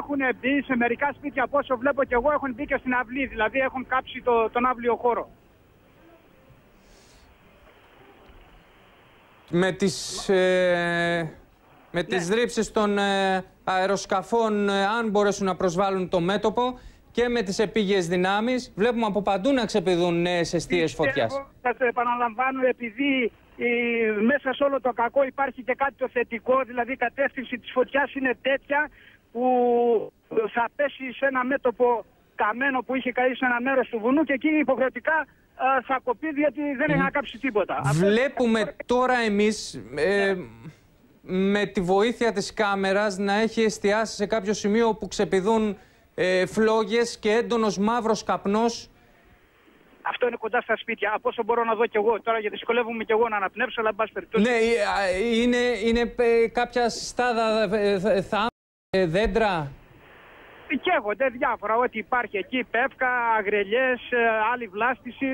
έχουν μπει σε μερικά σπίτια από όσο βλέπω και εγώ έχουν μπει και στην αυλή. Δηλαδή έχουν κάψει το, τον αύλιο χώρο. Με τις, ε, με τις Ναι. ρήψεις των ε, αεροσκαφών, ε, αν μπορέσουν να προσβάλλουν το μέτωπο και με τις επίγειες δυνάμεις, βλέπουμε από παντού να ξεπηδούν νέες αιστείες φωτιάς. Θα το επαναλαμβάνω επειδή ε, μέσα σε όλο το κακό υπάρχει και κάτι το θετικό, δηλαδή η κατεύθυνση της φωτιάς είναι τέτοια που θα πέσει σε ένα μέτωπο καμένο που είχε καεί σε ένα μέρος του βουνού και εκεί υποχρεωτικά ε, θα κοπεί διότι δεν έχει να κάψει τίποτα. Αυτό- Βλέπουμε τώρα εμείς ε, με τη βοήθεια της κάμερας να έχει εστιάσει σε κάποιο σημείο όπου ξεπηδούν ε, φλόγες και έντονος μαύρος καπνός. Αυτό είναι κοντά στα σπίτια. Από όσο μπορώ να δω κι εγώ τώρα, γιατί δυσκολεύομαι κι εγώ να αναπνεύσω, αλλά εν πάση περιπτώσει. Ναι, ε, α, είναι, είναι ε, κάποια στάδα ε, ε, θάμνου, ε, δέντρα. Καίγονται διάφορα. Ό,τι υπάρχει εκεί, πεύκα, αγρελιές, άλλη βλάστηση.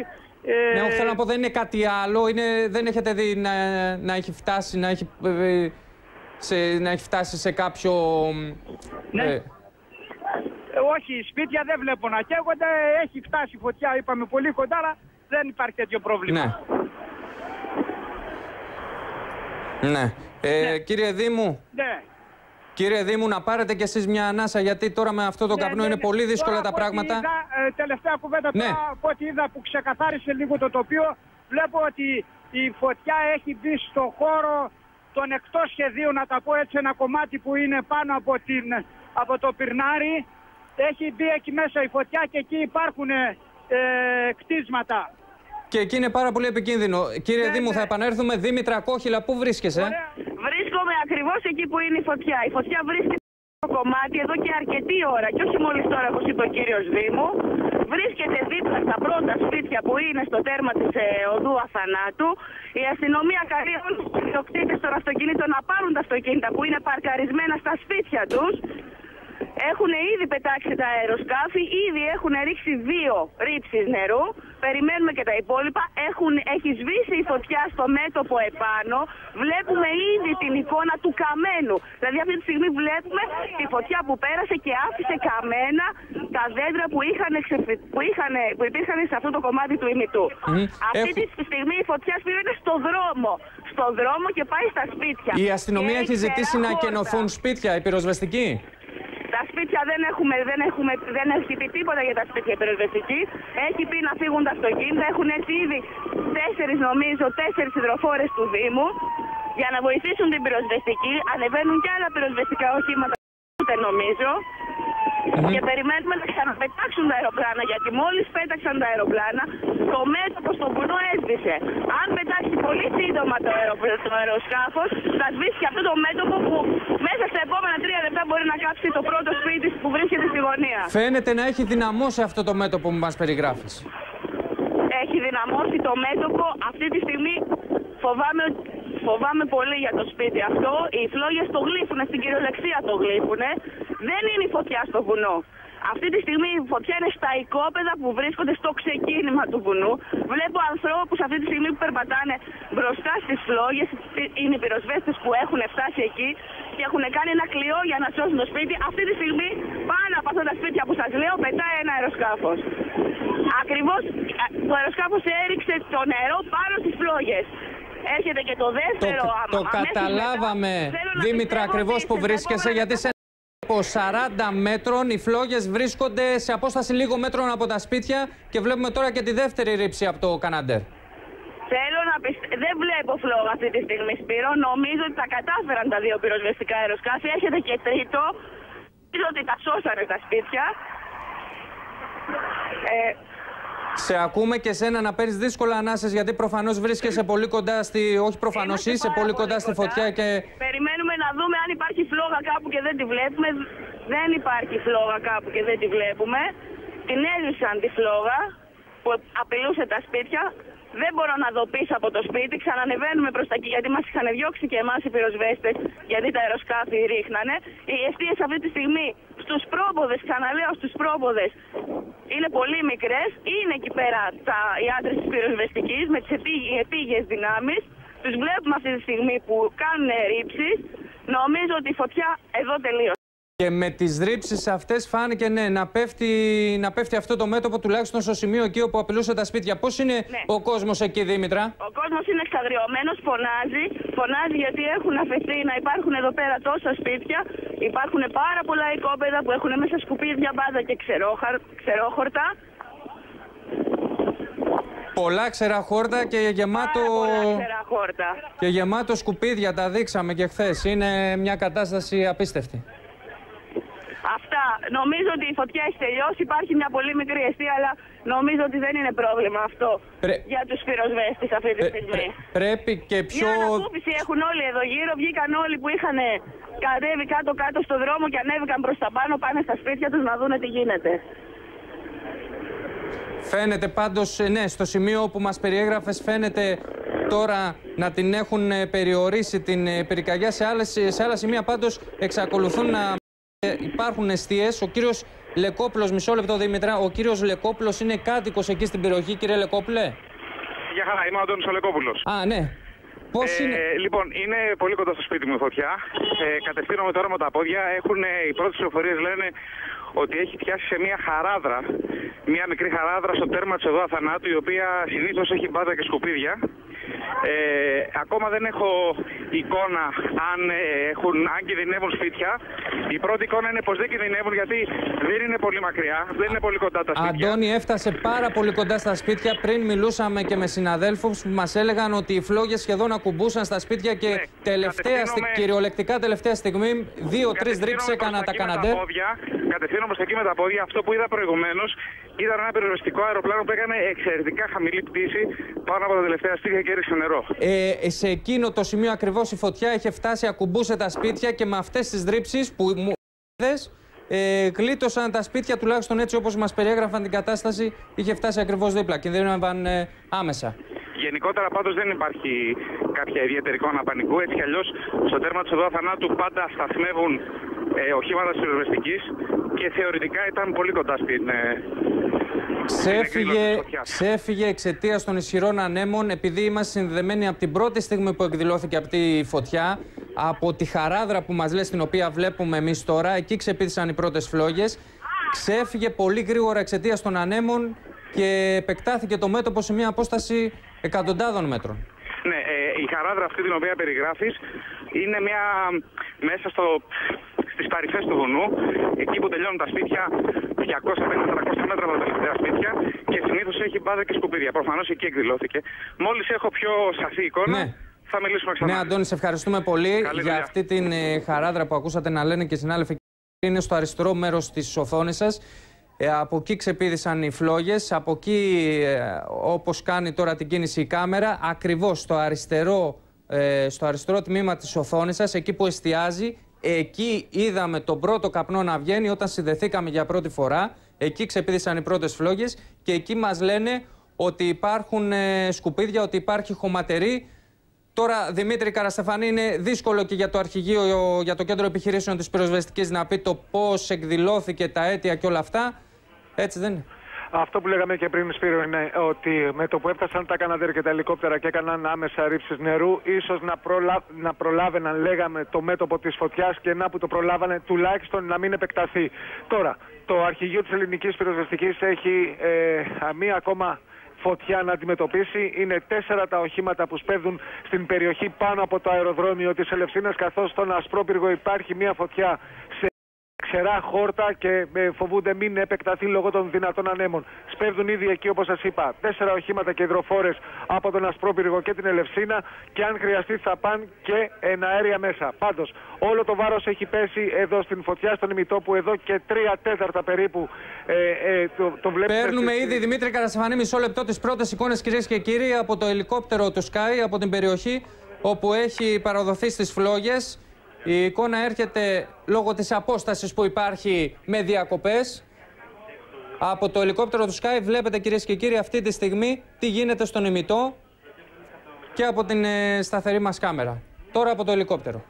Ε, Ναι, όχι, θέλω να πω δεν είναι κάτι άλλο. Είναι, δεν έχετε δει να, να έχει φτάσει, να έχει, ε, σε, να έχει φτάσει σε κάποιο... Ναι. ε, ε, όχι, σπίτια δεν βλέπω να καίγονται. Έχει φτάσει φωτιά, είπαμε πολύ κοντά, αλλά δεν υπάρχει τέτοιο πρόβλημα. ναι. Ναι. Ε, Ναι. Κύριε Δήμου, Ναι. Κύριε Δήμου, να πάρετε κι εσείς μια ανάσα, γιατί τώρα με αυτό το Ναι, καπνό ναι, είναι ναι. πολύ δύσκολα Τώρα, τα από ό,τι πράγματα. Είδα, ε, τελευταία κουβέντα Ναι. τώρα, από ό,τι είδα που ξεκαθάρισε λίγο το τοπίο, βλέπω ότι η φωτιά έχει μπει στο χώρο των εκτός σχεδίου, να τα πω έτσι, ένα κομμάτι που είναι πάνω από, την, από το πυρνάρι. Έχει μπει εκεί μέσα η φωτιά και εκεί υπάρχουν ε, κτίσματα. Και εκεί είναι πάρα πολύ επικίνδυνο. Κύριε Ναι, Δήμου, ναι. θα επανέλθουμε. Δήμητρα Κόχυλα, πού βρίσκεσαι; Ωραία. Βρίσκομαι ακριβώς εκεί που είναι η φωτιά. Η φωτιά βρίσκεται στο κομμάτι εδώ και αρκετή ώρα και όχι μόλις τώρα όπως είπε ο κύριος Δήμου. Βρίσκεται δίπλα στα πρώτα σπίτια που είναι στο τέρμα της οδού Αθανάτου. Η αστυνομία καλεί όλους τους ιδιοκτήτες των αυτοκινήτων να πάρουν τα αυτοκίνητα που είναι παρκαρισμένα στα σπίτια τους. Έχουν ήδη πετάξει τα αεροσκάφη, ήδη έχουν ρίξει δύο ρήψεις νερού. Περιμένουμε και τα υπόλοιπα. Έχουν, έχει σβήσει η φωτιά στο μέτωπο επάνω. Βλέπουμε ήδη την εικόνα του καμένου. Δηλαδή, αυτή τη στιγμή βλέπουμε τη φωτιά που πέρασε και άφησε καμένα τα δέντρα που, είχαν, εξεφυ- που, είχαν, που υπήρχαν σε αυτό το κομμάτι του ημιτού. Μμμ. Αυτή Έχω- τη στιγμή η φωτιά σπήρεται στο δρόμο. Στο δρόμο και πάει στα σπίτια. Η αστυνομία Και έχει ζητήσει να ξερά κενωθούν χόρτα. σπίτια, οι πυροσβεστικοί. Τα σπίτια δεν έχουμε, δεν έχουμε, δεν έχει πει τίποτα για τα σπίτια πυροσβεστική. Έχει πει να φύγουν τα αυτοκίνητα. Έχουν έρθει ήδη τέσσερις, νομίζω, τέσσερις υδροφόρες του Δήμου για να βοηθήσουν την πυροσβεστική. Ανεβαίνουν και άλλα πυροσβεστικά οχήματα, ούτε νομίζω. Και περιμένουμε να ξαναπετάξουν τα αεροπλάνα. Γιατί μόλις πέταξαν τα αεροπλάνα, το μέτωπο στο βουνό έσβησε. Αν πετάξει πολύ σύντομα το, αερο, το αεροσκάφος, θα σβήσει και αυτό το μέτωπο που μέσα στα επόμενα τρία λεπτά μπορεί να κάψει το πρώτο σπίτι που βρίσκεται στη γωνία. Φαίνεται να έχει δυναμώσει αυτό το μέτωπο που μας περιγράφεις. Έχει δυναμώσει το μέτωπο. Αυτή τη στιγμή φοβάμαι, φοβάμαι πολύ για το σπίτι αυτό. Οι φλόγες το γλύφουν, στην κυριολεξία το γλύφουν. Δεν είναι η φωτιά στο βουνό. Αυτή τη στιγμή η φωτιά είναι στα οικόπεδα που βρίσκονται στο ξεκίνημα του βουνού. Βλέπω ανθρώπους αυτή τη στιγμή που περπατάνε μπροστά στις φλόγες. Είναι οι πυροσβέστες που έχουν φτάσει εκεί και έχουν κάνει ένα κλειό για να σώσουν το σπίτι. Αυτή τη στιγμή πάνω από αυτά τα σπίτια που σας λέω πετάει ένα αεροσκάφος. Ακριβώς α, το αεροσκάφος έριξε το νερό πάνω στις φλόγες. Έρχεται και το Το, δεύτερο άμα- το αμέσως καταλάβαμε, μετά. Θέλω να Δήμητρα, πιστεύω ακριβώς ότι που στα βρίσκεσαι, επόμενα γιατί σε από 40 μέτρων οι φλόγες βρίσκονται σε απόσταση λίγο μέτρων από τα σπίτια και βλέπουμε τώρα και τη δεύτερη ρήψη από το Καναντέρ. Θέλω να πιστεύω. Δεν βλέπω φλόγα αυτή τη στιγμή, Σπύρο. Νομίζω ότι τα κατάφεραν τα δύο πυροσβεστικά αεροσκάφη. Έρχεται και τρίτο. Νομίζω ότι τα σώσανε τα σπίτια. Ε, Σε ακούμε και σένα να παίρνεις δύσκολα ανάσες γιατί προφανώς βρίσκεσαι πολύ κοντά στη. Όχι προφανώς είμαστε είσαι πάρα πολύ κοντά στη φωτιά και. Περιμένουμε να δούμε αν υπάρχει φλόγα κάπου και δεν τη βλέπουμε. Δεν υπάρχει φλόγα κάπου και δεν τη βλέπουμε. Την έλυσαν τη φλόγα που απειλούσε τα σπίτια. Δεν μπορώ να δω πίσω από το σπίτι. Ξανανεβαίνουμε προς τα εκεί γιατί μας είχαν διώξει και εμάς οι πυροσβέστες γιατί τα αεροσκάφη ρίχνανε. Οι αιστείες αυτή τη στιγμή στου πρόποδε, ξαναλέω στους πρόποδε, είναι πολύ μικρές. Είναι εκεί πέρα τα, οι άντρες της πυροσβεστικής με τις επίγειες δυνάμεις. Τους βλέπουμε αυτή τη στιγμή που κάνουν ρήψεις. Νομίζω ότι η φωτιά εδώ τελείωσε. Και με τις ρήψεις αυτές φάνηκε ναι, να, πέφτει, να πέφτει αυτό το μέτωπο τουλάχιστον στο σημείο εκεί όπου απειλούσε τα σπίτια. Πώς είναι Ναι. ο κόσμος εκεί, Δήμητρα; Ο κόσμος είναι εξαγριωμένο, φωνάζει. Φωνάζει γιατί έχουν αφαιθεί να υπάρχουν εδώ πέρα τόσα σπίτια. Υπάρχουν πάρα πολλά οικόπεδα που έχουν μέσα σκουπίδια, μπάζα και ξερόχαρ- ξερόχορτα. Πολλά ξερά χόρτα και γεμάτο, Πάρα πολλά ξερά χόρτα. και γεμάτο σκουπίδια. Τα δείξαμε και χθες. Είναι μια κατάσταση απίστευτη. Αυτά. Νομίζω ότι η φωτιά έχει τελειώσει. Υπάρχει μια πολύ μικρή αιστεία, αλλά νομίζω ότι δεν είναι πρόβλημα αυτό Πρέ- για τους πυροσβέστες αυτή τη Ε, στιγμή. πρέ- πρέπει και πιο. Μια ανακούφιση έχουν όλοι εδώ γύρω. Βγήκαν όλοι που είχαν κατέβει κάτω-κάτω στο δρόμο και ανέβηκαν προς τα πάνω. Πάνε στα σπίτια τους να δούνε τι γίνεται. Φαίνεται πάντως, ε, ναι, στο σημείο που μας περιέγραφες φαίνεται τώρα να την έχουν ε, περιορίσει την ε, πυρκαγιά. Σε, άλλες, σε άλλα σημεία πάντως εξακολουθούν να ε, υπάρχουν αιστείες. Ο κύριος Λεκόπουλος, μισό λεπτό Δήμητρα, ο κύριος Λεκόπουλος είναι κάτοικος εκεί στην περιοχή, κύριε Λεκόπουλε; Γεια χαρά, είμαι ο Αντώνης Ολεκόπουλος. Α, ναι. Πώς Ε, είναι... Λοιπόν, είναι πολύ κοντά στο σπίτι μου η φωτιά. Ε, κατευθύνομαι τώρα με τα πόδια. Έχουν, ε, οι πρώτες πληροφορίες λένε ότι έχει πιάσει σε μια χαράδρα, μια μικρή χαράδρα στο τέρμα της εδώ αθανάτου, η οποία συνήθως έχει μπάτα και σκουπίδια. Ε, ακόμα δεν έχω εικόνα αν, ε, έχουν, αν κινδυνεύουν σπίτια. Η πρώτη εικόνα είναι πως δεν κινδυνεύουν γιατί δεν είναι πολύ μακριά, δεν είναι πολύ κοντά τα σπίτια. Αντώνη έφτασε πάρα πολύ κοντά στα σπίτια. Πριν μιλούσαμε και με συναδέλφους που μας έλεγαν ότι οι φλόγες σχεδόν ακουμπούσαν στα σπίτια και Ναι, τελευταία, στι- κατευθύνομαι- κυριολεκτικά τελευταία στιγμή, δύο-τρεις ρήψει Κατευθύνομαι έκανα προς τα εκεί με καναντέρ. πόδια, Κατευθύνομαι προς εκεί με τα πόδια. Αυτό που είδα προηγουμένως ήταν ένα περιοριστικό αεροπλάνο που έκανε εξαιρετικά χαμηλή πτήση πάνω από τα τελευταία σπίτια και έριξε νερό. Ε, σε εκείνο το σημείο ακριβώς η φωτιά είχε φτάσει, ακουμπούσε τα σπίτια και με αυτές τις ρήψεις που μου είδες, ε, γλίτωσαν τα σπίτια τουλάχιστον έτσι όπως μας περιέγραφαν την κατάσταση. Είχε φτάσει ακριβώς δίπλα. Κινδύνευαν ε, άμεσα. Γενικότερα πάντως δεν υπάρχει κάποια ιδιαίτερη εικόνα πανικού. Έτσι κι αλλιώς στο τέρμα της οδού θανάτου πάντα σταθμεύουν ε, οχήματα της πυροσβεστικής και θεωρητικά ήταν πολύ κοντά στην, ε, στην εκδήλωση της Ξέφυγε, φωτιάς. ξέφυγε εξαιτίας των ισχυρών ανέμων, επειδή είμαστε συνδεδεμένοι από την πρώτη στιγμή που εκδηλώθηκε αυτή η φωτιά, από τη χαράδρα που μας λέει στην οποία βλέπουμε εμείς τώρα, εκεί ξεπίδησαν οι πρώτες φλόγες. Ξέφυγε πολύ γρήγορα εξαιτίας των ανέμων και επεκτάθηκε το μέτωπο σε μια απόσταση εκατοντάδων μέτρων. Ναι, ε, η χαράδρα αυτή την οποία περιγράφεις είναι μια μέσα στο, στις παρυφές του βουνού, εκεί που τελειώνουν τα σπίτια 250-300 μέτρα από τα τελευταία σπίτια και συνήθως έχει μπάδα και σκουπίδια. Προφανώς εκεί εκδηλώθηκε. Μόλις έχω πιο σαφή εικόνα, Ναι. θα μιλήσουμε ξανά. Ναι, Αντώνη, σε ευχαριστούμε πολύ Καλή για δουλειά. αυτή την ε, χαράδρα που ακούσατε να λένε και οι συνάδελφοι. Είναι στο αριστερό μέρος της οθόνης σας. Ε, από εκεί ξεπίδησαν οι φλόγες. Από εκεί, ε, όπως κάνει τώρα την κίνηση η κάμερα, ακριβώς στο αριστερό, ε, στο αριστερό τμήμα της οθόνης σας, εκεί που εστιάζει, εκεί είδαμε τον πρώτο καπνό να βγαίνει όταν συνδεθήκαμε για πρώτη φορά. Εκεί ξεπίδησαν οι πρώτες φλόγες και εκεί μας λένε ότι υπάρχουν ε, σκουπίδια, ότι υπάρχει χωματερή. Τώρα, Δημήτρη Καραστεφανή, είναι δύσκολο και για το αρχηγείο, για το κέντρο επιχειρήσεων της πυροσβεστικής να πει το πώς εκδηλώθηκε τα αίτια και όλα αυτά. Έτσι δεν είναι. Αυτό που λέγαμε και πριν, Σπύρο, είναι ότι με το που έφτασαν τα καναδέρ και τα ελικόπτερα και έκαναν άμεσα ρήψεις νερού, ίσως να, προλα... να προλάβαιναν, λέγαμε, το μέτωπο της φωτιάς και να που το προλάβανε, τουλάχιστον να μην επεκταθεί. Τώρα, το αρχηγείο της ελληνικής πυροσβεστικής έχει ε, μία ακόμα φωτιά να αντιμετωπίσει. Είναι τέσσερα τα οχήματα που σπέβδουν στην περιοχή πάνω από το αεροδρόμιο της Ελευσίνας, καθώς στον Ασπρόπυργο υπάρχει μία φωτιά σε ξερά χόρτα και ε, φοβούνται μην επεκταθεί λόγω των δυνατών ανέμων. Σπέβδουν ήδη εκεί, όπως σας είπα, τέσσερα οχήματα και υδροφόρες από τον Ασπρόπυργο και την Ελευσίνα και αν χρειαστεί θα πάνε και αέρια μέσα. Πάντως, όλο το βάρος έχει πέσει εδώ στην φωτιά, στον ημιτό που εδώ και τρία τέταρτα περίπου ε, ε, το, το βλέπουμε. Παίρνουμε στη- ήδη, Δημήτρη Καραστεφανή, μισό λεπτό τις πρώτες εικόνες, κυρίες και κύριοι, από το ελικόπτερο του Sky, από την περιοχή όπου έχει παραδοθεί στις φλόγες. Η εικόνα έρχεται λόγω της απόστασης που υπάρχει με διακοπές. Από το ελικόπτερο του Sky βλέπετε κυρίες και κύριοι αυτή τη στιγμή τι γίνεται στον ημιτό και από την ε, σταθερή μας κάμερα. Τώρα από το ελικόπτερο.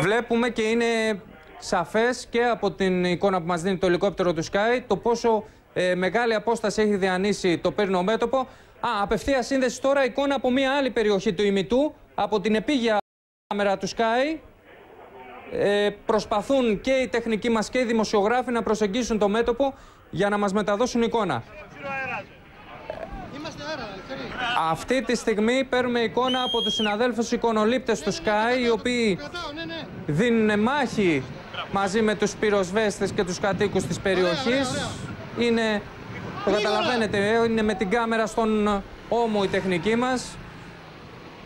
Βλέπουμε και είναι σαφές και από την εικόνα που μας δίνει το ελικόπτερο του Sky το πόσο ε, μεγάλη απόσταση έχει διανύσει το πύρνο μέτωπο. Α, απευθεία σύνδεση τώρα εικόνα από μια άλλη περιοχή του ημιτού, από την επίγεια κάμερα του Sky. Ε, προσπαθούν και οι τεχνικοί μας και οι δημοσιογράφοι να προσεγγίσουν το μέτωπο για να μας μεταδώσουν εικόνα. Αυτή τη στιγμή παίρνουμε εικόνα από τους συναδέλφους εικονολήπτες του Sky, οι οποίοι δίνουν μάχη μαζί με τους πυροσβέστες και τους κατοίκους της περιοχής. Είναι, το καταλαβαίνετε, είναι με την κάμερα στον ώμο η τεχνική μας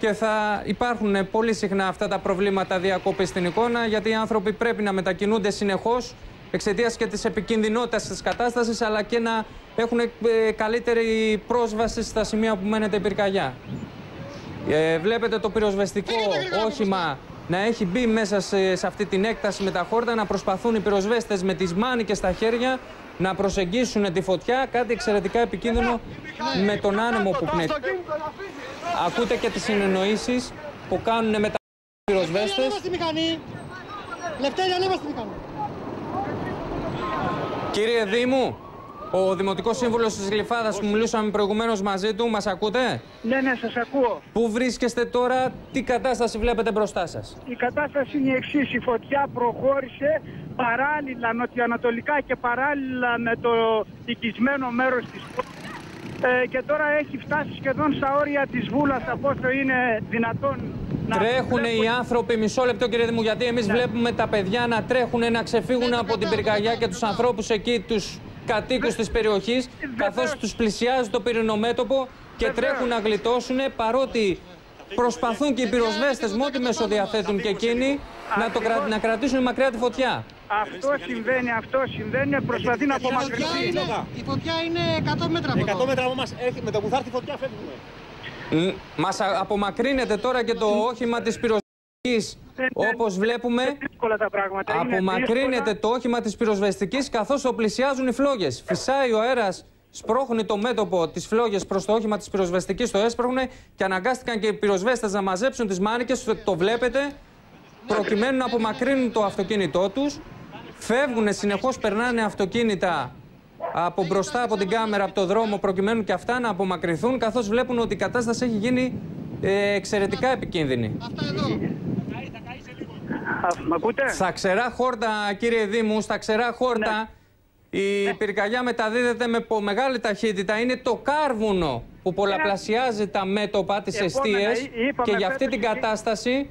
και θα υπάρχουν πολύ συχνά αυτά τα προβλήματα διακόπης στην εικόνα γιατί οι άνθρωποι πρέπει να μετακινούνται συνεχώς εξαιτίας και της επικινδυνότητας της κατάστασης αλλά και να έχουν ε, καλύτερη πρόσβαση στα σημεία που μένεται η πυρκαγιά. Ε, βλέπετε το πυροσβεστικό όχημα να έχει μπει μέσα σε, σε αυτή την έκταση με τα χόρτα, να προσπαθούν οι πυροσβέστες με τις μάνικες στα χέρια να προσεγγίσουν τη φωτιά, κάτι εξαιρετικά επικίνδυνο με τον άνεμο που πνέει. Ακούτε και τις συνεννοήσεις που κάνουν με τα πυροσβέστες. στη μηχανή. Λευτέρη, ανέβα στη μηχανή. Κύριε Δήμου, ο Δημοτικός Σύμβουλος της Γλυφάδας που μιλούσαμε προηγουμένως μαζί του, μας ακούτε; Ναι, ναι, σας ακούω. Πού βρίσκεστε τώρα, τι κατάσταση βλέπετε μπροστά σας; Η κατάσταση είναι η εξής. Η φωτιά προχώρησε παράλληλα νοτιοανατολικά και παράλληλα με το οικισμένο μέρος της πόλης. Ε, και τώρα έχει φτάσει σχεδόν στα όρια της Βούλας από όσο είναι δυνατόν να Τρέχουν βλέπω- οι άνθρωποι, μισό λεπτό κύριε Δήμου, γιατί εμείς βλέπουμε τα παιδιά να τρέχουν, να ξεφύγουν από την πυρκαγιά και τους ανθρώπους εκεί, τους κατοίκους της περιοχής, καθώς τους πλησιάζει το πυρηνομέτωπο και Βεβαίως. τρέχουν να γλιτώσουν, παρότι προσπαθούν και οι πυροσβέστες με ό,τι μέσο διαθέτουν και εκείνοι να, το κρα- να κρατήσουν μακριά τη φωτιά. Αυτό συμβαίνει, αυτό συμβαίνει. Προσπαθεί να Η φωτιά απομακρυνθεί. είναι, η φωτιά είναι 100 μέτρα από 100 εδώ. μέτρα από μας, έχει- με το που θα έρθει η φωτιά φεύγουμε. Μ, Μας α- απομακρύνεται τώρα και το όχημα της πυροσβεστικής, όπως βλέπουμε. Είναι δύσκολα τα πράγματα. είναι Απομακρύνεται δύσκολα. το όχημα της πυροσβεστικής καθώς το πλησιάζουν οι φλόγες. Φυσάει ο αέρας, σπρώχνει το μέτωπο της φλόγες προς το όχημα της πυροσβεστικής, το έσπρωχνε και αναγκάστηκαν και οι πυροσβέστες να μαζέψουν τις μάνικες, το, το βλέπετε, προκειμένου να απομακρύνουν το αυτοκίνητό τους. Φεύγουν συνεχώς, περνάνε αυτοκίνητα από μπροστά από την κάμερα, από το δρόμο, προκειμένου και αυτά να απομακρυνθούν, καθώς βλέπουν ότι η κατάσταση έχει γίνει ε, εξαιρετικά επικίνδυνη. Αυτά εδώ. Α, Μ' ακούτε; Στα ξερά χόρτα, κύριε Δήμου, στα ξερά χόρτα η πυρκαγιά μεταδίδεται με πο- μεγάλη ταχύτητα. Είναι το κάρβουνο που πολλαπλασιάζει τα μέτωπα, τις Επόμενα, αιστείες εί- είπαμε και για αυτή φέτος την η- κατάσταση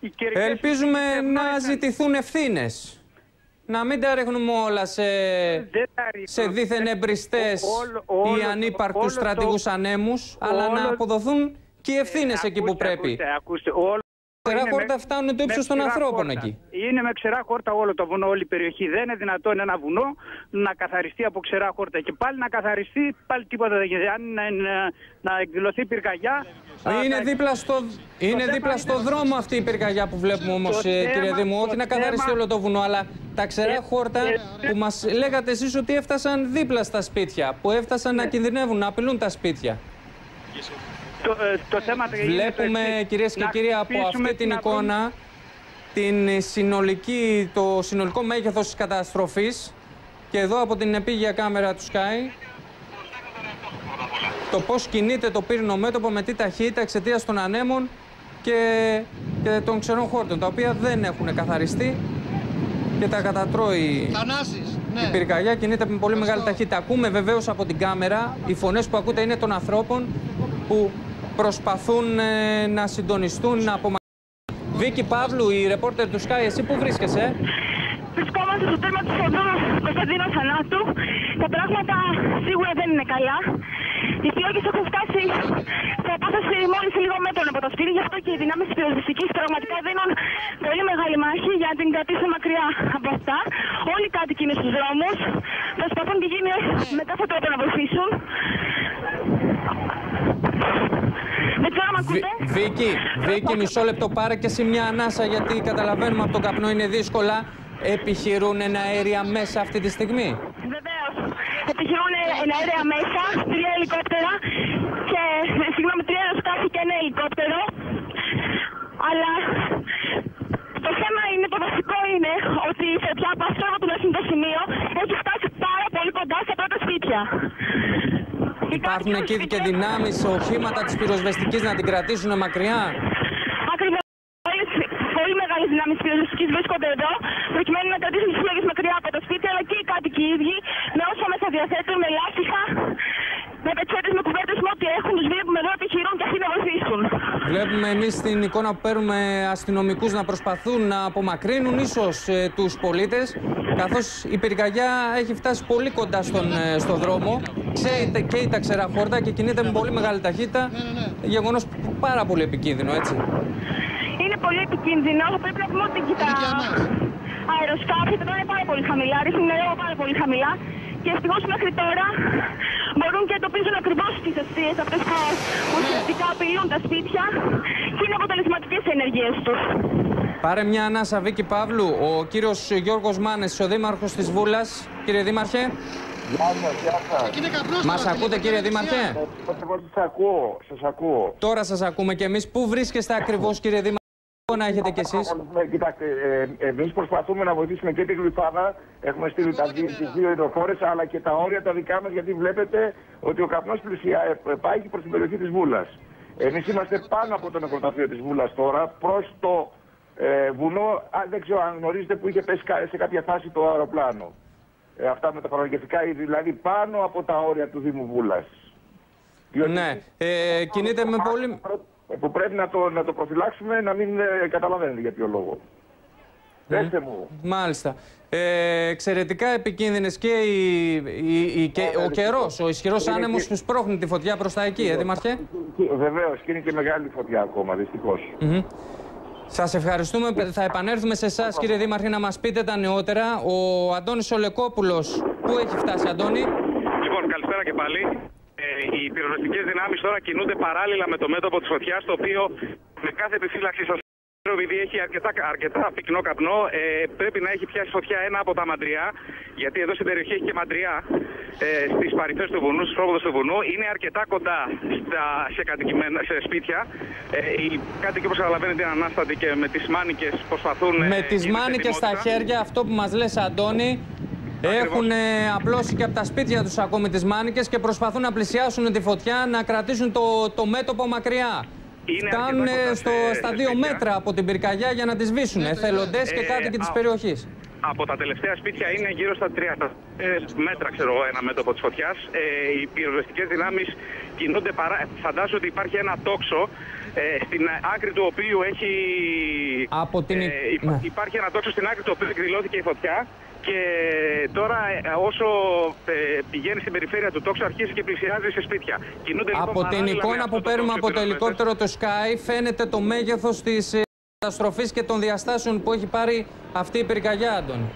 Οι καιρικές ελπίζουμε συνθήκες να δεν ζητηθούν ευθύνες. Να μην τα ρίχνουμε όλα σε, Δεν τα ρίχνω. σε δίθεν εμπριστές Όλο- όλο ή το- ανύπαρκτους όλο το- στρατηγούς ανέμους, αλλά να όλο- αποδοθούν και οι ευθύνες Ε, εκεί που ακούστε, πρέπει. Ακούστε, ακούστε, όλο Ξερά είναι χόρτα με- φτάνουν το ύψος με των ξερά ανθρώπων χόρτα. εκεί. Είναι με ξερά χόρτα όλο το βουνό, όλη η περιοχή. Δεν είναι δυνατόν ένα βουνό να καθαριστεί από ξερά χόρτα. Και πάλι να καθαριστεί, πάλι τίποτα δεν γίνεται. Αν να, να, να εκδηλωθεί πυρκαγιά. Είναι θα- δίπλα στο, είναι θέμα δίπλα στο είναι- δρόμο αυτή η πυρκαγιά που βλέπουμε όμως, Το κύριε θέμα- Δήμου. Όχι το να καθαριστεί θέμα- όλο το βουνό, αλλά τα ξερά Ε, χόρτα ε, που μας λέγατε εσείς ότι έφτασαν δίπλα στα σπίτια. Που έφτασαν Ναι. να κινδυνεύουν, να απειλούν τα σπίτια. Το, ε, το θέμα είναι το Βλέπουμε, εξής. κυρίες και Να κύριοι, από χτυπήσουμε αυτή την την αγρό- εικόνα την συνολική, το συνολικό μέγεθος της καταστροφής και εδώ από την επίγεια κάμερα του Sky το πώς κινείται το πύρινο μέτωπο με τι ταχύτητα εξαιτίας των ανέμων και, και των ξερών χόρτων, τα οποία δεν έχουν καθαριστεί και τα κατατρώει Θανάσεις. η Ναι. πυρκαγιά κινείται με πολύ μεγάλη ταχύτητα. Ακούμε βεβαίως από την κάμερα. Οι φωνές που ακούτε είναι των ανθρώπων που προσπαθούν ε, να συντονιστούν, να απομακρυνθούν. Βίκη Παύλου, η ρεπόρτερ του Sky, εσύ πού βρίσκεσαι; Βρισκόμαστε στο τέρμα του φωτού Κωνσταντίνου Θανάτου. Τα πράγματα σίγουρα δεν είναι καλά. Οι φλόγε έχουν φτάσει σε απόσταση μόλις λίγο μέτρων από το σπίτι. Γι' αυτό και οι δυνάμεις της πυροσβεστική πραγματικά δίνουν πολύ μεγάλη μάχη για να την κρατήσουν μακριά από αυτά. Όλοι οι κάτοικοι είναι στους δρόμους. Προσπαθούν και γίνουν με κάθε τρόπο να βοηθήσουν. Δεν ξέρω αν με Βι- ακούτε. Βίκη, Βίκη, μισό λεπτό πάρε και εσύ μια ανάσα γιατί καταλαβαίνουμε από τον καπνό είναι δύσκολα. Επιχειρούν ένα αέρια μέσα αυτή τη στιγμή. Βεβαίως. Επιχειρούν εναέρια μέσα, τρία ελικόπτερα και συγγνώμη, τρία αεροσκάφη και ένα ελικόπτερο. Αλλά το θέμα είναι, το βασικό είναι ότι η φωτιά από αυτό τουλάχιστον το σημείο έχει φτάσει πάρα πολύ κοντά στα πρώτα σπίτια. Υπάρχουν εκεί και δυνάμεις, οχήματα της πυροσβεστικής να την κρατήσουν μακριά. δυνάμεις της πυροσβεστικής βρίσκονται εδώ, προκειμένου να κρατήσουν τις φλόγε μακριά από τα σπίτια, αλλά και οι κάτοικοι οι ίδιοι, με όσα μέσα διαθέτουν, με λάστιχα, με πετσέτε, με κουβέρτε, με ό,τι έχουν, τους βλέπουμε εδώ επιχειρούν και αυτοί να βοηθήσουν. Βλέπουμε εμείς την εικόνα που παίρνουμε αστυνομικούς να προσπαθούν να απομακρύνουν ίσως ε, τους πολίτες, καθώς η πυρκαγιά έχει φτάσει πολύ κοντά στον, ε, στο δρόμο. Ξέρετε και τα ξερά χόρτα και κινείται με πολύ μεγάλη ταχύτητα. Γεγονός πάρα πολύ επικίνδυνο, έτσι. Είναι πολύ επικίνδυνο. Πρέπει να πούμε ότι και τα αεροσκάφη τώρα είναι πάρα πολύ χαμηλά, ρίχνουν νερό πάρα πολύ χαμηλά. Και ευτυχώς μέχρι τώρα μπορούν και εντοπίζουν ακριβώς τις αιστείες αυτές που ουσιαστικά απειλούν τα σπίτια και είναι αποτελεσματικές οι ενεργείες τους. Πάρε μια ανάσα, Βίκη Παύλου. Ο κύριος Γιώργος Μάνες, ο δήμαρχος της Βούλας. Κύριε Δήμαρχε. Γεια σας, γεια σας. Εκεί είναι καπνός Μας τώρα, ακούτε, στην κύριε δεξιά. Δήμαρχε; Εγώ σας ακούω, σας ακούω. Τώρα σας ακούμε και εμείς. Πού βρίσκεστε ακριβώς, κύριε Δήμαρχε, να έχετε κι εσείς. Ναι, Κοιτάξτε, ε, εμείς προσπαθούμε να βοηθήσουμε και την Γλυφάδα. Έχουμε στείλει τα δύο, τις δύο υδροφόρε, αλλά και τα όρια τα δικά μας, γιατί βλέπετε ότι ο καπνός πλησιά ε, πάει και προς την περιοχή της Βούλας. Εμείς είμαστε πάνω από το νεκροταφείο της Βούλας τώρα, προς το ε, βουνό. Α, δεν ξέρω αν γνωρίζετε που είχε πέσει κα- σε κάποια φάση το αεροπλάνο. Ε, αυτά με τα παραγωγικά είδη, δηλαδή πάνω από τα όρια του Δήμου Βούλας. Ναι, ε, κινείται με πολύ. Που πρέπει να το, να το προφυλάξουμε, να μην ε, καταλαβαίνετε για ποιο λόγο. Δέστε μου. Μάλιστα. Ε, εξαιρετικά επικίνδυνες και, η, η, η- και ο καιρός, ο ισχυρός άνεμος που σπρώχνει τη φωτιά προς τα εκεί, ε, Δήμαρχε. Βεβαίως και είναι και μεγάλη φωτιά ακόμα, δυστυχώς. Σας ευχαριστούμε. Θα επανέλθουμε σε εσάς, κύριε Δήμαρχε, να μας πείτε τα νεότερα. Ο Αντώνης Ολεκόπουλος, πού έχει φτάσει, Αντώνη; Λοιπόν, καλησπέρα και πάλι. Ε, οι πυροσβεστικέ δυνάμεις τώρα κινούνται παράλληλα με το μέτωπο της φωτιάς, το οποίο με κάθε επιφύλαξη σας επειδή έχει αρκετά, αρκετά πυκνό καπνό, ε, πρέπει να έχει πιάσει φωτιά ένα από τα μαντριά, γιατί εδώ στην περιοχή έχει και μαντριά ε, στις παρυφές του βουνού, στους πρόποδου του βουνού. Είναι αρκετά κοντά στα, σε, κατοικημένα, σε σπίτια. Ε, οι κάτοικοι, όπως καταλαβαίνετε, είναι ανάστατοι και με τις μάνικες προσπαθούν. Με ε, τις γίνεται μάνικες στα ετοιμότητα. χέρια, αυτό που μας λες, Αντώνη, έχουν ε, απλώσει και από τα σπίτια τους ακόμη τις μάνικες και προσπαθούν να πλησιάσουν τη φωτιά, να κρατήσουν το, το μέτωπο μακριά. Είναι Φτάνουν αρκετά κοντά ε, στο, σε- στα σε δύο σπίτια. μέτρα από την πυρκαγιά για να τις σβήσουν. Εθελοντέ και Ε, κάτοικοι της α- περιοχής. Από τα τελευταία σπίτια είναι γύρω στα 30 ε, μέτρα, ξέρω εγώ, ένα μέτωπο της φωτιάς. Ε, οι πυροσβεστικές δυνάμεις κινούνται παρά. Φαντάζομαι ότι υπάρχει ένα τόξο ε, στην άκρη του οποίου έχει. Από την- ε, υπ- ναι. Υπάρχει ένα τόξο στην άκρη του οποίου εκδηλώθηκε η φωτιά. Και τώρα, ε, όσο ε, πηγαίνει στην περιφέρεια του τόξου, αρχίζει και πλησιάζει σε σπίτια. Κινούνται, λοιπόν, Από την παράλληλα με εικόνα αυτό που το παίρνουμε τόξο από το οι πυροσβεστές. ελικόπτερο του Sky φαίνεται το μέγεθος της καταστροφής και των διαστάσεων που έχει πάρει αυτή η πυρκαγιά, Αντώνη.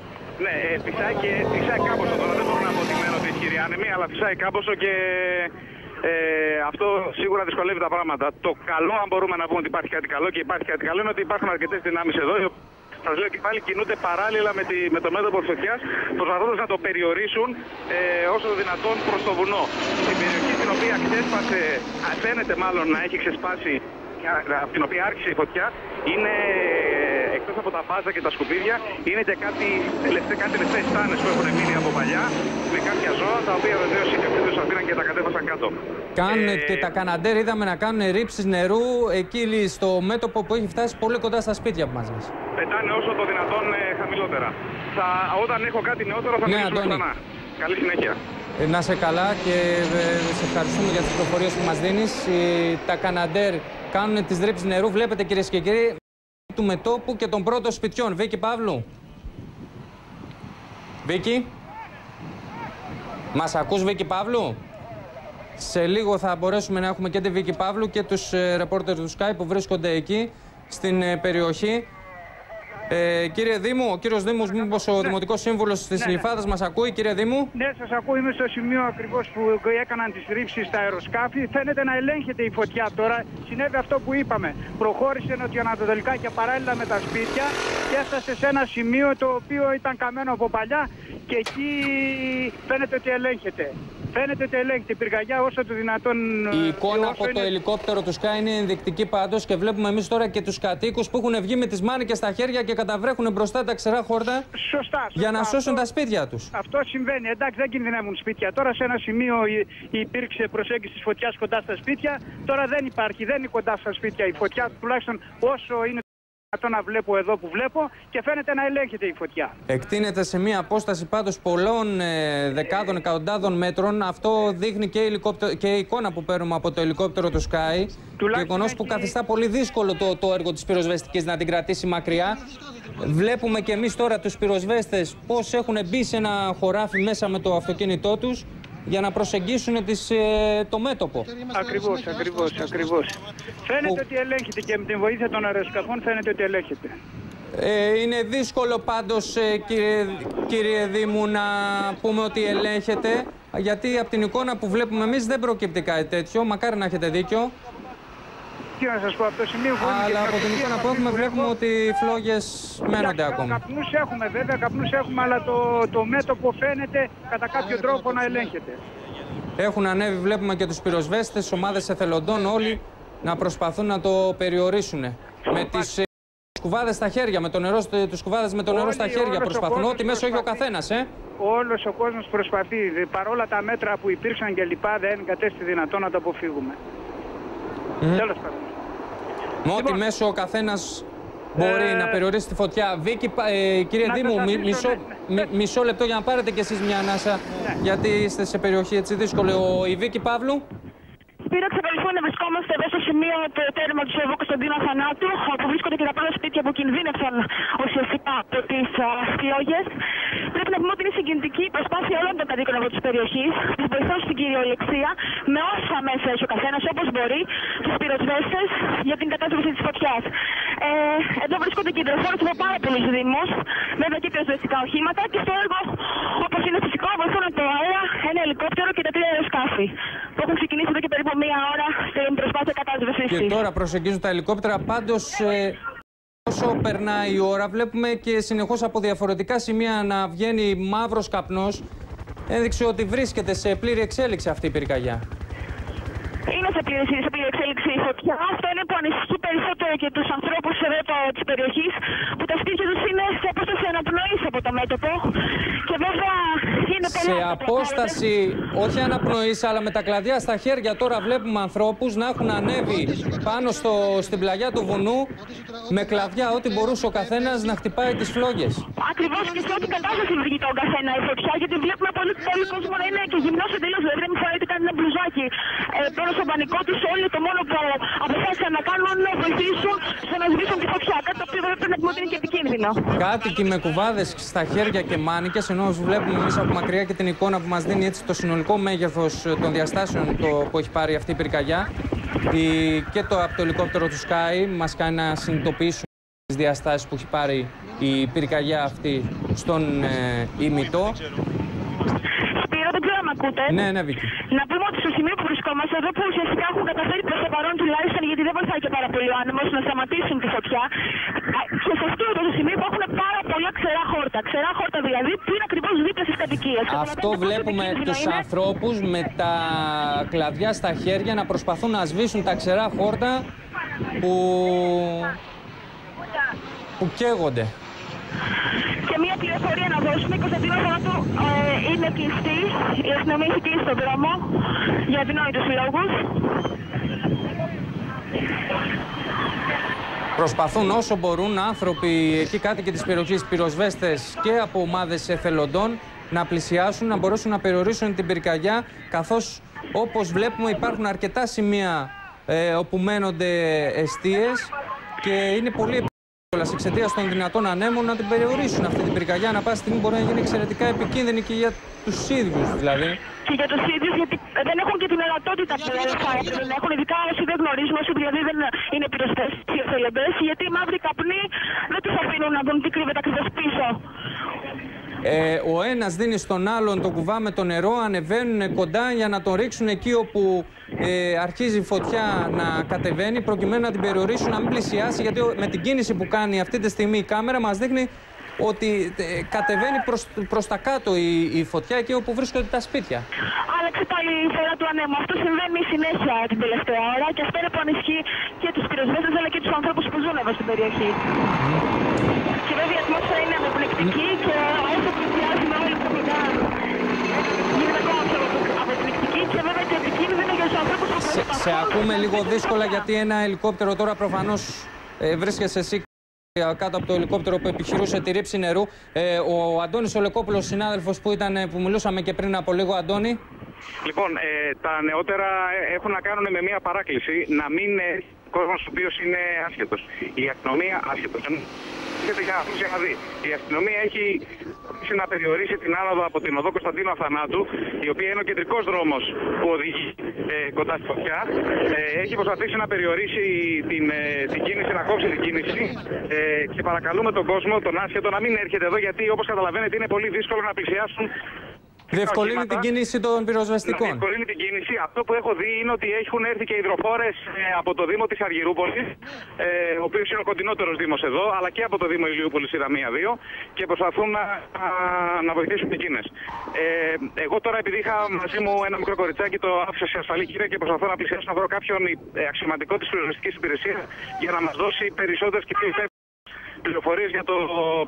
Ναι, ε, φυσάει και φυσάει κάμποσο τώρα. Δεν μπορώ να πω ότι μένω τη ισχυρή άνεμη, αλλά φυσάει κάμποσο και ε, αυτό σίγουρα δυσκολεύει τα πράγματα. Το καλό, αν μπορούμε να πούμε ότι υπάρχει κάτι καλό και υπάρχει κάτι καλό, είναι ότι υπάρχουν αρκετές δυνάμεις εδώ. Σας λέω και πάλι κινούνται παράλληλα με, τη, με το μέτωπο της φωτιάς, προσπαθώντας να το περιορίσουν ε, όσο το δυνατόν προς το βουνό. Στην περιοχή στην οποία ξέσπασε, α, φαίνεται μάλλον να έχει ξεσπάσει από την οποία άρχισε η φωτιά είναι εκτός από τα μπάζα και τα σκουπίδια είναι και κάτι, τελευταί, κάτι τελευταίε στάνες που έχουν μείνει από παλιά με κάποια ζώα τα οποία βεβαίως οι καπνίδε τους αφήναν και τα κατέβασαν κάτω. Κάνουν Ε, και τα καναντέρ, είδαμε να κάνουν ρήψεις νερού εκεί στο μέτωπο που έχει φτάσει πολύ κοντά στα σπίτια που μας λες. Πετάνε όσο το δυνατόν ε, χαμηλότερα. Θα, όταν έχω κάτι νεότερο θα Ναι, μιλήσουμε Αντώνη. ξανά. Καλή συνέχεια. Ε, Να σε καλά και ε, σε ευχαριστούμε για τις πληροφορίες που μας δίνεις. Ε, Τα Καναντέρ κάνουν τις ρήψεις νερού. Βλέπετε κυρίες και κύριοι του μετόπου και των πρώτων σπιτιών. Βίκη Παύλου. Βίκη. Μας ακούς Βίκη Παύλου; Σε λίγο θα μπορέσουμε να έχουμε και τη Βίκη Παύλου και τους ε, ρεπόρτερ του Sky που βρίσκονται εκεί στην ε, περιοχή. Ε, κύριε Δήμου, ο κύριος Δήμος, μήπως ο Δημοτικός Σύμβουλος της Ναι, ναι. Λιφάδας μας ακούει, κύριε Δήμου; Ναι, σας ακούω. Είμαι στο σημείο ακριβώς που έκαναν τις ρήψεις στα αεροσκάφη. Φαίνεται να ελέγχεται η φωτιά τώρα. Συνέβη αυτό που είπαμε. Προχώρησε νοτιοανατολικά και παράλληλα με τα σπίτια και έφτασε σε ένα σημείο το οποίο ήταν καμένο από παλιά και εκεί φαίνεται ότι ελέγχεται. Φαίνεται ότι ελέγχεται η πυρκαγιά όσο το δυνατόν. Η ε, εικόνα όσο από το είναι- ελικόπτερο τους Sky είναι ενδεικτική πάντως και βλέπουμε εμείς τώρα και τους κατοίκους που έχουν βγει με τις μάνικες στα χέρια και καταβρέχουν μπροστά τα ξερά χόρτα Σωστά, σωστά. για να σώσουν Αυτό- τα σπίτια τους. Αυτό συμβαίνει. Εντάξει, δεν κινδυνεύουν σπίτια. Τώρα σε ένα σημείο υ- υπήρξε προσέγγιση της φωτιάς κοντά στα σπίτια. Τώρα δεν υπάρχει, δεν είναι κοντά στα σπίτια η φωτιά, τουλάχιστον όσο είναι να βλέπω εδώ που βλέπω και φαίνεται να ελέγχεται η φωτιά. Εκτείνεται σε μια απόσταση πάντως πολλών ε, δεκάδων, εκατοντάδων μέτρων. Αυτό δείχνει και η, ελικόπτε- και η εικόνα που παίρνουμε από το ελικόπτερο του Sky. Γεγονός που έχει- καθιστά πολύ δύσκολο το, το έργο της πυροσβεστικής να την κρατήσει μακριά. Βλέπουμε και εμείς τώρα τους πυροσβέστες πώς έχουν μπει σε ένα χωράφι μέσα με το αυτοκίνητό τους για να προσεγγίσουν τις, ε, το μέτωπο. Ακριβώς, ακριβώς, ακριβώς. Φαίνεται ότι ελέγχεται και με την βοήθεια των αεροσκαφών φαίνεται ότι ελέγχεται. Ε, είναι δύσκολο πάντως, ε, κύριε, κύριε Δήμου, να πούμε ότι ελέγχεται, γιατί από την εικόνα που βλέπουμε εμείς δεν προκύπτει κάτι τέτοιο, μακάρι να έχετε δίκιο, Τι να σας πω, από το σημείο που είναι και αλλά από την φωτική εικόνα που επαφή έχουμε βλέπουμε έχω, ότι οι φλόγες μένονται ακόμη. Καπνούς έχουμε βέβαια, καπνούς έχουμε, αλλά το, το μέτωπο φαίνεται κατά κάποιο τρόπο να ελέγχεται. Έχουν ανέβει, βλέπουμε και τους πυροσβέστες, ομάδες εθελοντών όλοι να προσπαθούν να το περιορίσουν. Με τις ε, σκουβάδες στα χέρια, με το νερό, στο- τους σκουβάδες με το νερό Όλοι, στα χέρια όλος ο προσπαθούν. κόσμος Ό,τι μέσο έχει ο προσπαθεί. καθένας, ε. Όλος ο κόσμος προσπαθεί. Παρόλα τα μέτρα που υπήρξαν και λοιπά, δεν κατέστη δυνατό να το αποφύγουμε. Τέλος πάντων. Με ό,τι Λοιπόν, μέσο ο καθένας μπορεί ε, να περιορίσει τη φωτιά. Βίκυ, πα- ε, κύριε να Δήμου, σας μι- αφήσω, μισό, ναι. μι- μισό λεπτό για να πάρετε κι εσείς μια ανάσα. Γιατί είστε σε περιοχή έτσι δύσκολη. Ο, η Βίκυ Παύλου. Σπύρο, εξακολουθούμε να βρισκόμαστε εδώ στο σημείο του τέρμα του Σεβού Κωνσταντίνου Αθανάτου, όπου βρίσκονται και τα πρώτα σπίτια που κινδύνευσαν ουσιαστικά από τις φλόγε. Πρέπει να πούμε ότι είναι συγκινητική η προσπάθεια όλων των κατοίκων από της περιοχής, τη βοηθών στην κυριολεξία, με όσα μέσα έχει ο καθένας, όπως μπορεί, τους πυροσβέστες για την κατάσταση της φωτιάς. Ε, εδώ βρίσκονται και οι δροσόρε από πάρα πολλούς Δήμους, βέβαια και πυροσβεστικά οχήματα και στο έργο, όπως είναι φυσικό, βοηθούν από το αέρα ένα ελικόπτερο και τα τρία αεροσκάφη που έχουν ξεκινήσει εδώ και περίπου μία ώρα στην προσπάθεια κατάσβεση Και τώρα προσεγγίζουν τα ελικόπτερα. Πάντως, ε, όσο περνάει η ώρα, βλέπουμε και συνεχώς από διαφορετικά σημεία να βγαίνει μαύρος καπνός. Έδειξε ότι βρίσκεται σε πλήρη εξέλιξη αυτή η πυρκαγιά. Είναι σε πλήρη, σε πλήρη εξέλιξη η φωτιά. Αυτό είναι που ανησυχεί περισσότερο και τους ανθρώπους εδώ της περιοχής, που τα σπίτια τους είναι σε απόσταση αναπνοή από το μέτωπο. Και βέβαια είναι πολλά. Σε τα απόσταση, όχι αναπνοή, αλλά με τα κλαδιά στα χέρια, τώρα βλέπουμε ανθρώπους να έχουν ανέβει πάνω στο, στην πλαγιά του βουνού με κλαδιά, ό,τι μπορούσε ο καθένας να χτυπάει τις φλόγες. Ακριβώς και σε ό,τι κατάσταση βρήκε τον καθένας η φωτιά, γιατί βλέπουμε πολύ, πολύ κόσμο να είναι και γυμνός εντελώ. Δηλαδή δεν μου φαίνεται καν ένα μπλουζάκι ε, πάνω στον πανικό τους. Όλοι το μόνο που αποφάσισαν να κάνουν είναι να βοηθήσουν στο να σβήσουν τη φωτιά. Κάτι το οποίο βέβαια πρέπει να πούμε ότι είναι και επικίνδυνο. Κάτοικοι με κουβάδες στα χέρια και μάνικες, ενώ βλέπουμε εμείς από μακριά και την εικόνα που μας δίνει έτσι το συνολικό μέγεθος των διαστάσεων το, που έχει πάρει αυτή η πυρκαγιά. Η, και το από το ελικόπτερο του Sky μας κάνει να συνειδητοποιήσουμε τις διαστάσεις που έχει πάρει η πυρκαγιά αυτή στον ε, ημιτό. Σπύρο, δεν ξέρω αν με ακούτε. Ναι, ναι, Βίκυ. Να πούμε ότι στο σημείο που βρισκόμαστε, εδώ που ουσιαστικά έχουν καταφέρει προς το παρόν τουλάχιστον, γιατί δεν βοηθάει και πάρα πολύ ο άνεμος, να σταματήσουν τη φωτιά. Α, Και σε αυτό το σημείο υπάρχουν πάρα πολλά ξερά χόρτα. Ξερά χόρτα δηλαδή που είναι ακριβώς δίπλα στις κατοικίες. Αυτό βλέπουμε τους ανθρώπους με τα κλαδιά στα χέρια να προσπαθούν να σβήσουν τα ξερά χόρτα που, που καίγονται. Και μία πληροφορία να δώσουμε. Η Κωνσταντίνο Θανάτου ε, είναι κλειστής. Η αστυνομία έχει κλείσει τον δρόμο για ευνόητου λόγους. Προσπαθούν όσο μπορούν άνθρωποι εκεί κάτοικοι της περιοχής, πυροσβέστες και από ομάδες εθελοντών να πλησιάσουν, να μπορέσουν να περιορίσουν την πυρκαγιά καθώς όπως βλέπουμε υπάρχουν αρκετά σημεία ε, όπου μένονται εστίες και είναι πολύ επικίνδυνο εξαιτίας των δυνατών ανέμων να την περιορίσουν αυτή την πυρκαγιά. Να πάση στιγμή μπορεί να γίνει εξαιρετικά επικίνδυνη και για τους ίδιους δηλαδή. Και για τους ίδιους, γιατί δεν έχουν και την ορατότητα που θα έπρεπε να έχουν, ειδικά όσοι δεν γνωρίζουν, όσοι δηλαδή δεν είναι πυροσβέστες ή εθελοντές, γιατί οι μαύροι καπνοί δεν τους αφήνουν να δουν τι κρύβεται ακριβώς πίσω. Ε, ο ένας δίνει στον άλλον το κουβά με το νερό, ανεβαίνουν κοντά για να τον ρίξουν εκεί όπου ε, αρχίζει η φωτιά να κατεβαίνει προκειμένου να την περιορίσουν, να μην πλησιάσει γιατί ο- με την κίνηση που κάνει αυτή τη στιγμή η κάμερα μας δείχνει ότι ε, κατεβαίνει προς, προς τα κάτω η, η φωτιά εκεί όπου βρίσκονται τα σπίτια. Άλλαξε πάλι η φορά του ανέμου. Αυτό συμβαίνει συνέχεια την τελευταία ώρα και αυτό είναι που ανισχύει και τους πυροσβέστε αλλά και τους ανθρώπους που ζουν εδώ στην περιοχή. Και βέβαια η ατμόσφαιρα είναι αποπληκτική και όσο πλησιάζουμε όλοι κοντά γίνεται ακόμα πιο αποπληκτική και βέβαια και επικίνδυνο για τους ανθρώπους που Σε, προσπαθούν σε ακούμε να λίγο σβήσουν τη δύσκολα φωτιά. γιατί ένα ελικόπτερο τώρα προφανώς ε, βρίσκεσαι εσύ κάτω από το ελικόπτερο που επιχειρούσε τη ρήψη νερού. Ε, ο Αντώνης Ολεκόπουλος, συνάδελφος που, ήταν, ε, που μιλούσαμε και πριν από λίγο, Αντώνη. Λοιπόν, ε, τα νεότερα ε, έχουν να κάνουν με μια παράκληση να μην είναι κόσμος ο οποίος είναι άσχετος. Η αστυνομία άσχετος. Για, για να δει. Η αστυνομία έχει προσπαθήσει να περιορίσει την άνοδο από την οδό Κωνσταντίνου Αθανάτου, η οποία είναι ο κεντρικός δρόμος που οδηγεί ε, κοντά στη φωτιά. Ε, έχει προσπαθήσει να περιορίσει την, ε, την κίνηση, να κόψει την κίνηση. Ε, και παρακαλούμε τον κόσμο, τον άσχετο, να μην έρχεται εδώ, γιατί όπως καταλαβαίνετε είναι πολύ δύσκολο να πλησιάσουν Διευκολύνει την κίνηση των πυροσβεστικών. Να διευκολύνει την κίνηση. Αυτό που έχω δει είναι ότι έχουν έρθει και υδροφόρες από το Δήμο της Αργυρούπολης, ε, ο οποίος είναι ο κοντινότερος Δήμος εδώ, αλλά και από το Δήμο Ηλιούπολης η Δαμία 2 και προσπαθούν να, να βοηθήσουν εκείνες. Ε, εγώ τώρα, επειδή είχα μαζί μου ένα μικρό κοριτσάκι, το άφησα σε ασφαλή κύρια και προσπαθώ να πλησιάσω να βρω κάποιον ε, αξιωματικό της πυροσβεστικής υπηρεσίας για να μας δώσει περισσότερες και πιο πληροφορίες για το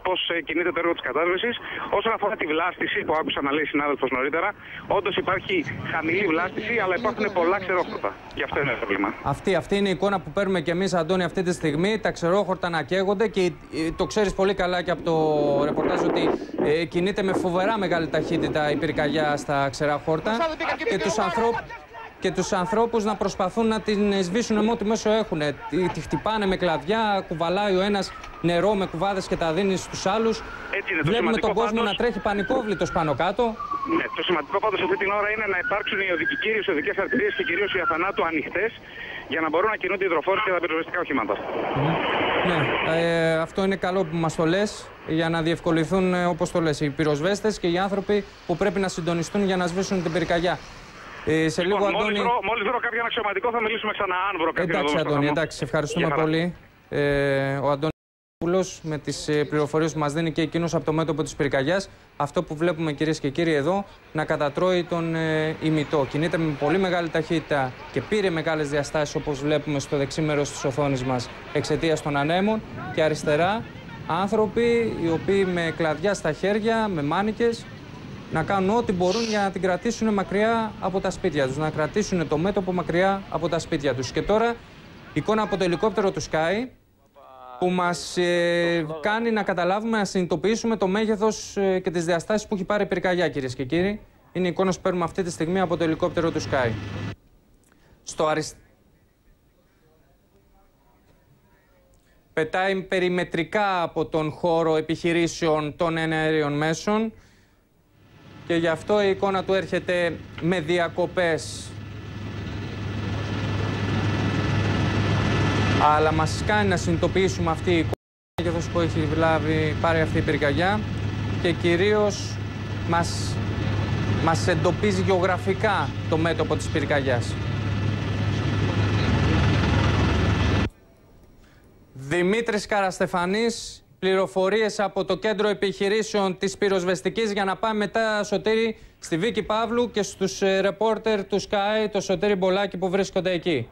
πώς ε, κινείται το έργο της κατάσβεση. Όσον αφορά τη βλάστηση που άκουσα να λέει συνάδελφος νωρίτερα, όντως υπάρχει χαμηλή βλάστηση, αλλά υπάρχουν πολλά ξερόχορτα. Και αυτό είναι το πρόβλημα. Αυτή, αυτή είναι η εικόνα που παίρνουμε κι εμείς, Αντώνη, αυτή τη στιγμή. Τα ξερόχορτα να καίγονται και ε, το ξέρεις πολύ καλά και από το ρεπορτάζ ότι ε, κινείται με φοβερά μεγάλη ταχύτητα η πυρκαγιά στα ξερά χόρτα. Και τους ανθρώπου και τους ανθρώπους να προσπαθούν να την σβήσουν με ό,τι μέσο έχουν. Τη, τη χτυπάνε με κλαδιά, κουβαλάει ο ένας νερό με κουβάδες και τα δίνει στους άλλους. Έτσι είναι, Βλέπουμε τον κόσμο πάντως... να τρέχει πανικόβλητος πάνω κάτω. Ναι, το σημαντικό πάντως αυτή την ώρα είναι να υπάρξουν οι οδικοί κύριοι, οι οδικές αρτηρίες και κυρίως οι αθανάτου ανοιχτές για να μπορούν να κινούνται οι υδροφόροι και τα πυροσβεστικά οχήματα. Ναι, ε, αυτό είναι καλό που μας το λες για να διευκολυθούν ε, όπως το λες οι πυροσβέστες και οι άνθρωποι που πρέπει να συντονιστούν για να σβήσουν την πυρκαγιά. Ε, σε λοιπόν, λίγο, Αντώνη... Μόλις βρω, μόλις βρω κάποιον αξιωματικό θα μιλήσουμε ξανά, αν βρω κάποιον Εντάξει, εδώ στο Αντώνη, δρόμο. εντάξει, ευχαριστούμε Γεια χαρά. πολύ. Ε, ο Αντώνης με τις ε, πληροφορίες που μας δίνει και εκείνος από το μέτωπο της πυρκαγιάς. Αυτό που βλέπουμε κυρίες και κύριοι εδώ, να κατατρώει τον ε, ημιτό. Κινείται με πολύ μεγάλη ταχύτητα και πήρε μεγάλες διαστάσεις όπως βλέπουμε στο δεξί μέρος της οθόνης μας εξαιτίας των ανέμων και αριστερά άνθρωποι οι οποίοι με κλαδιά στα χέρια, με μάνικες να κάνουν ό,τι μπορούν για να την κρατήσουν μακριά από τα σπίτια τους, να κρατήσουν το μέτωπο μακριά από τα σπίτια τους. Και τώρα εικόνα από το ελικόπτερο του Sky που μας ε, κάνει να καταλάβουμε, να συνειδητοποιήσουμε το μέγεθος ε, και τις διαστάσεις που έχει πάρει η πυρκαγιά κυρίες και κύριοι. Είναι η εικόνα που παίρνουμε αυτή τη στιγμή από το ελικόπτερο του Sky. Στο αριστερό. Πετάει περιμετρικά από τον χώρο επιχειρήσεων των εναέριων μέσων και γι' αυτό η εικόνα του έρχεται με διακοπές. Αλλά μας κάνει να συνειδητοποιήσουμε αυτή η εικόνα που έχει βλάβει, πάρει αυτή η πυρκαγιά και κυρίως μας, μας εντοπίζει γεωγραφικά το μέτωπο της πυρκαγιάς. Δημήτρης Καραστεφανής, πληροφορίες από το κέντρο επιχειρήσεων της πυροσβεστικής για να πάμε μετά, Σωτήρη, στη Βίκη Παύλου και στους ε, ρεπόρτερ του Sky, το Σωτήρη Μπολάκη που βρίσκονται εκεί.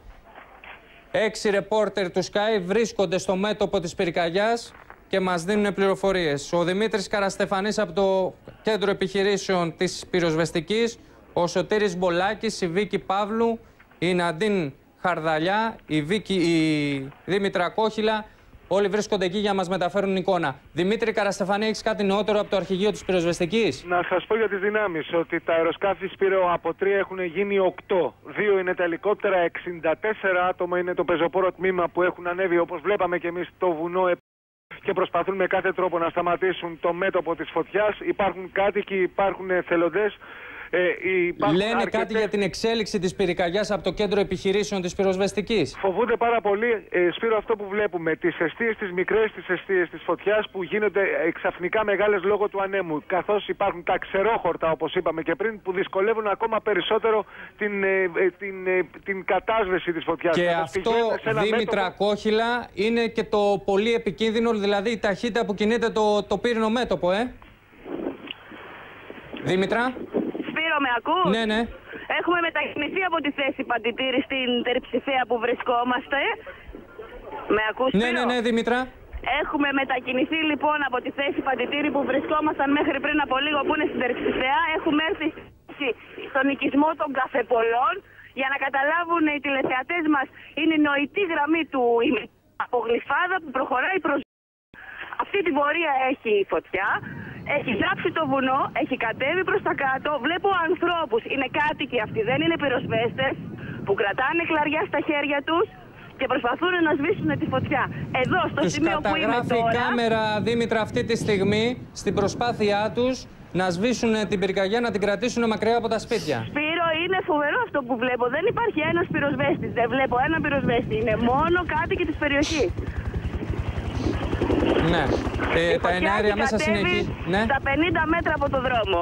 Έξι ρεπόρτερ του Sky βρίσκονται στο μέτωπο της πυρκαγιάς και μας δίνουν πληροφορίες. Ο Δημήτρης Καραστεφανής από το κέντρο επιχειρήσεων της πυροσβεστικής, ο Σωτήρης Μπολάκης, η Βίκη Παύλου, η Ναντίν Χαρδαλιά, η, Βίκη, η Δήμητρα Κόχυλα, όλοι βρίσκονται εκεί για να μας μεταφέρουν εικόνα. Δημήτρη Καραστεφανή, έχεις κάτι νεότερο από το αρχηγείο της πυροσβεστικής; Να σας πω για τις δυνάμεις ότι τα αεροσκάφη Σπύρο από τρία έχουν γίνει 8. Δύο είναι τα ελικόπτερα, 64 άτομα είναι το πεζοπόρο τμήμα που έχουν ανέβει όπως βλέπαμε και εμείς το βουνό επ- και προσπαθούν με κάθε τρόπο να σταματήσουν το μέτωπο της φωτιάς. Υπάρχουν κάτοικοι, υπάρχουν θελοντές. Ε, υπάρχουν Λένε αρκετές- κάτι για την εξέλιξη της πυρκαγιάς από το κέντρο επιχειρήσεων της πυροσβεστικής; Φοβούνται πάρα πολύ, ε, Σπύρο, αυτό που βλέπουμε. Τις αιστείες, τις μικρές, τις αιστείες της φωτιάς που γίνονται ε, ξαφνικά μεγάλες λόγω του ανέμου. Καθώς υπάρχουν τα ξερόχορτα, όπως είπαμε και πριν, που δυσκολεύουν ακόμα περισσότερο την, ε, ε, την, ε, την κατάσβεση της φωτιάς. Και αυτό, Δήμητρα Κόχυλα, είναι και το πολύ επικίνδυνο, δηλαδή η ταχύτητα που κινείται το, το πύρινο μέτωπο, ε; Δήμητρα; Σπύρο, με ακούς; Ναι, ναι. Έχουμε μετακινηθεί από τη θέση παντητήρη στην τερψηφία που βρισκόμαστε. Με ακούς, Ναι, ναι, Σπύρο; ναι, Δήμητρα. Έχουμε μετακινηθεί λοιπόν από τη θέση παντητήρη που βρισκόμασταν μέχρι πριν από λίγο που είναι στην Τερψηφαία. Έχουμε έρθει στον οικισμό των καφεπολών για να καταλάβουν οι τηλεθεατές μας είναι η νοητή γραμμή του η- από γλυφάδα που προχωράει προς αυτή την πορεία έχει η φωτιά. Έχει γράψει το βουνό, έχει κατέβει προς τα κάτω. Βλέπω ανθρώπους, είναι κάτοικοι αυτοί, δεν είναι πυροσβέστες, που κρατάνε κλαριά στα χέρια τους και προσπαθούν να σβήσουν τη φωτιά. Εδώ, στο Τους σημείο που είμαι καταγράφει η τώρα... κάμερα, Δήμητρα, αυτή τη στιγμή στην προσπάθειά τους να σβήσουν την πυρκαγιά, να την κρατήσουν μακριά από τα σπίτια. Σπύρο, είναι φοβερό αυτό που βλέπω. Δεν υπάρχει ένας πυροσβέστης. Δεν βλέπω ένα πυροσβέστη. Είναι μόνο κάτοικοι της περιοχής. Ναι. Ε, τα εναέρια μέσα συνεχίζει. Ναι. Στα 50 μέτρα από το δρόμο.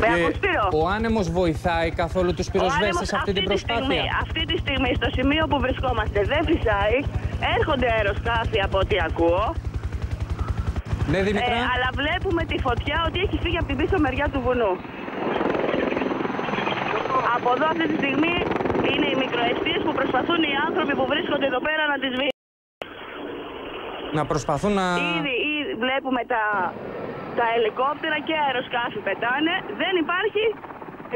Με Και ακούς, Σπύρο; ο άνεμος βοηθάει καθόλου τους Ο πυροσβέστες άνεμος σε αυτή την τη στιγμή, προσπάθεια; αυτή τη στιγμή, στο σημείο που βρισκόμαστε, δεν φυσάει. Έρχονται αεροσκάφη από ό,τι ακούω. Ναι, Δήμητρα. Ε, αλλά βλέπουμε τη φωτιά ότι έχει φύγει από την πίσω μεριά του βουνού. Από εδώ αυτή τη στιγμή είναι οι μικροαιστείες που προσπαθούν οι άνθρωποι που βρίσκονται εδώ πέρα να τις σβήσουν. Να προσπαθούν να... Ήδη, ήδη βλέπουμε τα, τα ελικόπτερα και αεροσκάφη πετάνε. Δεν υπάρχει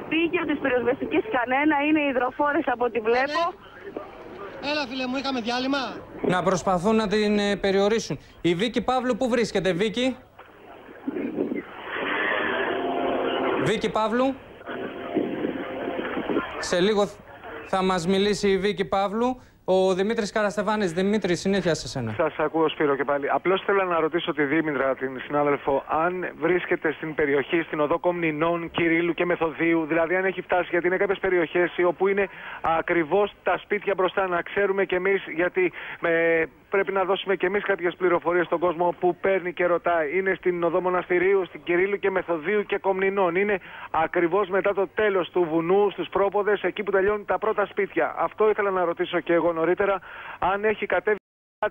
επίκαιο της πυροσβεστικής κανένα. Είναι οι υδροφόρες από ό,τι βλέπω. Έλα φίλε μου, είχαμε διάλειμμα. να προσπαθούν να την ε, περιορίσουν. Η Βίκη Παύλου πού βρίσκεται, Βίκη; Βίκη Παύλου; Σε λίγο θα μας μιλήσει η Βίκη Παύλου. Ο Δημήτρης Καραστεβάνης. Δημήτρη, συνέχεια σε σένα. Σας ακούω, Σπύρο και πάλι. Απλώς θέλω να ρωτήσω τη Δήμητρα, την συνάδελφο, αν βρίσκεται στην περιοχή, στην οδό Κομνηνών, Κυρίλου και Μεθοδίου, δηλαδή αν έχει φτάσει, γιατί είναι κάποιες περιοχές όπου είναι ακριβώς τα σπίτια μπροστά, να ξέρουμε κι εμείς, γιατί ε, πρέπει να δώσουμε κι εμείς κάποιες πληροφορίες στον κόσμο που παίρνει και ρωτάει. Είναι στην οδό Μοναστηρίου, στην Κυρίλου και Μεθοδίου και Κομνηνών. Είναι ακριβώς μετά το τέλος του βουνού, στους πρόποδες, εκεί που τελειώνουν τα πρώτα σπίτια. Αυτό ήθελα να ρωτήσω και εγώ νωρίτερα, αν έχει κατέβει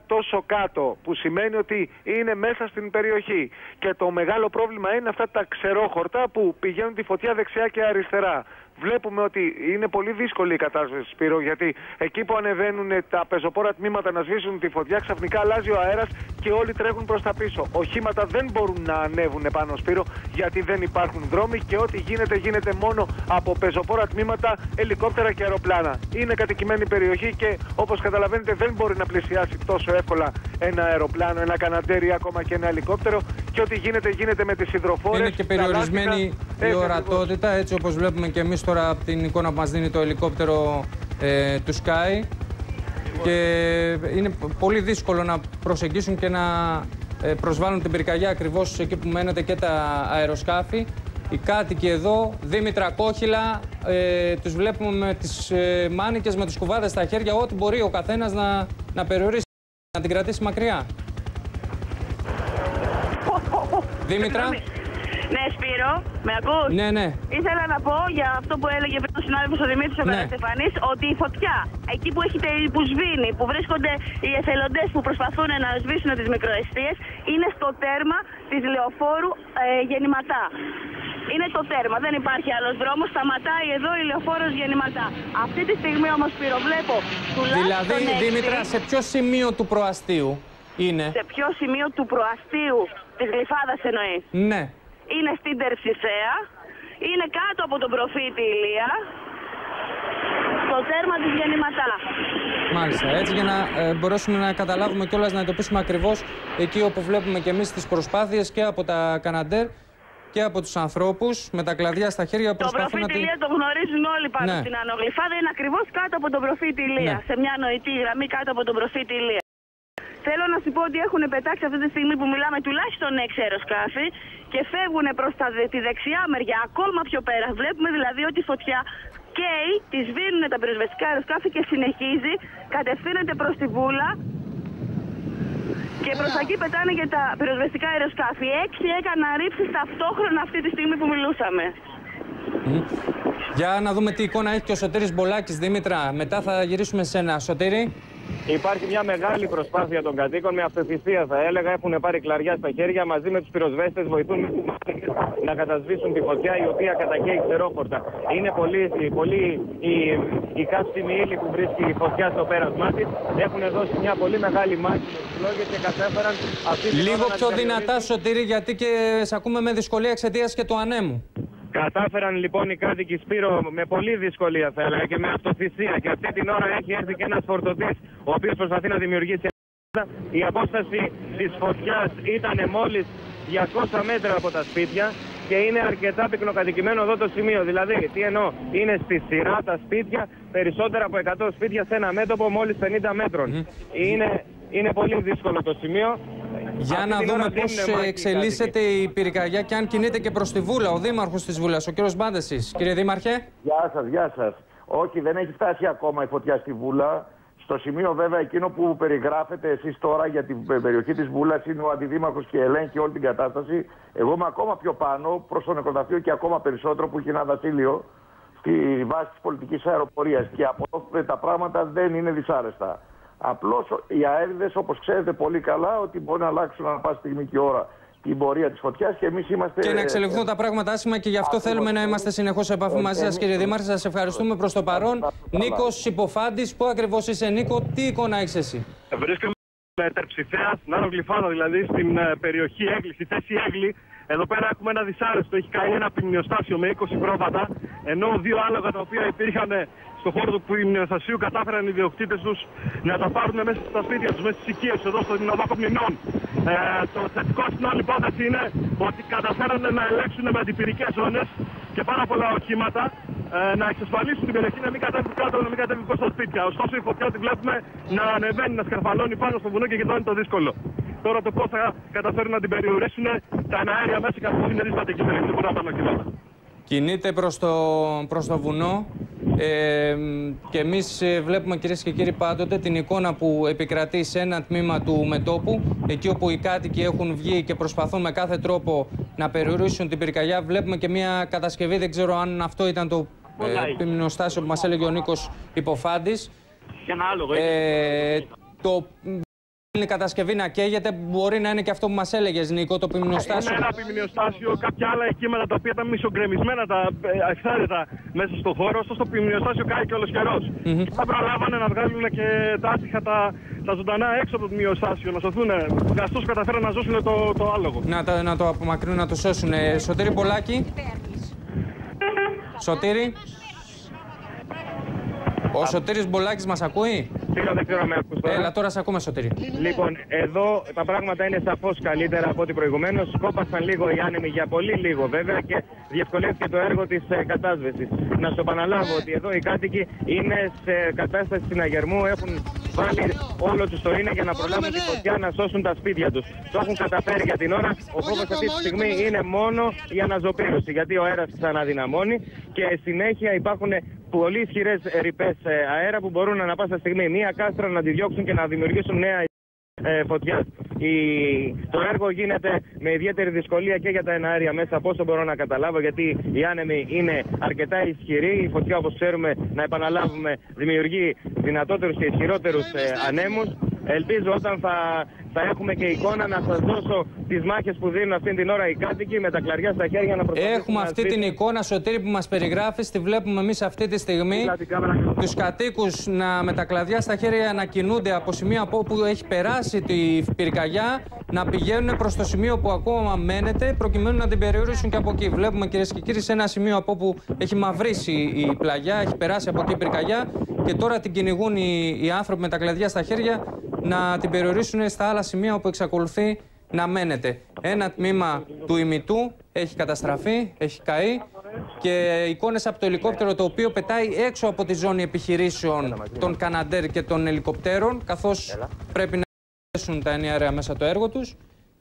τόσο κάτω, που σημαίνει ότι είναι μέσα στην περιοχή. Και το μεγάλο πρόβλημα είναι αυτά τα ξερόχορτα που πηγαίνουν τη φωτιά δεξιά και αριστερά. Βλέπουμε ότι είναι πολύ δύσκολη η κατάσταση, Σπύρο, γιατί εκεί που ανεβαίνουν τα πεζοπόρα τμήματα να σβήσουν τη φωτιά, ξαφνικά αλλάζει ο αέρας και όλοι τρέχουν προς τα πίσω. Οχήματα δεν μπορούν να ανέβουν πάνω, Σπύρο, γιατί δεν υπάρχουν δρόμοι και ό,τι γίνεται, γίνεται μόνο από πεζοπόρα τμήματα, ελικόπτερα και αεροπλάνα. Είναι κατοικημένη περιοχή και όπως καταλαβαίνετε δεν μπορεί να πλησιάσει τόσο εύκολα ένα αεροπλάνο, ένα καναντέρι ή ακόμα και ένα ελικόπτερο. Και ό,τι γίνεται, γίνεται με τις υδροφόρες. Είναι και περιορισμένη η ορατότητα, έτσι όπως βλέπουμε και εμείς τώρα από την εικόνα που μας δίνει το ελικόπτερο ε, του Sky. Και είναι π- πολύ δύσκολο να προσεγγίσουν και να ε, προσβάλλουν την πυρκαγιά ακριβώς εκεί που μένετε και τα αεροσκάφη. Οι κάτοικοι εδώ, Δήμητρα Κόχυλα, ε, τους βλέπουμε με τις ε, μάνικες, με τους κουβάδες στα χέρια, ό,τι μπορεί ο καθένας να, να περιορίσει, να την κρατήσει μακριά. Δήμητρα. Ναι, Σπύρο, με ακούς; Ναι, ναι. Ήθελα να πω για αυτό που έλεγε πριν ο συνάδελφος ο Δημήτρης ο Ναι. Καραστεφανής, ότι η φωτιά, εκεί που, έχει, τε- που σβήνει, που βρίσκονται οι εθελοντές που προσπαθούν να σβήσουν τις μικροαιστείες, είναι στο τέρμα της λεωφόρου ε, γεννηματά. Είναι το τέρμα, δεν υπάρχει άλλος δρόμος. Σταματάει εδώ η λεωφόρος γεννηματά. Αυτή τη στιγμή όμως πυροβλέπω τουλάχιστον. Δηλαδή, έξι- Δήμητρα, σε ποιο σημείο του προαστίου είναι; σε ποιο σημείο του προαστίου της γλυφάδας εννοεί; Ναι. Είναι στην Τερψιθέα, είναι κάτω από τον προφήτη Ηλία, στο τέρμα της Γεννηματά. Μάλιστα. Έτσι για να ε, μπορέσουμε να καταλάβουμε κιόλας να εντοπίσουμε ακριβώς εκεί όπου βλέπουμε και εμείς τις προσπάθειες και από τα Καναντέρ και από τους ανθρώπους με τα κλαδιά στα χέρια Το προσπαθούν να προφήτη την. Ηλία το γνωρίζουν όλοι πάνω Ναι. στην Ανογλυφάδα, είναι ακριβώς κάτω από τον προφήτη Ηλία, Ναι. σε μια νοητή γραμμή κάτω από τον προφήτη Ηλία. Θέλω να σου πω ότι έχουν πετάξει αυτή τη στιγμή που μιλάμε τουλάχιστον 6 αεροσκάφη και φεύγουν προς τη δεξιά μεριά, ακόμα πιο πέρα. Βλέπουμε δηλαδή ότι η φωτιά καίει, της σβήνουν τα πυροσβεστικά αεροσκάφη και συνεχίζει, κατευθύνεται προς τη βούλα και προς εκεί πετάνε και τα πυροσβεστικά αεροσκάφη. Έξι έκαναν ρήψεις ταυτόχρονα αυτή τη στιγμή που μιλούσαμε. Μμ. Για να δούμε τι εικόνα έχει και ο Σωτήρης Μπολάκης, Δήμητρα. Μετά θα γυρίσουμε σε ένα. Σωτήρη. Υπάρχει μια μεγάλη προσπάθεια των κατοίκων με αυτοθυσία, θα έλεγα. Έχουν πάρει κλαριά στα χέρια μαζί με τους πυροσβέστες, βοηθούν να κατασβήσουν τη φωτιά η οποία κατακαίει ξερόχορτα. Είναι πολύ, πολύ η, η κάψιμη ύλη που βρίσκει η φωτιά στο πέρασμά τη. Έχουν δώσει μια πολύ μεγάλη μάχη με τους λόγες και κατέφεραν αυτή την Λίγο ώρα να πιο την δυνατά, Σωτήρη, γιατί και σε ακούμε με δυσκολία εξαιτίας και του ανέμου. Κατάφεραν λοιπόν οι κάτοικοι Σπύρο με πολύ δυσκολία θα έλεγα και με αυτοθυσία. Και αυτή την ώρα έχει έρθει και ένας φορτωτής, ο οποίος προσπαθεί να δημιουργήσει Η απόσταση της φωτιάς ήταν μόλις 200 μέτρα από τα σπίτια και είναι αρκετά πυκνοκατοικημένο εδώ το σημείο. Δηλαδή, τι εννοώ, είναι στη σειρά τα σπίτια, περισσότερα από 100 σπίτια σε ένα μέτωπο μόλις 50 μέτρων. Είναι, είναι πολύ δύσκολο το σημείο. Για Αυτή να την δούμε ώρα πώς δίνουν μάχη οι εξελίσσεται η πυρκαγιά και αν κινείται και προς τη Βούλα, ο Δήμαρχος της Βούλας, ο κύριος Μπάντεση. Κύριε Δήμαρχε. Γεια σας, γεια σας. Όχι, δεν έχει φτάσει ακόμα η φωτιά στη Βούλα. Στο σημείο βέβαια εκείνο που περιγράφετε εσείς τώρα για την περιοχή της Βούλας είναι ο αντιδήμαρχος και ελέγχει όλη την κατάσταση. Εγώ είμαι ακόμα πιο πάνω προς το νεκροταφείο και ακόμα περισσότερο που έχει ένα δασίλειο στη βάση της πολιτικής αεροπορίας και από εδώ τα πράγματα δεν είναι δυσάρεστα. Απλώς οι αέριδες όπως ξέρετε πολύ καλά ότι μπορεί να αλλάξουν ανά πάση στιγμή και ώρα την πορεία της φωτιάς και εμείς είμαστε... Και να εξελιχθούν τα πράγματα άσχημα και γι' αυτό Ακριβώς. θέλουμε να είμαστε συνεχώς σε επαφή Ε, μαζί σας, εμείς- κύριε Δήμαρχε. Σας ευχαριστούμε προς το παρόν. καλά. Νίκος Υποφάντη, πού ακριβώς είσαι, Νίκο, τι εικόνα έχεις εσύ; Βρίσκομαι στην Τερψιθέας, στην Άνω Γλυφάδα δηλαδή, στην ε, περιοχή Έγλη, στη θέση Έγλη. Εδώ πέρα έχουμε ένα δυσάρεστο. Έχει καεί ένα ποιμνιοστάσιο με 20 πρόβατα, ενώ δύο άλογα τα οποία υπήρχαν ε, στο χώρο του ποιμνιοστασίου κατάφεραν οι ιδιοκτήτε τους να τα πάρουν μέσα στα σπίτια τους, μέσα στις οικίες εδώ στον Ινωμάκο Μηνών. Ε, το θετικό στην όλη υπόθεση είναι ότι καταφέρανε να ελέγξουν με αντιπυρικές ζώνες και πάρα πολλά οχήματα ε, να εξασφαλίσουν την περιοχή να μην κατέβει κάτω, να μην κατέβει προ τα σπίτια. Ωστόσο η φωτιά τη βλέπουμε να ανεβαίνει, να σκαρφαλώνει πάνω στο βουνό και εκεί εδώ είναι το δύσκολο. Τώρα το πώς θα καταφέρουν να την περιορίσουν τα αέρια μέσα καθώ είναι δύσκολα εκεί πέρα, δεν μπορούν να πάνε οχήματα. Κινείται προς το, προς το βουνό. Ε, και εμείς ε, βλέπουμε κυρίες και κύριοι πάντοτε την εικόνα που επικρατεί σε ένα τμήμα του μετόπου. Εκεί όπου οι κάτοικοι έχουν βγει και προσπαθούν με κάθε τρόπο να περιορίσουν την πυρκαγιά βλέπουμε και μια κατασκευή, δεν ξέρω αν αυτό ήταν το ε, ποιμνοστάσιο που μας έλεγε ο Νίκος Υποφάντης. Και ένα άλλο, ε, το είναι κατασκευή να καίγεται μπορεί να είναι και αυτό που μας έλεγες Νίκο το ποιμνοστάσιο Είναι ένα ποιμνιοστάσιο, κάποια άλλα εκείματα τα οποία ήταν μισογκρεμισμένα, τα ε, ευθάρετα μέσα στο χώρο. Ωστόσο το ποιμνιοστάσιο κάει και όλος καιρός. Μμμ. Και θα προλάβανε να βγάλουν και τα άτυχα, τα, τα ζωντανά έξω από το ποιμνιοστάσιο, να σωθούν. Γαστού καταφέραν να ζώσουν το, το άλογο. να, το- να το απομακρύνουν, να το σώσουν. Ε, Σωτήρη Πολάκη. Σωτήρη. Ο Σωτήρης Μπολάκης μας ακούει; Σίγουρα δεν ξέρω αν με ακούς τώρα. Έλα, τώρα σε ακούμε Σωτήρη. Λοιπόν, εδώ τα πράγματα είναι σαφώς καλύτερα από ό,τι προηγουμένως. Σκόπασαν λίγο οι άνεμοι για πολύ λίγο βέβαια και διευκολύνθηκε το έργο της ε, κατάσβεσης. Να σου επαναλάβω ότι εδώ οι κάτοικοι είναι σε κατάσταση συναγερμού, έχουν βάλει όλο τους το είναι για να προλάβουν τη φωτιά να σώσουν τα σπίτια τους. Το έχουν καταφέρει για την ώρα. Ο φόβος αυτή τη στιγμή είναι μόνο η αναζωπήρωση γιατί ο αέρας ξαναδυναμώνει και συνέχεια υπάρχουν πολύ ισχυρές ρηπές αέρα που μπορούν ανα πάσα στιγμή μία κάστρα να τη διώξουν και να δημιουργήσουν νέα ε, φωτιά. Η... Το έργο γίνεται με ιδιαίτερη δυσκολία και για τα εναέρια μέσα, από όσο μπορώ να καταλάβω, γιατί οι άνεμοι είναι αρκετά ισχυροί. Η φωτιά, όπως ξέρουμε, να επαναλάβουμε, δημιουργεί δυνατότερους και ισχυρότερους ε, ανέμους. Ελπίζω όταν θα, θα έχουμε και εικόνα να σας δώσω τις μάχες που δίνουν αυτή την ώρα οι κάτοικοι με τα κλαριά στα χέρια να προσπαθήσουν Έχουμε να αυτή την σβήσουν. εικόνα, Σωτήρη, που μας περιγράφεις, τη βλέπουμε εμείς αυτή τη στιγμή. Τους κατοίκους να, με τα κλαδιά στα χέρια να κινούνται από σημείο από όπου έχει περάσει τη πυρκαγιά, να πηγαίνουν προς το σημείο που ακόμα μένεται, προκειμένου να την περιορίσουν και από εκεί. Βλέπουμε κυρίες και κύριοι σε ένα σημείο από όπου έχει μαυρίσει η πλαγιά, έχει περάσει από εκεί η πυρκαγιά και τώρα την κυνηγούν οι, οι άνθρωποι με τα κλαδιά στα χέρια να την περιορίσουν στα άλλα σημεία όπου εξακολουθεί να μένετε. Ένα τμήμα του ημιτού έχει καταστραφεί, έχει καεί και εικόνες από το ελικόπτερο το οποίο πετάει έξω από τη ζώνη επιχειρήσεων των Καναντέρ και των ελικοπτέρων καθώς πρέπει να θέσουν τα ενιαία μέσα το έργο τους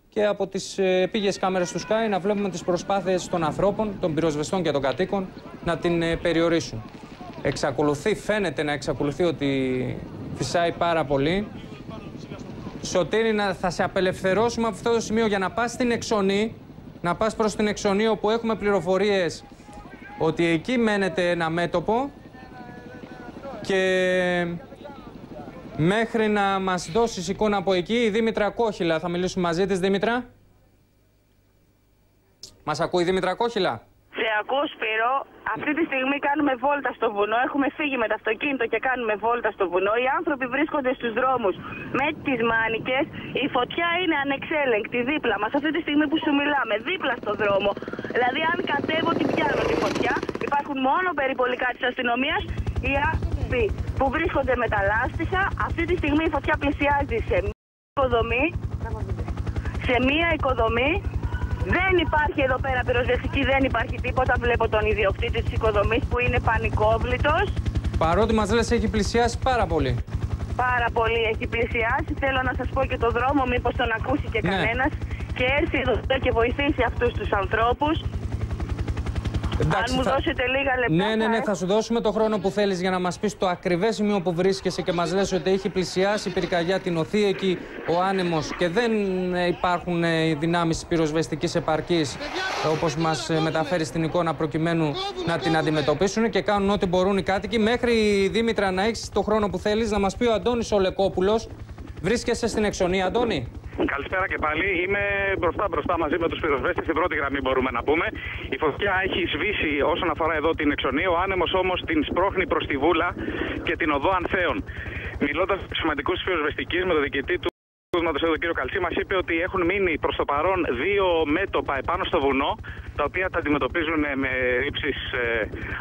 και από τις ε, επίγειες κάμερες του Sky να βλέπουμε τις προσπάθειες των ανθρώπων, των πυροσβεστών και των κατοίκων να την ε, περιορίσουν. Εξακολουθεί, φαίνεται να εξακολουθεί ότι φυσάει πάρα πολύ. Σωτήρη, να, θα σε απελευθερώσουμε από αυτό το σημείο για να πας στην Εξονή, να πας προς την Εξονή όπου έχουμε πληροφορίες ότι εκεί μένεται ένα μέτωπο και μέχρι να μας δώσεις εικόνα από εκεί η Δήμητρα Κόχυλα. Θα μιλήσουμε μαζί της, Δήμητρα. Μας ακούει η Δήμητρα Κόχυλα; Σε ακούω Σπύρο, αυτή τη στιγμή κάνουμε βόλτα στο βουνό. Έχουμε φύγει με το αυτοκίνητο και κάνουμε βόλτα στο βουνό. Οι άνθρωποι βρίσκονται στους δρόμους με τις μάνικες. Η φωτιά είναι ανεξέλεγκτη δίπλα μας. Αυτή τη στιγμή που σου μιλάμε, δίπλα στο δρόμο. Δηλαδή αν κατέβω την πιάνω τη φωτιά. Υπάρχουν μόνο περιπολικά της αστυνομίας. Οι άνθρωποι που βρίσκονται με τα λάστιχα. Αυτή τη στιγμή η φωτιά πλησιάζει σε οικοδομή, σε μία οικοδομή δεν υπάρχει εδώ πέρα πυροσβεστική, δεν υπάρχει τίποτα. Βλέπω τον ιδιοκτήτη της οικοδομής που είναι πανικόβλητος. Παρότι μας λες έχει πλησιάσει πάρα πολύ. Πάρα πολύ έχει πλησιάσει. Θέλω να σας πω και το δρόμο, μήπως τον ακούσει και Ναι. κανένας και έρθει εδώ και βοηθήσει αυτούς τους ανθρώπους. Εντάξει, Αν μου θα- δώσετε λίγα λεπτά. Ναι, ναι, ναι, θα θα σου δώσουμε το χρόνο που θέλεις για να μας πεις το ακριβές σημείο που βρίσκεσαι και μας λες ότι έχει πλησιάσει η πυρκαγιά, την οθεί εκεί ο άνεμος και δεν ε, υπάρχουν ε, οι δυνάμεις τη πυροσβεστικής επαρκής όπως μας μεταφέρει στην εικόνα προκειμένου να την αντιμετωπίσουν και κάνουν ό,τι μπορούν οι κάτοικοι. Μέχρι Δήμητρα να έχεις το χρόνο που θέλεις να μας πει ο Αντώνης Ολεκόπουλος. Βρίσκεσαι στην εξονία, Αντώνη; Καλησπέρα και πάλι. Είμαι μπροστά μπροστά μαζί με τους πυροσβέστες στην πρώτη γραμμή, μπορούμε να πούμε. Η φωτιά έχει σβήσει όσον αφορά εδώ την εξονή. Ο άνεμος όμως την σπρώχνει προς τη βούλα και την οδό Ανθέων. Μιλώντας με του σημαντικούς τη πυροσβεστική με τον διοικητή του τμήματο εδώ, τον κύριο Καλτσί, μας είπε ότι έχουν μείνει προς το παρόν δύο μέτωπα επάνω στο βουνό, τα οποία τα αντιμετωπίζουν με ρήψεις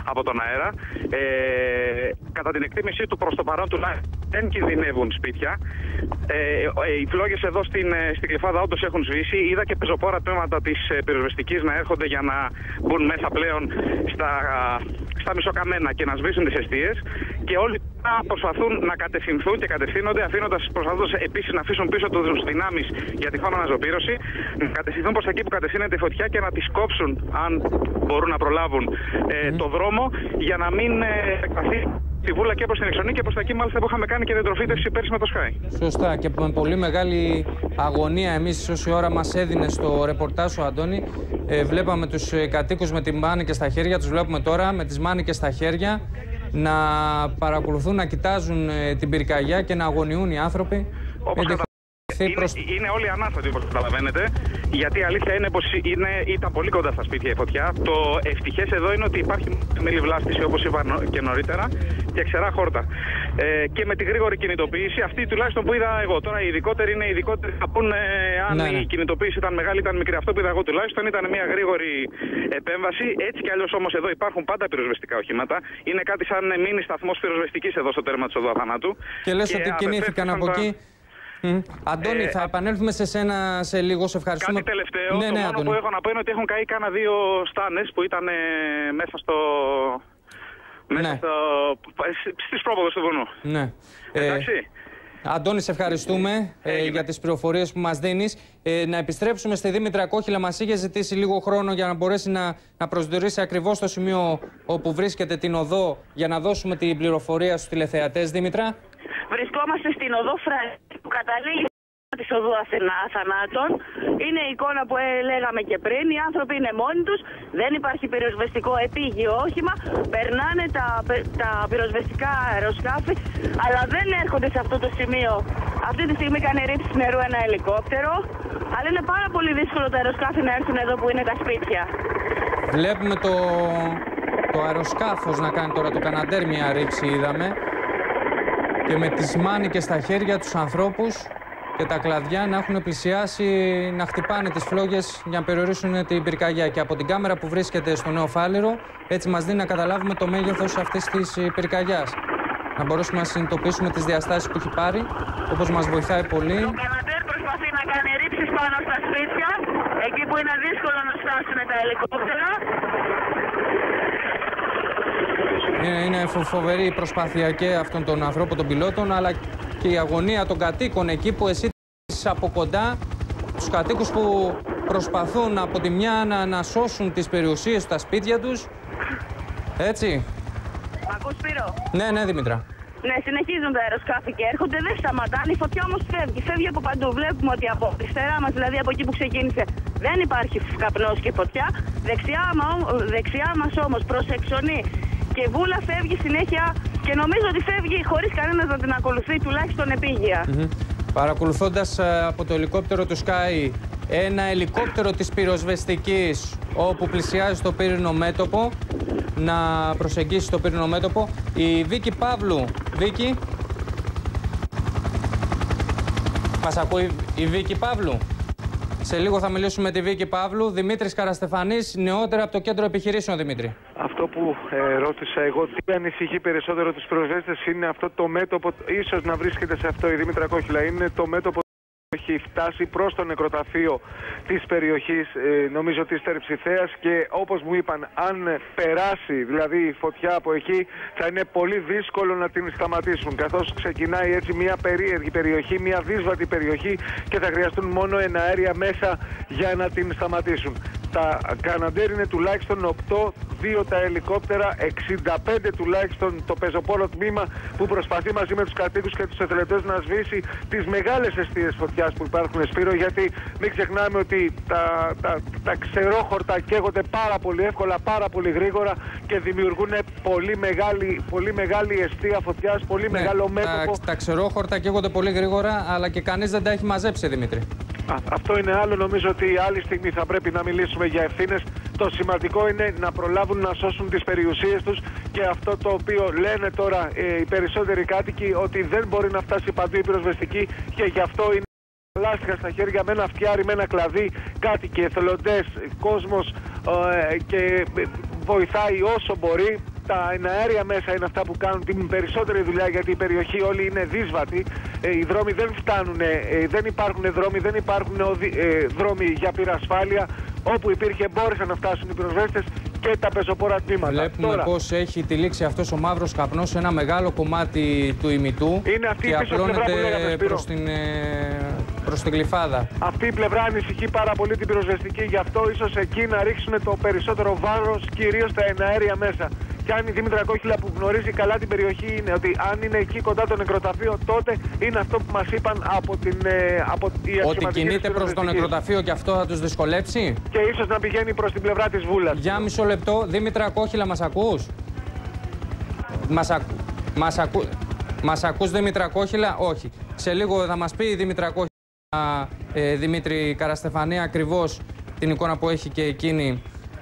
από τον αέρα. Ε, κατά την εκτίμησή του, προς το παρόν τουλάχιστον δεν κινδυνεύουν σπίτια. Ε, ε, οι φλόγες εδώ στην, ε, στην κλειφάδα όντως έχουν σβήσει. Είδα και πεζοπόρα τμήματα της πυροσβεστικής να έρχονται για να μπουν μέσα πλέον στα, στα μισοκαμένα και να σβήσουν τις αιστείες. Και όλοι να προσπαθούν να κατευθυνθούν και κατευθύνονται, αφήνοντας προσπαθώντας επίσης να αφήσουν πίσω τους δυνάμεις για τυχόν αναζωπήρωση, να κατευθυνθούν προς εκεί που κατευθύνεται η φωτιά και να τη κόψουν, αν μπορούν να προλάβουν, ε, το δρόμο για να μην ε, επεκταθεί τη βούλα και προς την εξονή και προς τα εκεί, μάλιστα που είχαμε κάνει και διατροφήτευση πέρσι με το Sky. Σωστά και με πολύ μεγάλη αγωνία εμείς όση ώρα μας έδινε στο ρεπορτάζ ο Αντώνη ε, βλέπαμε τους ε, κατοίκους με τη μάνικες στα χέρια, τους βλέπουμε τώρα με τις μάνικες στα χέρια να παρακολουθούν, να κοιτάζουν ε, την πυρκαγιά και να αγωνιούν οι άνθρωποι. Όπως Μην κατα- τυχθεί Είναι, προς- είναι όλοι ανάστατοι όπως καταλαβαίνετε. Γιατί η αλήθεια είναι πως ήταν πολύ κοντά στα σπίτια η φωτιά. Το ευτυχές εδώ είναι ότι υπάρχει μελή βλάστηση όπως είπα νο- και νωρίτερα και ξερά χόρτα. Ε, και με τη γρήγορη κινητοποίηση, αυτή τουλάχιστον που είδα εγώ. Τώρα οι ειδικότεροι είναι οι ειδικότεροι θα πούνε αν Ναι, ναι. η κινητοποίηση ήταν μεγάλη ή ήταν μικρή. Αυτό που είδα εγώ τουλάχιστον ήταν μια γρήγορη επέμβαση. Έτσι κι αλλιώς όμως εδώ υπάρχουν πάντα πυροσβεστικά οχήματα. Είναι κάτι σαν μήνυ σταθμός πυροσβεστικής εδώ στο τέρμα της οδού Αθανάτου. Και λες ότι κινήθηκαν από απευθεύτηκαν εκεί. Μμ. Αντώνη, Ε, θα επανέλθουμε σε σένα σε λίγο. Σε ευχαριστούμε. Κάτι τελευταίο. Ναι, το ναι, μόνο Αντώνη. που έχω να πω είναι ότι έχουν καεί κάνα δύο στάνες που ήταν ε, μέσα στο. Μέσα Ναι. στο. στις πρόποδες του βουνού. Ναι. Ε, Εντάξει. Αντώνη, σε ευχαριστούμε ε, για τις πληροφορίες που μας δίνεις. Ε, να επιστρέψουμε στη Δήμητρα Κόχυλα. Μας είχε ζητήσει λίγο χρόνο για να μπορέσει να, να προσδιορίσει ακριβώς το σημείο όπου βρίσκεται την οδό για να δώσουμε την πληροφορία στους τηλεθεατές. Δήμητρα. Βρισκόμαστε στην οδό Φραγή που καταλήγει τη οδού Αθηνά θανάτων. Είναι η εικόνα που ε, λέγαμε και πριν. Οι άνθρωποι είναι μόνοι τους. Δεν υπάρχει πυροσβεστικό επίγειο όχημα. Περνάνε τα, πε- τα πυροσβεστικά αεροσκάφη, αλλά δεν έρχονται σε αυτό το σημείο. Αυτή τη στιγμή κάνει ρήψη νερού ένα ελικόπτερο. Αλλά είναι πάρα πολύ δύσκολο τα αεροσκάφη να έρθουν εδώ που είναι τα σπίτια. Βλέπουμε το, το αεροσκάφος να κάνει τώρα το καναντέρ μια ρήψη είδαμε. Και με τις μάνικες στα χέρια τους ανθρώπους και τα κλαδιά να έχουν πλησιάσει να χτυπάνε τις φλόγες για να περιορίσουν την πυρκαγιά. Και από την κάμερα που βρίσκεται στο Νέο Φάληρο έτσι μας δίνει να καταλάβουμε το μέγεθος αυτής της ε, πυρκαγιάς. Να μπορέσουμε να συνειδητοποιήσουμε τις διαστάσεις που έχει πάρει, όπως μας βοηθάει πολύ. Το Κανατέρ προσπαθεί να κάνει ρήψεις πάνω στα σπίτια, εκεί που είναι δύσκολο να φτάσουν τα ελικόπτερα. Είναι, είναι φο- φοβερή η προσπάθεια και αυτών των ανθρώπων, των πιλότων, αλλά και η αγωνία των κατοίκων εκεί που εσύ τις από κοντά τους κατοίκους που προσπαθούν από τη μια να, να σώσουν τις περιουσίες στα σπίτια τους. Έτσι. Μ' ακούς Σπύρο; Ναι, ναι, Δημήτρα. Ναι, συνεχίζουν τα αεροσκάφη και έρχονται, δεν σταματάνε. Η φωτιά όμως φεύγει. Φεύγει από παντού. Βλέπουμε ότι από αριστερά μας, δηλαδή από εκεί που ξεκίνησε, δεν υπάρχει καπνός και φωτιά. Δεξιά, μα- δεξιά μας όμως προ εξονή και βούλα φεύγει συνέχεια και νομίζω ότι φεύγει χωρίς κανένας να την ακολουθεί, τουλάχιστον επίγεια. Μμμ. Παρακολουθώντας ε, από το ελικόπτερο του Sky ένα ελικόπτερο της πυροσβεστικής όπου πλησιάζει στο πύρινο μέτωπο να προσεγγίσει το πύρινο μέτωπο η Βίκη Παύλου. Βίκη. Μας ακούει η Βίκη Παύλου; Σε λίγο θα μιλήσουμε με τη Βίκη Παύλου. Δημήτρης Καραστεφανής, νεότερα από το κέντρο επιχειρήσεων, Δημήτρη. Αυτό που ε, ρώτησα εγώ, τι ανησυχεί περισσότερο τους προσβέστες είναι αυτό το μέτωπο, ίσως να βρίσκεται σε αυτό η Δήμητρα Κόχυλα, είναι το μέτωπο έχει φτάσει προς το νεκροταφείο της περιοχής, ε, νομίζω της Τερψιθέας και όπως μου είπαν, αν περάσει δηλαδή η φωτιά από εκεί, θα είναι πολύ δύσκολο να την σταματήσουν. Καθώς ξεκινάει έτσι μια περίεργη περιοχή, μια δύσβατη περιοχή και θα χρειαστούν μόνο ένα αέρια μέσα για να την σταματήσουν. Τα Καναντέρ είναι τουλάχιστον 8, 2 τα ελικόπτερα, 65 τουλάχιστον το πεζοπόλο τμήμα που προσπαθεί μαζί με τους κατοίκους και τους εθελετές να σβήσει τις μεγάλες αιστείες φωτιάς που υπάρχουν Σπύρο γιατί μην ξεχνάμε ότι τα, τα, τα ξερόχορτα καίγονται πάρα πολύ εύκολα, πάρα πολύ γρήγορα και δημιουργούν πολύ μεγάλη, πολύ μεγάλη αιστεία φωτιάς, πολύ Ναι, μεγάλο μέτωπο. Τα, τα ξερόχορτα καίγονται πολύ γρήγορα, αλλά και κανείς δεν τα έχει μαζέψει, Δημήτρη. Α, αυτό είναι άλλο. Νομίζω ότι άλλη στιγμή θα πρέπει να μιλήσουμε για ευθύνες. Το σημαντικό είναι να προλάβουν να σώσουν τις περιουσίες τους και αυτό το οποίο λένε τώρα ε, οι περισσότεροι κάτοικοι ότι δεν μπορεί να φτάσει παντού η πυροσβεστική και γι' αυτό είναι λάστιχα στα χέρια με ένα φτιάρι, με ένα κλαδί, κάτοικοι, εθελοντέ, κόσμος ε, και ε, βοηθάει όσο μπορεί. Τα εναέρια μέσα είναι αυτά που κάνουν την περισσότερη δουλειά γιατί η περιοχή όλη είναι δύσβατη. Ε, οι δρόμοι δεν φτάνουν, ε, δεν υπάρχουν δρόμοι, δεν υπάρχουν οδη- ε, δρόμοι για πυρασφάλεια. Όπου υπήρχε μπόρεσαν να φτάσουν οι πυροσβέστες και τα πεζοπόρα τμήματα. Βλέπουμε Τώρα, πώς έχει τυλίξει αυτός ο μαύρος καπνός σε ένα μεγάλο κομμάτι του ημιτού Είναι αυτή η και πίσω πλευρά που λέγαμε, απλώνεται Σπύρο. προς την, ε, προς την γλυφάδα. Αυτή η πλευρά ανησυχεί πάρα πολύ την πυροσβεστική, γι' αυτό ίσως εκεί να ρίξουν το περισσότερο βάρος, κυρίως στα εναέρια μέσα. Και αν η Δήμητρα Κόχυλα που γνωρίζει καλά την περιοχή είναι ότι αν είναι εκεί κοντά το νεκροταφείο, τότε είναι αυτό που μας είπαν από την. ε, από οι Ότι αξιωματικοί κινείται της προς το πυροσβεστικής. νεκροταφείο και αυτό θα τους δυσκολέψει; Και ίσως να πηγαίνει προς την πλευρά της Βούλας. Για μισό λεπτό, Δήμητρα Κόχυλα, μας ακούς; Μας ακού. Μας ακού... Μας ακούς Δήμητρα Κόχυλα, όχι. Σε λίγο θα μας πει η Δήμητρα Κόχυλα, ε, Δημήτρη Καραστεφανία, ακριβώς την εικόνα που έχει και εκείνη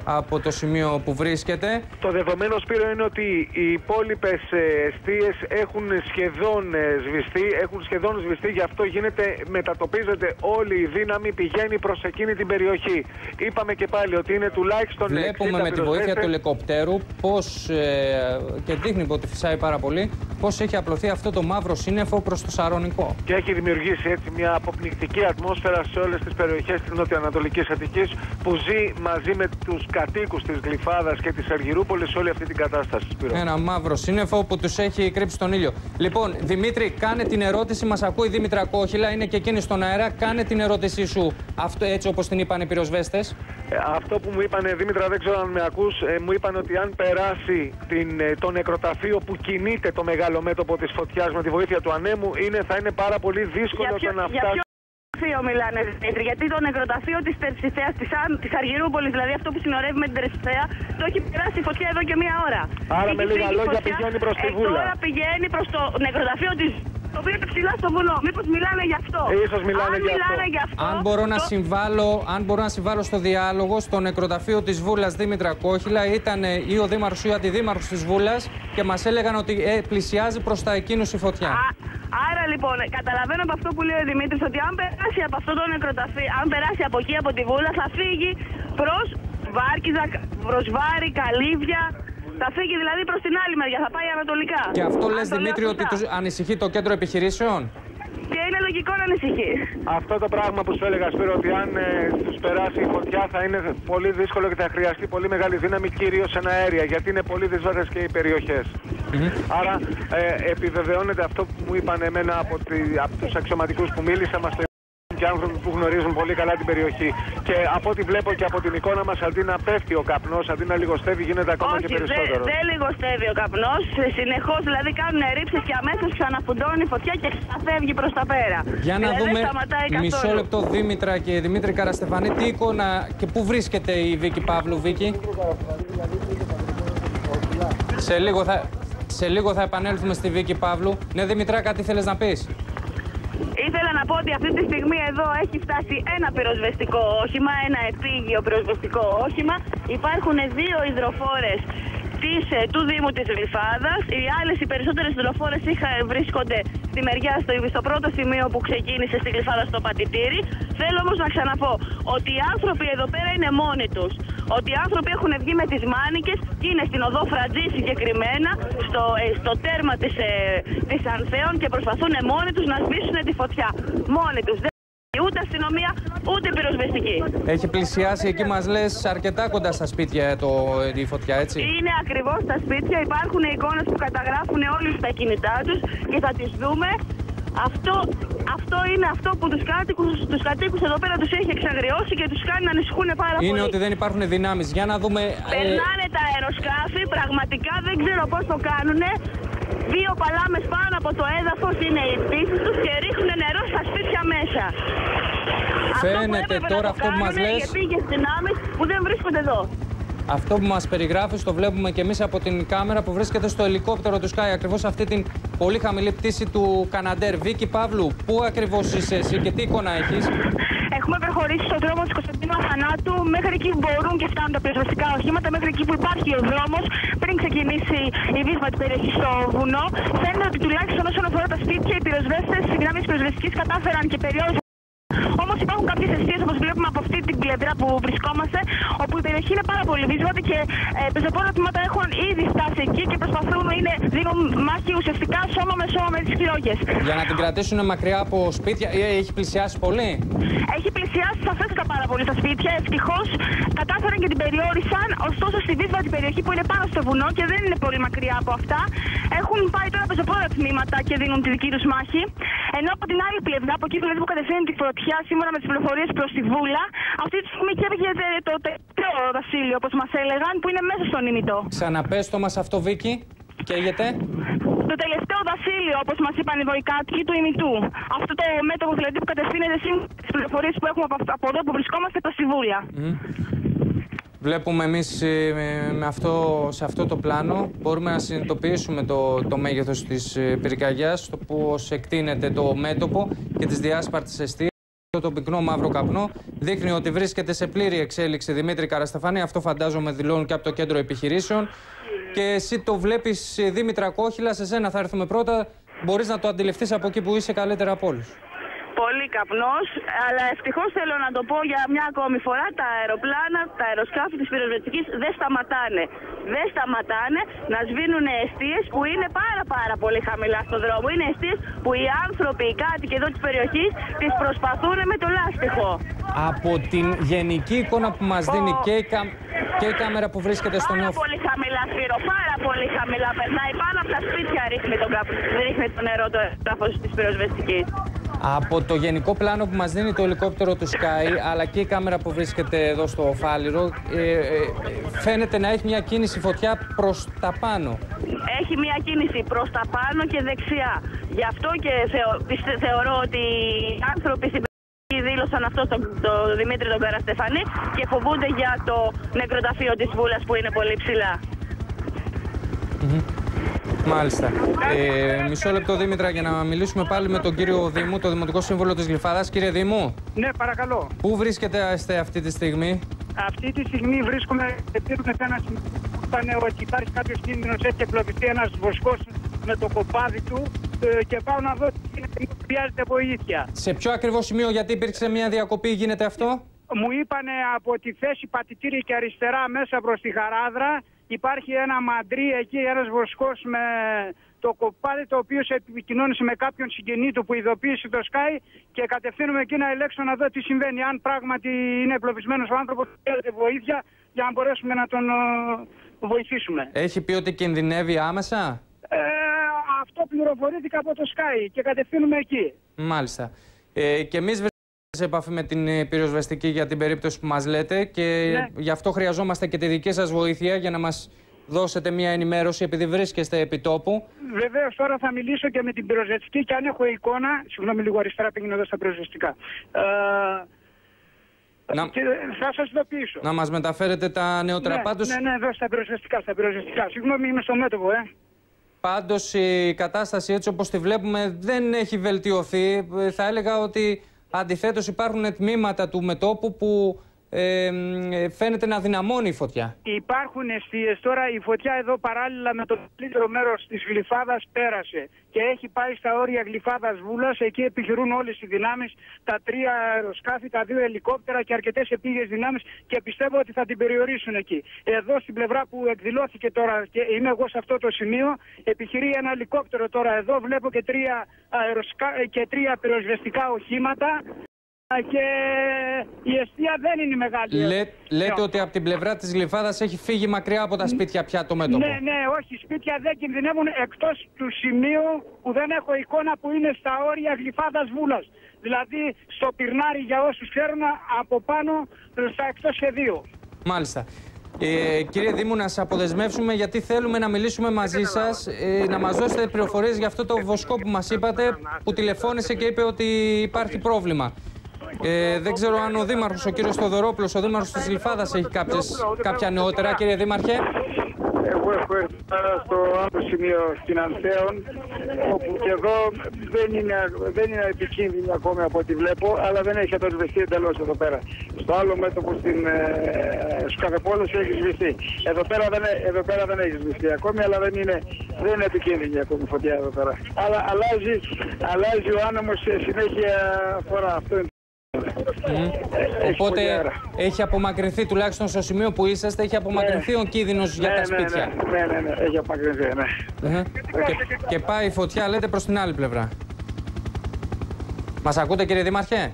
από το σημείο που βρίσκεται. Το δεδομένο Σπύρο είναι ότι οι υπόλοιπες αιστείες έχουν σχεδόν ε, σβηστεί, έχουν σχεδόν σβηστεί, γι' αυτό γίνεται, μετατοπίζεται όλη η δύναμη, πηγαίνει προς εκείνη την περιοχή. Είπαμε και πάλι ότι είναι τουλάχιστον. Βλέπουμε 60 με τη βοήθεια του πυροσβέστες. ελικοπτέρου πώς, ε, και δείχνει ότι φυσάει πάρα πολύ πώς έχει απλωθεί αυτό το μαύρο σύννεφο προς το Σαρονικό. Και έχει δημιουργήσει έτσι μια αποπνικτική ατμόσφαιρα σε όλες τις περιοχές της νοτιοανατολική Αττικής που ζει μαζί με τους κατοίκους της Γλυφάδας και της Αργυρούπολης όλη αυτή την κατάσταση. Σπύρο. Ένα μαύρο σύννεφο που τους έχει κρύψει τον ήλιο. Λοιπόν, Δημήτρη, κάνε την ερώτηση. Μας ακούει η Δήμητρα Κόχυλα, είναι και εκείνη στον αέρα. Κάνε την ερώτησή σου αυτό έτσι όπως την είπαν οι πυροσβέστες. Ε, αυτό που μου είπαν, Δήμητρα, δεν ξέρω αν με ακούς, ε, μου είπαν ότι αν περάσει την, ε, το νεκροταφείο που κινείται το μεγάλο μέτωπο της φωτιάς με τη βοήθεια του ανέμου, είναι, θα είναι πάρα πολύ δύσκολο Για ποιο, το να για φτάσει. Ποιο νεκροταφείο μιλάνε, Δημήτρη, γιατί το νεκροταφείο της Τερσιθέα, της της Αργυρούπολης, δηλαδή αυτό που συνορεύει με την Τερσιθέα, το έχει περάσει η φωτιά εδώ και μία ώρα. Άρα, Έχει με λίγα φύγει η λόγια, φωτιά, πηγαίνει προς τη ε, Βούλα. Τώρα πηγαίνει προς το νεκροταφείο της. Το οποίο είναι ψηλά στο βουνό. Μήπως μιλάνε γι' αυτό; Ε, ίσως μιλάνε Αν γι' αυτό. μιλάνε γι' αυτό. Αν μπορώ, να το- συμβάλλω, αν μπορώ να συμβάλλω στο διάλογο, στο νεκροταφείο της Βούλας Δήμητρα Κόχυλα ήταν ε, ή ο Δήμαρχος ή ο Αντιδήμαρχος της Βούλας και μας έλεγαν ότι ε, πλησιάζει προς τα εκείνους η φωτιά. Α, άρα λοιπόν, καταλαβαίνω από αυτό που λέει ο Δημήτρης ότι αν περάσει από αυτό το νεκροταφείο, αν περάσει από εκεί από τη Βούλα, θα φύγει προς Βάρκιζα, προς Βάρη, Καλύβια. Θα φύγει δηλαδή προς την άλλη μεριά, θα πάει ανατολικά. Και αυτό Αν λες, το λέω Δημήτρη, ότι σωστά. τους ανησυχεί το κέντρο επιχειρήσεων; Και είναι λογικό να ανησυχεί. Αυτό το πράγμα που σου έλεγα, Σπύρο, ότι αν ε, τους περάσει η φωτιά θα είναι πολύ δύσκολο και θα χρειαστεί πολύ μεγάλη δύναμη, κυρίως en αέρια, γιατί είναι πολύ δύσκολε και οι περιοχές. Άρα ε, επιβεβαιώνεται αυτό που μου είπαν εμένα από, τη, από τους αξιωματικούς που μίλησα, μας το και άνθρωποι που γνωρίζουν πολύ καλά την περιοχή. Και από ό,τι βλέπω και από την εικόνα μας, αντί να πέφτει ο καπνός, αντί να λιγοστεύει, γίνεται ακόμα Όχι, και δεν περισσότερο. δεν λιγοστεύει ο καπνός. Συνεχώς δηλαδή κάνουν ρήψεις και αμέσως ξαναφουντώνει η φωτιά και ξαναφεύγει προς τα πέρα. Για να δηλαδή, δούμε Δεν σταματάει καθόλου. μισό λεπτό Δήμητρα και Δημήτρη Καραστεφανή τι εικόνα και πού βρίσκεται η Βίκη Παύλου Βίκη. Σε λίγο θα, σε λίγο θα επανέλθουμε στη Βίκη Παύλου. Ναι Δημητρά κάτι θέλεις να πεις; Ήθελα να πω ότι αυτή τη στιγμή εδώ έχει φτάσει ένα πυροσβεστικό όχημα, ένα επίγειο πυροσβεστικό όχημα. Υπάρχουν δύο υδροφόρες της, ε, του Δήμου της Γλυφάδας. Οι άλλες, οι περισσότερες υδροφόρες είχα, βρίσκονται στη μεριά, στο, στο πρώτο σημείο που ξεκίνησε στη Γλυφάδα στο Πατητήρι. Θέλω όμως να ξαναπώ ότι οι άνθρωποι εδώ πέρα είναι μόνοι τους. Ότι οι άνθρωποι έχουν βγει με τις μάνικες και είναι στην οδό Φρατζή συγκεκριμένα, στο, ε, στο τέρμα της, ε, της Ανθέων και προσπαθούν μόνοι τους να σβήσουν τη φωτιά. Μόνοι τους. Δεν ούτε αστυνομία, ούτε πυροσβεστική. Έχει πλησιάσει εκεί, μας λες, αρκετά κοντά στα σπίτια το, η φωτιά, έτσι; Είναι ακριβώς στα σπίτια. Υπάρχουν εικόνες που καταγράφουν όλοι στα κινητά τους και θα τις δούμε. Αυτό, αυτό είναι αυτό που τους κάτοικους, τους κατοίκους εδώ πέρα τους έχει εξαγριώσει και τους κάνει να ανησυχούν πάρα είναι πολύ. Είναι ότι δεν υπάρχουν δυνάμεις. Για να δούμε... ε, Περνάνε τα αεροσκάφη, πραγματικά δεν ξέρω πώς το κάνουνε. Δύο παλάμες πάνω από το έδαφος είναι οι πτήσεις τους και ρίχνουν νερό στα σπίτια μέσα. Φαίνεται αυτό που τώρα να αυτό που μας κάνουνε λες. Οι επίγειες δυνάμεις που δεν βρίσκονται εδώ. Αυτό που μας περιγράφεις το βλέπουμε και εμείς από την κάμερα που βρίσκεται στο ελικόπτερο του Sky. Ακριβώς αυτή την πολύ χαμηλή πτήση του Καναντέρ. Βίκη Παύλου, πού ακριβώς είσαι εσύ και τι εικόνα έχεις; Έχουμε προχωρήσει στον δρόμο της Κωνσταντίνου Αθανάτου μέχρι εκεί που μπορούν και φτάνουν τα πυροσβεστικά οχήματα, μέχρι εκεί που υπάρχει ο δρόμος πριν ξεκινήσει η βίσμα της περιοχής στο βουνό. Φαίνεται ότι τουλάχιστον όσον αφορά τα σπίτια, οι πυροσβέστες, οι δυνάμεις πυροσβεστικής κατάφεραν και περιόρισαν. Όμως υπάρχουν κάποιες αιστείες όπως βλέπουμε από αυτή την πλευρά που βρισκόμαστε, όπου η περιοχή είναι πάρα πολύ βίσβατη και ε, πεζοπόρα τμήματα έχουν ήδη φτάσει εκεί και προσπαθούν είναι, δίνουν μάχη ουσιαστικά σώμα με σώμα με τις φλόγε. Για να την κρατήσουν μακριά από σπίτια, Ε, έχει πλησιάσει πολύ; Έχει πλησιάσει σαφέστατα πάρα πολύ στα σπίτια. Ευτυχώς κατάφεραν και την περιόρισαν. Ωστόσο, στη δύσβατη περιοχή που είναι πάνω στο βουνό και δεν είναι πολύ μακριά από αυτά, έχουν πάει τώρα πεζοπόρα τμήματα και δίνουν τη δική τους μάχη. Ενώ από την άλλη πλευρά, από εκεί δηλαδή που κατευθύνει τη φωτιά, σύμφωνα με τις πληροφορίες προς τη Βούλα, αυτή τη στιγμή καίγεται το τελευταίο δασίλειο, όπως μας έλεγαν, που είναι μέσα στον ημιτό. Ξαναπέστο μας αυτό, Βίκη. Καίγεται. Το τελευταίο δασίλειο, όπως μας είπαν οι βοηκάτοικοι του ημιτού. Αυτό το μέτωπο δηλαδή που κατευθύνεται σύμφωνα με τις πληροφορίες που έχουμε από αυ- από εδώ που βρισκόμαστε προς τη Βούλα. Βλέπουμε εμείς ε, με- με αυτό, σε αυτό το πλάνο μπορούμε να συνειδητοποιήσουμε το, το μέγεθος της ε, πυρκαγιάς, το πώς εκτείνεται το μέτωπο και τις διάσπαρτες αιστείες. Αυτό το πυκνό μαύρο καπνό δείχνει ότι βρίσκεται σε πλήρη εξέλιξη Δημήτρη Καρασταφάνη. Αυτό φαντάζομαι δηλώνουν και από το κέντρο επιχειρήσεων. Και εσύ το βλέπεις ε, Δήμητρα Κόχυλα, σε σένα θα έρθουμε πρώτα. Μπορείς να το αντιληφθείς από εκεί που είσαι καλύτερα από όλους. Πολύ καπνός, αλλά ευτυχώς θέλω να το πω για μια ακόμη φορά, τα αεροπλάνα, τα αεροσκάφη της πυροσβεστικής δεν σταματάνε. Δεν σταματάνε να σβήνουν αιστείες που είναι πάρα πάρα πολύ χαμηλά στον δρόμο. Είναι αιστείες που οι άνθρωποι, οι κάτοικοι εδώ της περιοχής, τις προσπαθούν με το λάστιχο. Από την γενική εικόνα που μας δίνει και η, κα- και η κάμερα που βρίσκεται στο Πάρα νέο πολύ χαμηλά, Σπύρο, πάρα πολύ χαμηλά. Περνάει πάνω από τα σπίτια, ρίχνει, τον καπ... ρίχνει το νερό το έδαφος της πυροσβεστικής. Από το γενικό πλάνο που μας δίνει το ελικόπτερο του Sky, αλλά και η κάμερα που βρίσκεται εδώ στο Φάληρο, ε, ε, φαίνεται να έχει μια κίνηση φωτιά προς τα πάνω. Έχει μια κίνηση προς τα πάνω και δεξιά. Γι' αυτό και θεω- πιστε- θεωρώ ότι οι άνθρωποι στην περιοχή δήλωσαν αυτό στον το Δημήτρη τον Καραστεφανή και φοβούνται για το νεκροταφείο της Βούλας που είναι πολύ ψηλά. Μάλιστα. Ε, μισό λεπτό, Δήμητρα, για να μιλήσουμε πάλι με τον κύριο Δήμου, το Δημοτικό Σύμβολο της Γλυφάδας. Κύριε Δήμου, Ναι, παρακαλώ. πού βρίσκεται είστε αυτή τη στιγμή; Αυτή τη στιγμή βρίσκομαι, βρίσκομαι σε ένα σημείο που είπαν ότι υπάρχει κάποιος κίνδυνος, έχει εκλογιστεί ένας βοσκός με το κοπάδι του ε, και πάω να δω τι γίνεται, μήπως χρειάζεται βοήθεια. Σε ποιο ακριβώς σημείο, γιατί υπήρξε μια διακοπή, γίνεται αυτό; Μου είπανε από τη θέση πατητήρια και αριστερά μέσα προς τη Χαράδρα υπάρχει ένα μαντρί εκεί, ένας βοσκός με το κοπάδι το οποίο σε επικοινώνησε με κάποιον συγγενή του που ειδοποίησε το Sky και κατευθύνουμε εκεί να ελέγξω να δω τι συμβαίνει. Αν πράγματι είναι ευλογισμένος ο άνθρωπος, χρειάζεται βοήθεια για να μπορέσουμε να τον ε, βοηθήσουμε. Έχει πει ότι κινδυνεύει άμεσα; Ε, αυτό πληροφορήθηκα από το Sky και κατευθύνουμε εκεί. Μάλιστα. Ε, και εμείς βρισκόμαστε σε επαφή με την ε, πυροσβεστική για την περίπτωση που μας λέτε και Ναι. γι' αυτό χρειαζόμαστε και τη δική σας βοήθεια για να μας δώσετε μια ενημέρωση επειδή βρίσκεστε επί τόπου. Βεβαίως τώρα θα μιλήσω και με την πυροσβεστική και αν έχω εικόνα. Συγγνώμη, λίγο αριστερά πήγαινε εδώ στα πυροσβεστικά. Ε, Να- και θα σας ειδοποιήσω. Να μας μεταφέρετε τα νεότερα. ναι, Πάντως, ναι, ναι, εδώ στα πυροσβεστικά, στα πυροσβεστικά. Συγγνώμη, είμαι στο μέτωπο, ε. πάντως η κατάσταση έτσι όπως τη βλέπουμε δεν έχει βελτιωθεί. Ε, Θα έλεγα ότι αντιθέτως υπάρχουν τμήματα του μετόπου που ε, ε, φαίνεται να δυναμώνει η φωτιά. Υπάρχουν αιστείε. Τώρα η φωτιά εδώ παράλληλα με το καλύτερο μέρος της γλυφάδας πέρασε και έχει πάει στα όρια γλυφάδας Βούλας. Εκεί επιχειρούν όλες οι δυνάμεις, τα τρία αεροσκάφη, τα δύο ελικόπτερα και αρκετές επίγειες δυνάμεις και πιστεύω ότι θα την περιορίσουν εκεί. Εδώ στην πλευρά που εκδηλώθηκε τώρα και είμαι εγώ σε αυτό το σημείο, επιχειρεί ένα ελικόπτερο τώρα εδώ. Βλέπω και τρία, αεροσκα... και τρία πυροσβεστικά οχήματα και η αιστεία δεν είναι μεγάλη. Λέ, λέτε ότι από την πλευρά της Γλυφάδας έχει φύγει μακριά από τα σπίτια πια το μέτωπο. Ναι, ναι, όχι. Σπίτια δεν κινδυνεύουν εκτός του σημείου που δεν έχω εικόνα που είναι στα όρια Γλυφάδας Βούλας. Δηλαδή στο πυρνάρι για όσους ξέρουν από πάνω στα εκτός σχεδίου. Μάλιστα. Ε, κύριε Δήμου, να σας αποδεσμεύσουμε γιατί θέλουμε να μιλήσουμε μαζί σας, ε, να μας δώσετε πληροφορίες για αυτό το βοσκό που μας είπατε, που τηλεφώνησε και είπε ότι υπάρχει πρόβλημα. Ε, δεν ξέρω αν ο Δήμαρχος, ο κύριος Θοδωρόπουλος, ο Δήμαρχος της Λιφάδας έχει κάποιες, κάποια νεότερα, κύριε Δήμαρχε; Εγώ έχω έρθει στο άλλο σημείο στην Ανθέων, όπου και εδώ δεν είναι, δεν είναι επικίνδυνη ακόμη από ό,τι βλέπω, αλλά δεν έχει ατοσβηστεί εντελώς εδώ πέρα. Στο άλλο μέτωπο στην ε, έχει σβηστεί. Εδώ πέρα, δεν, εδώ πέρα δεν έχει σβηστεί ακόμη, αλλά δεν είναι, δεν είναι επικίνδυνη ακόμη η φωτιά εδώ πέρα. Αλλά αλλάζει, αλλάζει ο άνεμος συνέχεια φορά. Αυτό είναι Οπότε έχει απομακρυνθεί τουλάχιστον στο σημείο που είσαστε, έχει απομακρυνθεί ο κίνδυνος για ναι, τα ναι, σπίτια. Ναι, ναι, ναι, έχει απομακρυνθεί, ναι. Και, και πάει η φωτιά, λέτε, προς την άλλη πλευρά. Μας ακούτε, κύριε Δήμαρχε;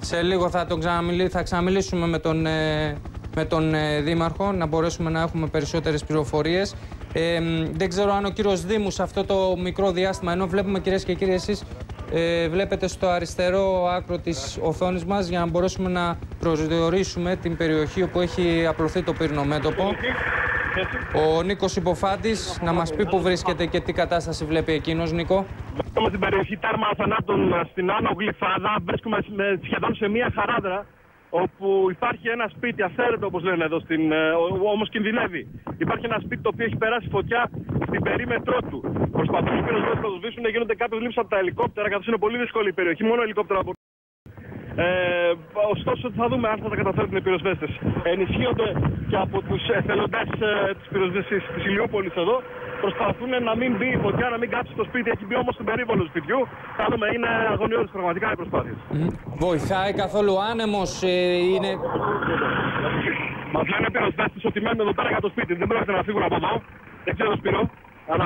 Σε λίγο θα, τον ξαναμιλή, θα ξαναμιλήσουμε με τον, ε, με τον ε, Δήμαρχο να μπορέσουμε να έχουμε περισσότερες πληροφορίες. Ε, δεν ξέρω αν ο κύριος Δήμους σε αυτό το μικρό διάστημα, ενώ βλέπουμε κυρίες και κύριοι εσείς ε, βλέπετε στο αριστερό άκρο της οθόνης μας για να μπορέσουμε να προσδιορίσουμε την περιοχή όπου έχει απλωθεί το πύρνο μέτωπο. Ο Νίκος Υποφάντης να μας πει που βρίσκεται και τι κατάσταση βλέπει εκείνος, Νίκο. Βρίσκομαι στην περιοχή Τάρμα Αθανάτων στην Άνω Γλυφάδα. Βρίσκομαι σχεδόν σε μία χαράδρα όπου υπάρχει ένα σπίτι αφαίρετο όπως λένε εδώ, στην, ε, όμως κινδυνεύει. Υπάρχει ένα σπίτι το οποίο έχει περάσει φωτιά στην περίμετρό του. Προσπαθούν οι πυροσβέστες να το σβήσουν, γίνονται κάποιες λήψεις από τα ελικόπτερα, καθώς είναι πολύ δύσκολη η περιοχή, μόνο ελικόπτερα από ε, ωστόσο θα δούμε αν θα τα καταφέρουν οι πυροσβέστες. Ενισχύονται και από τους εθελοντές ε, της πυροσβέστης της Ηλιούπολης εδώ. Προσπαθούν να μην μπει η φωτιά, να μην κάψει το σπίτι. Έχει μπει όμως στον περίβολο του σπιτιού. Θα δούμε, είναι αγωνιώδης πραγματικά οι προσπάθειες. Βοηθάει καθόλου άνεμος, ε, είναι... Μας λένε πυροσβέστες ότι μένουν εδώ πέρα για το σπίτι. Δεν πρόκειται να φύγουν από εδώ. Δεν ξέρω, Σπύρο.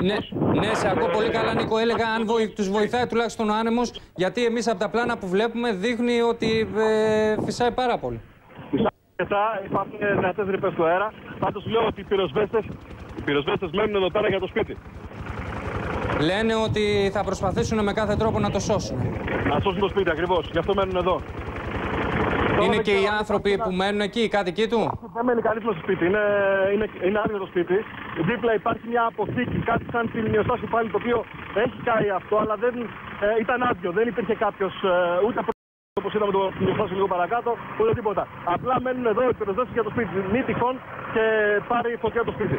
Ναι, ναι, σε ακούω πολύ καλά, Νίκο. Έλεγα αν βοη, τους βοηθάει τουλάχιστον ο άνεμος, γιατί εμείς από τα πλάνα που βλέπουμε δείχνει ότι ε, φυσάει πάρα πολύ. Φυσάει υπάρχουν δυνατές ρηπέ του αέρα. Πάντως λέω ότι οι πυροσβέστες οι πυροσβέστες μένουν εδώ πέρα για το σπίτι. Λένε ότι θα προσπαθήσουν με κάθε τρόπο να το σώσουν. Να σώσουν το σπίτι, ακριβώς. Γι' αυτό μένουν εδώ. Είναι και οι άνθρωποι που μένουν εκεί, οι κάτοικοι του; Δεν μένει κανείς στο σπίτι. Είναι, είναι, είναι άδειο το σπίτι. Δίπλα υπάρχει μια αποθήκη, κάτι σαν πυληνιοστάσιο πάλι το οποίο έχει καεί αυτό, αλλά δεν ε, ήταν άδειο. Δεν υπήρχε κάποιος ε, ούτε όπως είδαμε το πυληνιοστάσιο λίγο παρακάτω, ούτε τίποτα. Απλά μένουν εδώ οι πυροσβέστες για το σπίτι. Μη τυχόν και πάρει φωτιά το σπίτι.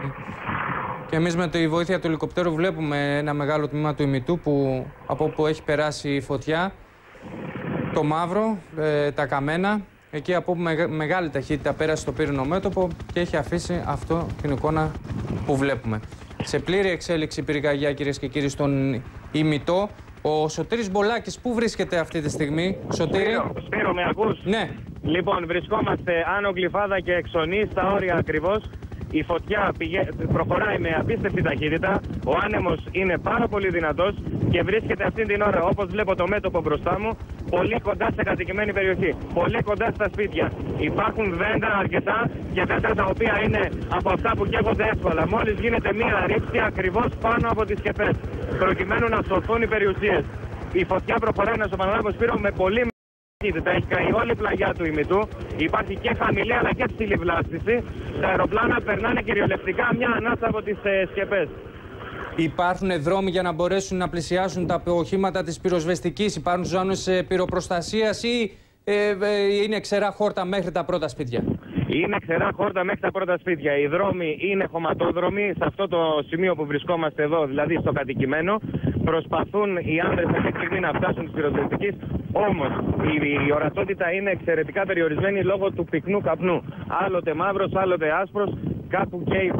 Και εμείς με τη βοήθεια του ελικοπτέρου βλέπουμε ένα μεγάλο τμήμα του ημιτού που, από όπου έχει περάσει η φωτιά. Το μαύρο, ε, τα καμένα Εκεί από με, μεγάλη ταχύτητα πέρασε το πύρινο μέτωπο και έχει αφήσει αυτό την εικόνα που βλέπουμε. Σε πλήρη εξέλιξη πυρκαγιά κυρίες και κύριοι στον ημιτό. Ο Σωτήρης Μπολάκης πού βρίσκεται αυτή τη στιγμή, Σωτήρη; Σπύρο, Σπύρο με ακούς; Ναι. Λοιπόν, βρισκόμαστε άνω Γλυφάδα και Εξονής, στα όρια ακριβώς. Η φωτιά πηγε... προχωράει με απίστευτη ταχύτητα. Ο άνεμος είναι πάρα πολύ δυνατός και βρίσκεται αυτή την ώρα, όπως βλέπω το μέτωπο μπροστά μου, πολύ κοντά σε κατοικημένη περιοχή. Πολύ κοντά στα σπίτια. Υπάρχουν δέντρα αρκετά και δέντρα τα οποία είναι από αυτά που καίγονται εύκολα. Μόλις γίνεται μία ρήψη ακριβώς πάνω από τις σκεπέ, προκειμένου να σωθούν οι περιουσίες. Η φωτιά προχωράει να στο Σπύρο με πολύ έχει καεί όλη η πλαγιά του ημιτού. Υπάρχει και χαμηλή αλλά και ψηλή βλάστηση. Τα αεροπλάνα περνάνε κυριολεκτικά μια ανάσα από τις ε, σκεπές. Υπάρχουν δρόμοι για να μπορέσουν να πλησιάσουν τα οχήματα της πυροσβεστικής, υπάρχουν ζώνες πυροπροστασίας ή ε, ε, είναι ξερά χόρτα μέχρι τα πρώτα σπίτια; Είναι ξερά χόρτα μέχρι τα πρώτα σπίτια. Οι δρόμοι είναι χωματόδρομοι σε αυτό το σημείο που βρισκόμαστε εδώ, δηλαδή στο κατοικημένο. Προσπαθούν οι άνδρες αυτή τη στιγμή να φτάσουν τη πυροσβεστική. Όμως η, η ορατότητα είναι εξαιρετικά περιορισμένη λόγω του πυκνού καπνού. Άλλοτε μαύρος, άλλοτε άσπρος. Κάπου καίει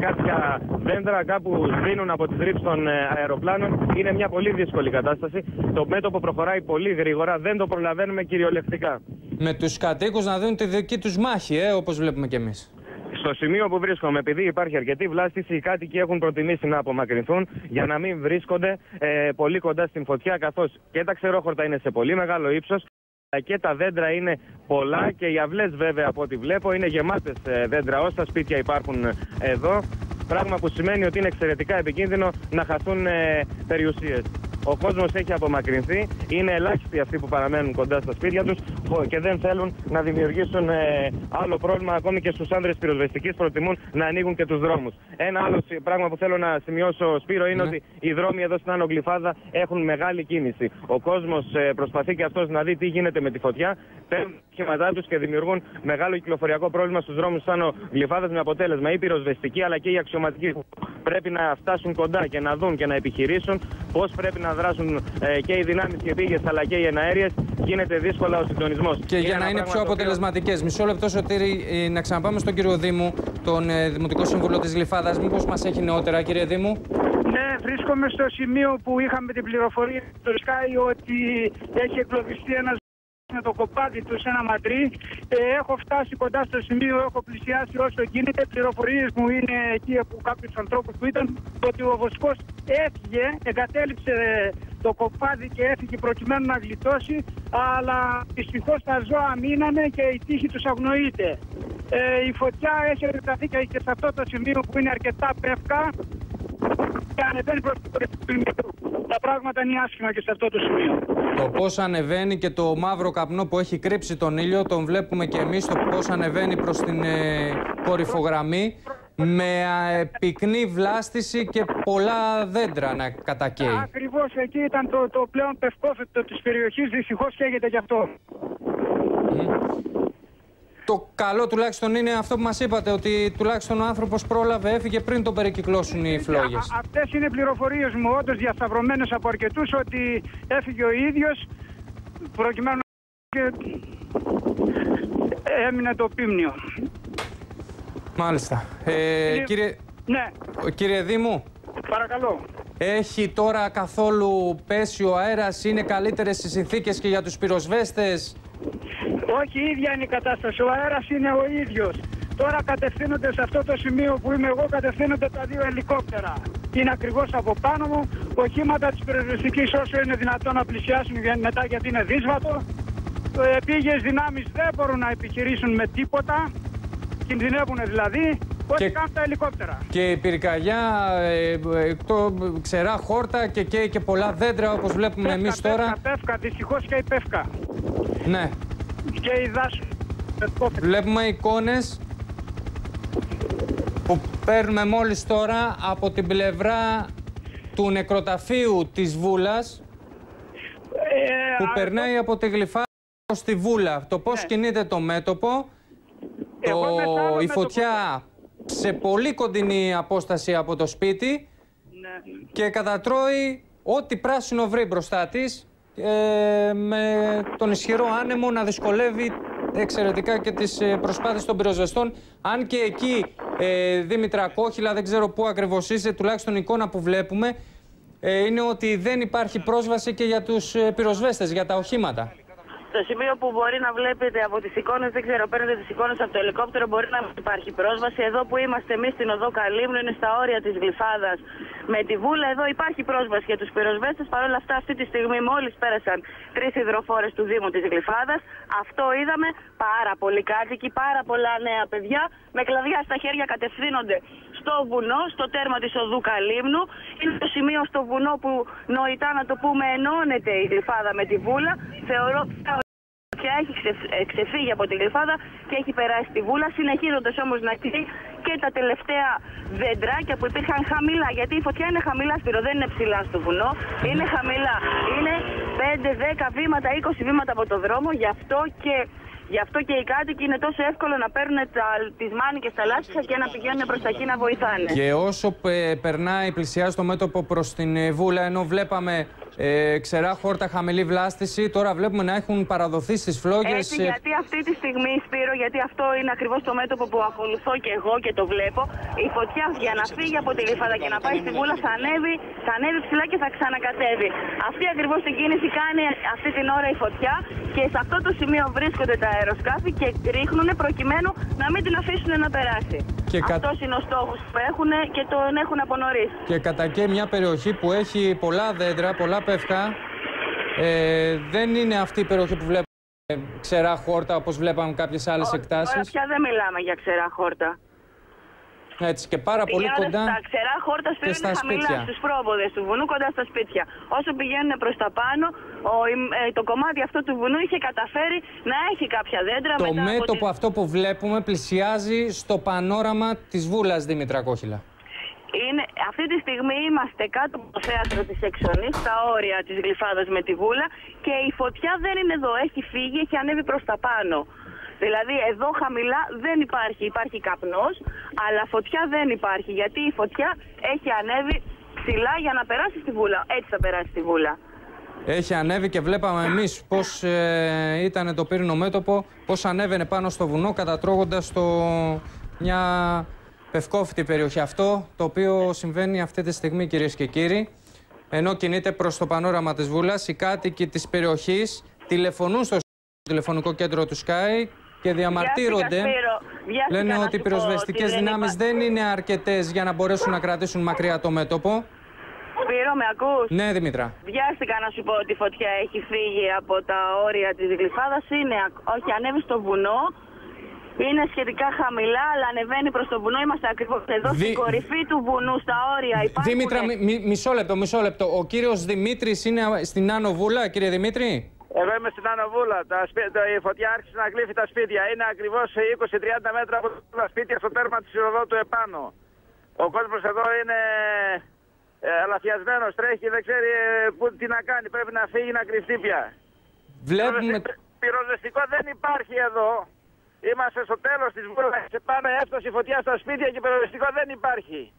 κάποια δέντρα, κάπου σβήνουν από τις ρήψεις των ε, αεροπλάνων. Είναι μια πολύ δύσκολη κατάσταση. Το μέτωπο προχωράει πολύ γρήγορα, δεν το προλαβαίνουμε κυριολεκτικά. Με τους κατοίκους να δίνουν τη δική τους μάχη, ε, όπως βλέπουμε κι εμείς. Στο σημείο που βρίσκομαι, επειδή υπάρχει αρκετή βλάστηση, οι κάτοικοι έχουν προτιμήσει να απομακρυνθούν για να μην βρίσκονται ε, πολύ κοντά στην φωτιά, καθώς και τα ξερόχορτα είναι σε πολύ μεγάλο ύψος και τα δέντρα είναι πολλά και οι αυλές βέβαια από ό,τι βλέπω είναι γεμάτες ε, δέντρα όσα σπίτια υπάρχουν ε, εδώ πράγμα που σημαίνει ότι είναι εξαιρετικά επικίνδυνο να χαθούν ε, περιουσίες. Ο κόσμος έχει απομακρυνθεί. Είναι ελάχιστοι αυτοί που παραμένουν κοντά στα σπίτια τους και δεν θέλουν να δημιουργήσουν ε, άλλο πρόβλημα. Ακόμη και στους άνδρες πυροσβεστικής προτιμούν να ανοίγουν και τους δρόμους. Ένα άλλο πράγμα που θέλω να σημειώσω, Σπύρο, είναι Ναι. ότι οι δρόμοι εδώ στην Άνω Γλυφάδα έχουν μεγάλη κίνηση. Ο κόσμος προσπαθεί και αυτός να δει τι γίνεται με τη φωτιά. Παίρνουν τα σχήματά τους και δημιουργούν μεγάλο κυκλοφοριακό πρόβλημα στους δρόμους τη Άνω Γλυφάδας με αποτέλεσμα οι πυροσβεστικοί αλλά και οι αξιωματικοί που πρέπει να φτάσουν κοντά και να δουν και να επιχειρήσουν πώς πρέπει να δράσουν ε, και οι δυνάμεις και πήγε αλλά και οι εναέριες. Γίνεται δύσκολα ο συντονισμός. Και για να είναι πιο αποτελεσματικές. Μισό λεπτό, Σωτήρη, ε, να ξαναπάμε στον κύριο Δήμου, τον ε, Δημοτικό Σύμβουλο της Γλυφάδας. Μήπως μας έχει νεότερα, κύριε Δήμου; Ναι, βρίσκομαι στο σημείο που είχαμε την πληροφορία στο Sky ότι έχει εγκλωβιστεί ένας με το κοπάδι τους σε ένα ματρί. Ε, έχω φτάσει κοντά στο σημείο, έχω πλησιάσει όσο γίνεται. Πληροφορίες μου είναι εκεί από κάποιους ανθρώπους που ήταν ότι ο βοσκός έφυγε, εγκατέλειψε το κοπάδι και έφυγε προκειμένου να γλιτώσει. Αλλά δυστυχώς τα ζώα μείνανε και η τύχη τους αγνοείται. Ε, η φωτιά έχει επεκταθεί και σε αυτό το σημείο που είναι αρκετά πεύκα και ανεβαίνει προς το περιφερειακό. Τα πράγματα είναι άσχημα και σε αυτό το σημείο. Το πώς ανεβαίνει και το μαύρο καπνό που έχει κρύψει τον ήλιο, τον βλέπουμε και εμείς το πώς ανεβαίνει προς την ε, κορυφογραμμή με ε, πυκνή βλάστηση και πολλά δέντρα να κατακαίει. Ακριβώς εκεί ήταν το, το πλέον πευκόφεκτο της περιοχής. Δυστυχώς καίγεται γι' αυτό. Το καλό τουλάχιστον είναι αυτό που μας είπατε, ότι τουλάχιστον ο άνθρωπος πρόλαβε, έφυγε πριν τον περικυκλώσουν οι φλόγες. Αυτές είναι πληροφορίες μου, όντως διασταυρωμένες από αρκετούς, ότι έφυγε ο ίδιος προκειμένου να. και έμεινε το πίμνιο. Μάλιστα. Ε, κύριε, Ναι, κύριε Δήμου, παρακαλώ. έχει τώρα καθόλου πέσει ο αέρας, είναι καλύτερες οι συνθήκες και για τους πυροσβέστες; Όχι, η ίδια είναι η κατάσταση. Ο αέρας είναι ο ίδιος. Τώρα κατευθύνονται σε αυτό το σημείο που είμαι εγώ, κατευθύνονται τα δύο ελικόπτερα. Είναι ακριβώς από πάνω μου. Οχήματα της πυροσβεστική όσο είναι δυνατόν να πλησιάσουν για- μετά γιατί είναι δύσβατο. Επίγειε δυνάμεις δεν μπορούν να επιχειρήσουν με τίποτα. Κινδυνεύουν δηλαδή. Ό,τι Και- κάνουν τα ελικόπτερα; Και η πυρκαγιά, ε, ε, το, ξερά χόρτα και καίει και πολλά δέντρα όπως βλέπουμε Πεύκα, εμείς τώρα. Πεύκα, πεύκα, δυστυχώς και η πεύκα. Ναι, Και η δάσου. βλέπουμε εικόνες που παίρνουμε μόλις τώρα από την πλευρά του νεκροταφείου της Βούλας Ε, που περνάει από τη Γλυφάδα προς τη Βούλα. Το πώς κινείται το μέτωπο, Ναι. Εγώ το, είμαι σε άλλο η μέτωπο. φωτιά σε πολύ κοντινή απόσταση από το σπίτι Ναι. και κατατρώει ό,τι πράσινο βρει μπροστά της ε, με τον ισχυρό άνεμο να δυσκολεύει εξαιρετικά και τις ε, προσπάθειες των πυροσβεστών. Αν και εκεί, ε, Δήμητρα Κόχυλα, δεν ξέρω πού ακριβώς είσαι, τουλάχιστον η εικόνα που βλέπουμε, ε, είναι ότι δεν υπάρχει πρόσβαση και για τους ε, πυροσβέστες, για τα οχήματα. Στο σημείο που μπορεί να βλέπετε από τις εικόνες, δεν ξέρω, παίρνετε τις εικόνες από το ελικόπτερο, μπορεί να μην υπάρχει πρόσβαση. Εδώ που είμαστε εμείς στην οδό Καλύμνου, είναι στα όρια της Γλυφάδας με τη Βούλα. Εδώ υπάρχει πρόσβαση για τους πυροσβέστες. Παρ' όλα αυτά, αυτή τη στιγμή, μόλις πέρασαν τρεις υδροφόρες του Δήμου της Γλυφάδας, αυτό είδαμε πάρα πολλοί κάτοικοι, πάρα πολλά νέα παιδιά με κλαδιά στα χέρια κατευθύνονται στο βουνό, στο τέρμα της οδού Καλύμνου. Είναι το σημείο στο βουνό που νοητά να το πούμε ενώνεται η Γλυφάδα με τη Βούλα. Θεωρώ πια έχει ξεφ- ε, ξεφύγει από τη Γλυφάδα και έχει περάσει τη Βούλα, συνεχίζοντας όμως να καίει και τα τελευταία δεντράκια που υπήρχαν χαμηλά. Γιατί η φωτιά είναι χαμηλά, Σπύρο, δεν είναι ψηλά στο βουνό. Είναι χαμηλά. Είναι 5, 10 βήματα, 20 βήματα από το δρόμο. Γι' αυτό και Γι' αυτό και οι κάτοικοι είναι τόσο εύκολο να παίρνουν τα, τις μάνικες τα λάστιχα και να πηγαίνουν προς τα εκεί να βοηθάνε. Και όσο ε, περνάει, πλησιάζει το μέτωπο προς την ε, Βούλα, ενώ βλέπαμε ε, ξερά χόρτα, χαμηλή βλάστηση, τώρα βλέπουμε να έχουν παραδοθεί στις φλόγες. Έτσι, ε, γιατί αυτή τη στιγμή, Σπύρο, γιατί αυτό είναι ακριβώς το μέτωπο που ακολουθώ και εγώ και το βλέπω. Η φωτιά για να φύγει από τη Γλυφάδα και να πάει στη Βούλα θα ανέβει, θα ανέβει ψηλά και θα ξανακατέβει. Αυτή ακριβώς την κίνηση κάνει αυτή την ώρα η φωτιά και σε αυτό το σημείο βρίσκονται τα αεροσκάφη και ρίχνουν προκειμένου να μην την αφήσουν να περάσει. Και κα- Αυτός είναι ο στόχος που έχουν και τον έχουν από νωρίς. και κατακαίει μια περιοχή που έχει πολλά δέντρα, πολλά πεύκα. Ε, δεν είναι αυτή η περιοχή που βλέπουμε ξερά χόρτα όπως βλέπαμε κάποιες άλλες Τώρα εκτάσεις. πια δεν μιλάμε για ξερά χόρτα. Έτσι και πάρα πολύ Πηγαίνοντας κοντά Τα ξερά χόρτα και στα στέλνουν χαμηλά σπίτια. στους πρόποδες του βουνού κοντά στα σπίτια. Όσο πηγαίνουν προς τα πάνω, ο, ε, το κομμάτι αυτό του βουνού είχε καταφέρει να έχει κάποια δέντρα. Το μετά από μέτωπο τις- αυτό που βλέπουμε πλησιάζει στο πανόραμα της Βούλας Δήμητρα Κόχυλα. Είναι, αυτή τη στιγμή είμαστε κάτω από το θέατρο της Εξονής, στα όρια της Γλυφάδας με τη Βούλα και η φωτιά δεν είναι εδώ, έχει φύγει, έχει ανέβει προς τα πάνω. Δηλαδή εδώ χαμηλά δεν υπάρχει, υπάρχει καπνός, αλλά φωτιά δεν υπάρχει, γιατί η φωτιά έχει ανέβει ψηλά για να περάσει στη Βούλα. Έτσι θα περάσει στη Βούλα. Έχει ανέβει και βλέπαμε εμείς πώς ε, ήταν το πύρινο μέτωπο, πώς ανέβαινε πάνω στο βουνό κατατρώγοντας το μια πευκόφητη περιοχή. Αυτό το οποίο συμβαίνει αυτή τη στιγμή κυρίες και κύριοι, ενώ κινείται προς το πανόραμα της Βούλας, οι κάτοικοι της περιοχής τηλεφωνούν στο τηλεφωνικό κέντρο του Sky και διαμαρτύρονται. Βιάστηκα, Σπύρο. Βιάστηκα Λένε να ότι οι σου πω πυροσβεστικές ότι δεν δυνάμεις υπά- δεν είναι αρκετές για να μπορέσουν να κρατήσουν μακριά το μέτωπο. Σπύρο, με ακούς; Ναι, Δημήτρα. Βιάστηκα να σου πω ότι η φωτιά έχει φύγει από τα όρια της Γλυφάδας. Είναι, ακ- όχι, ανέβει στο βουνό. Είναι σχετικά χαμηλά, αλλά ανεβαίνει προς το βουνό. Είμαστε ακριβώς εδώ Δη- στην κορυφή του βουνού, στα όρια. Υπάρχουν... Δήμητρα, μι- μι- μισό λεπτό, μισό λεπτό. Ο κύριος Δημήτρης είναι στην Άνω Βούλα, κύριε Δημήτρη. Εγώ είμαι στην Ανοβούλα. Τα σπί- το- η φωτιά άρχισε να γλύφει τα σπίτια. Είναι ακριβώς 20-30 μέτρα από τα σπίτια στο τέρμα της του επάνω. Ο κόσμος εδώ είναι ε, αλαφιασμένος, τρέχει, δεν ξέρει ε, που, τι να κάνει. Πρέπει να φύγει να κρυφτεί πια. Βλέπουμε... Πυροσβεστικό δεν υπάρχει εδώ. Είμαστε στο τέλος της βούλα. Σε πάνω έφτασε η φωτιά στα σπίτια και πυροσβεστικό δεν υπάρχει.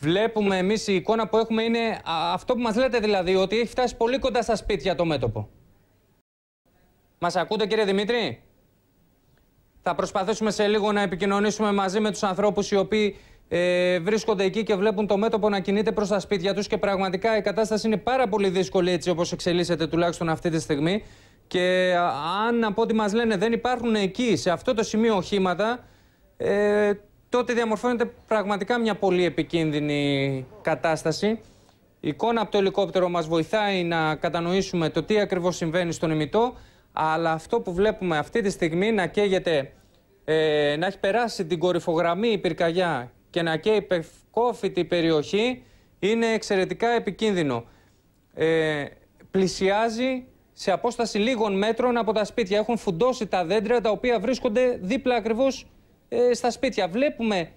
Βλέπουμε εμείς η εικόνα που έχουμε είναι α, αυτό που μας λέτε δηλαδή, ότι έχει φτάσει πολύ κοντά στα σπίτια το μέτωπο. Μας ακούτε κύριε Δημήτρη; Θα προσπαθήσουμε σε λίγο να επικοινωνήσουμε μαζί με τους ανθρώπους οι οποίοι ε, βρίσκονται εκεί και βλέπουν το μέτωπο να κινείται προς τα σπίτια τους και πραγματικά η κατάσταση είναι πάρα πολύ δύσκολη έτσι όπως εξελίσσεται τουλάχιστον αυτή τη στιγμή και α, αν από ό,τι μας λένε δεν υπάρχουν εκεί σε αυτό το σημείο οχήματα ε, τότε διαμορφώνεται πραγματικά μια πολύ επικίνδυνη κατάσταση. Η εικόνα από το ελικόπτερο μας βοηθάει να κατανοήσουμε το τι ακριβώς συμβαίνει στον ημιτό, αλλά αυτό που βλέπουμε αυτή τη στιγμή να καίγεται, ε, να έχει περάσει την κορυφογραμμή η πυρκαγιά και να καίει πευκόφητη περιοχή είναι εξαιρετικά επικίνδυνο. Ε, πλησιάζει σε απόσταση λίγων μέτρων από τα σπίτια. Έχουν φουντώσει τα δέντρα τα οποία βρίσκονται δίπλα ακριβώς ε, στα σπίτια. Βλέπουμε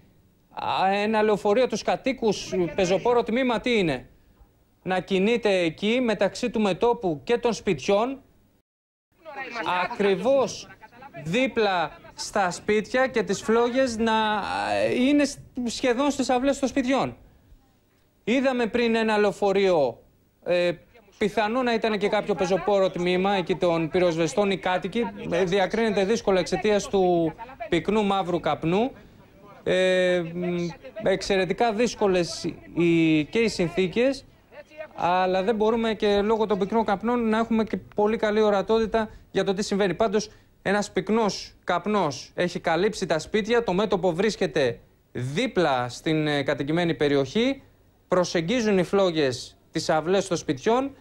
α, ένα λεωφορείο τους κατοίκους πεζοπόρο τμήμα τι είναι; Να κινείται εκεί μεταξύ του μετόπου και των σπιτιών ακριβώς δίπλα στα σπίτια και τις φλόγες να ε, είναι σ- σχεδόν στις αυλές των σπιτιών. Είδαμε πριν ένα λεωφορείο, ε, πιθανό να ήταν και κάποιο πεζοπόρο τμήμα εκεί των πυροσβεστών ή κάτοικοι. Ε, διακρίνεται δύσκολα εξαιτίας του πυκνού μαύρου καπνού. Ε, μ, εξαιρετικά δύσκολες οι, και οι συνθήκες, αλλά δεν μπορούμε και λόγω των πυκνών καπνών να έχουμε και πολύ καλή ορατότητα για το τι συμβαίνει. Πάντως, ένας πυκνός καπνός έχει καλύψει τα σπίτια, το μέτωπο βρίσκεται δίπλα στην ε, κατοικημένη περιοχή, προσεγγίζουν οι φλόγες τις αυλές των σπιτιών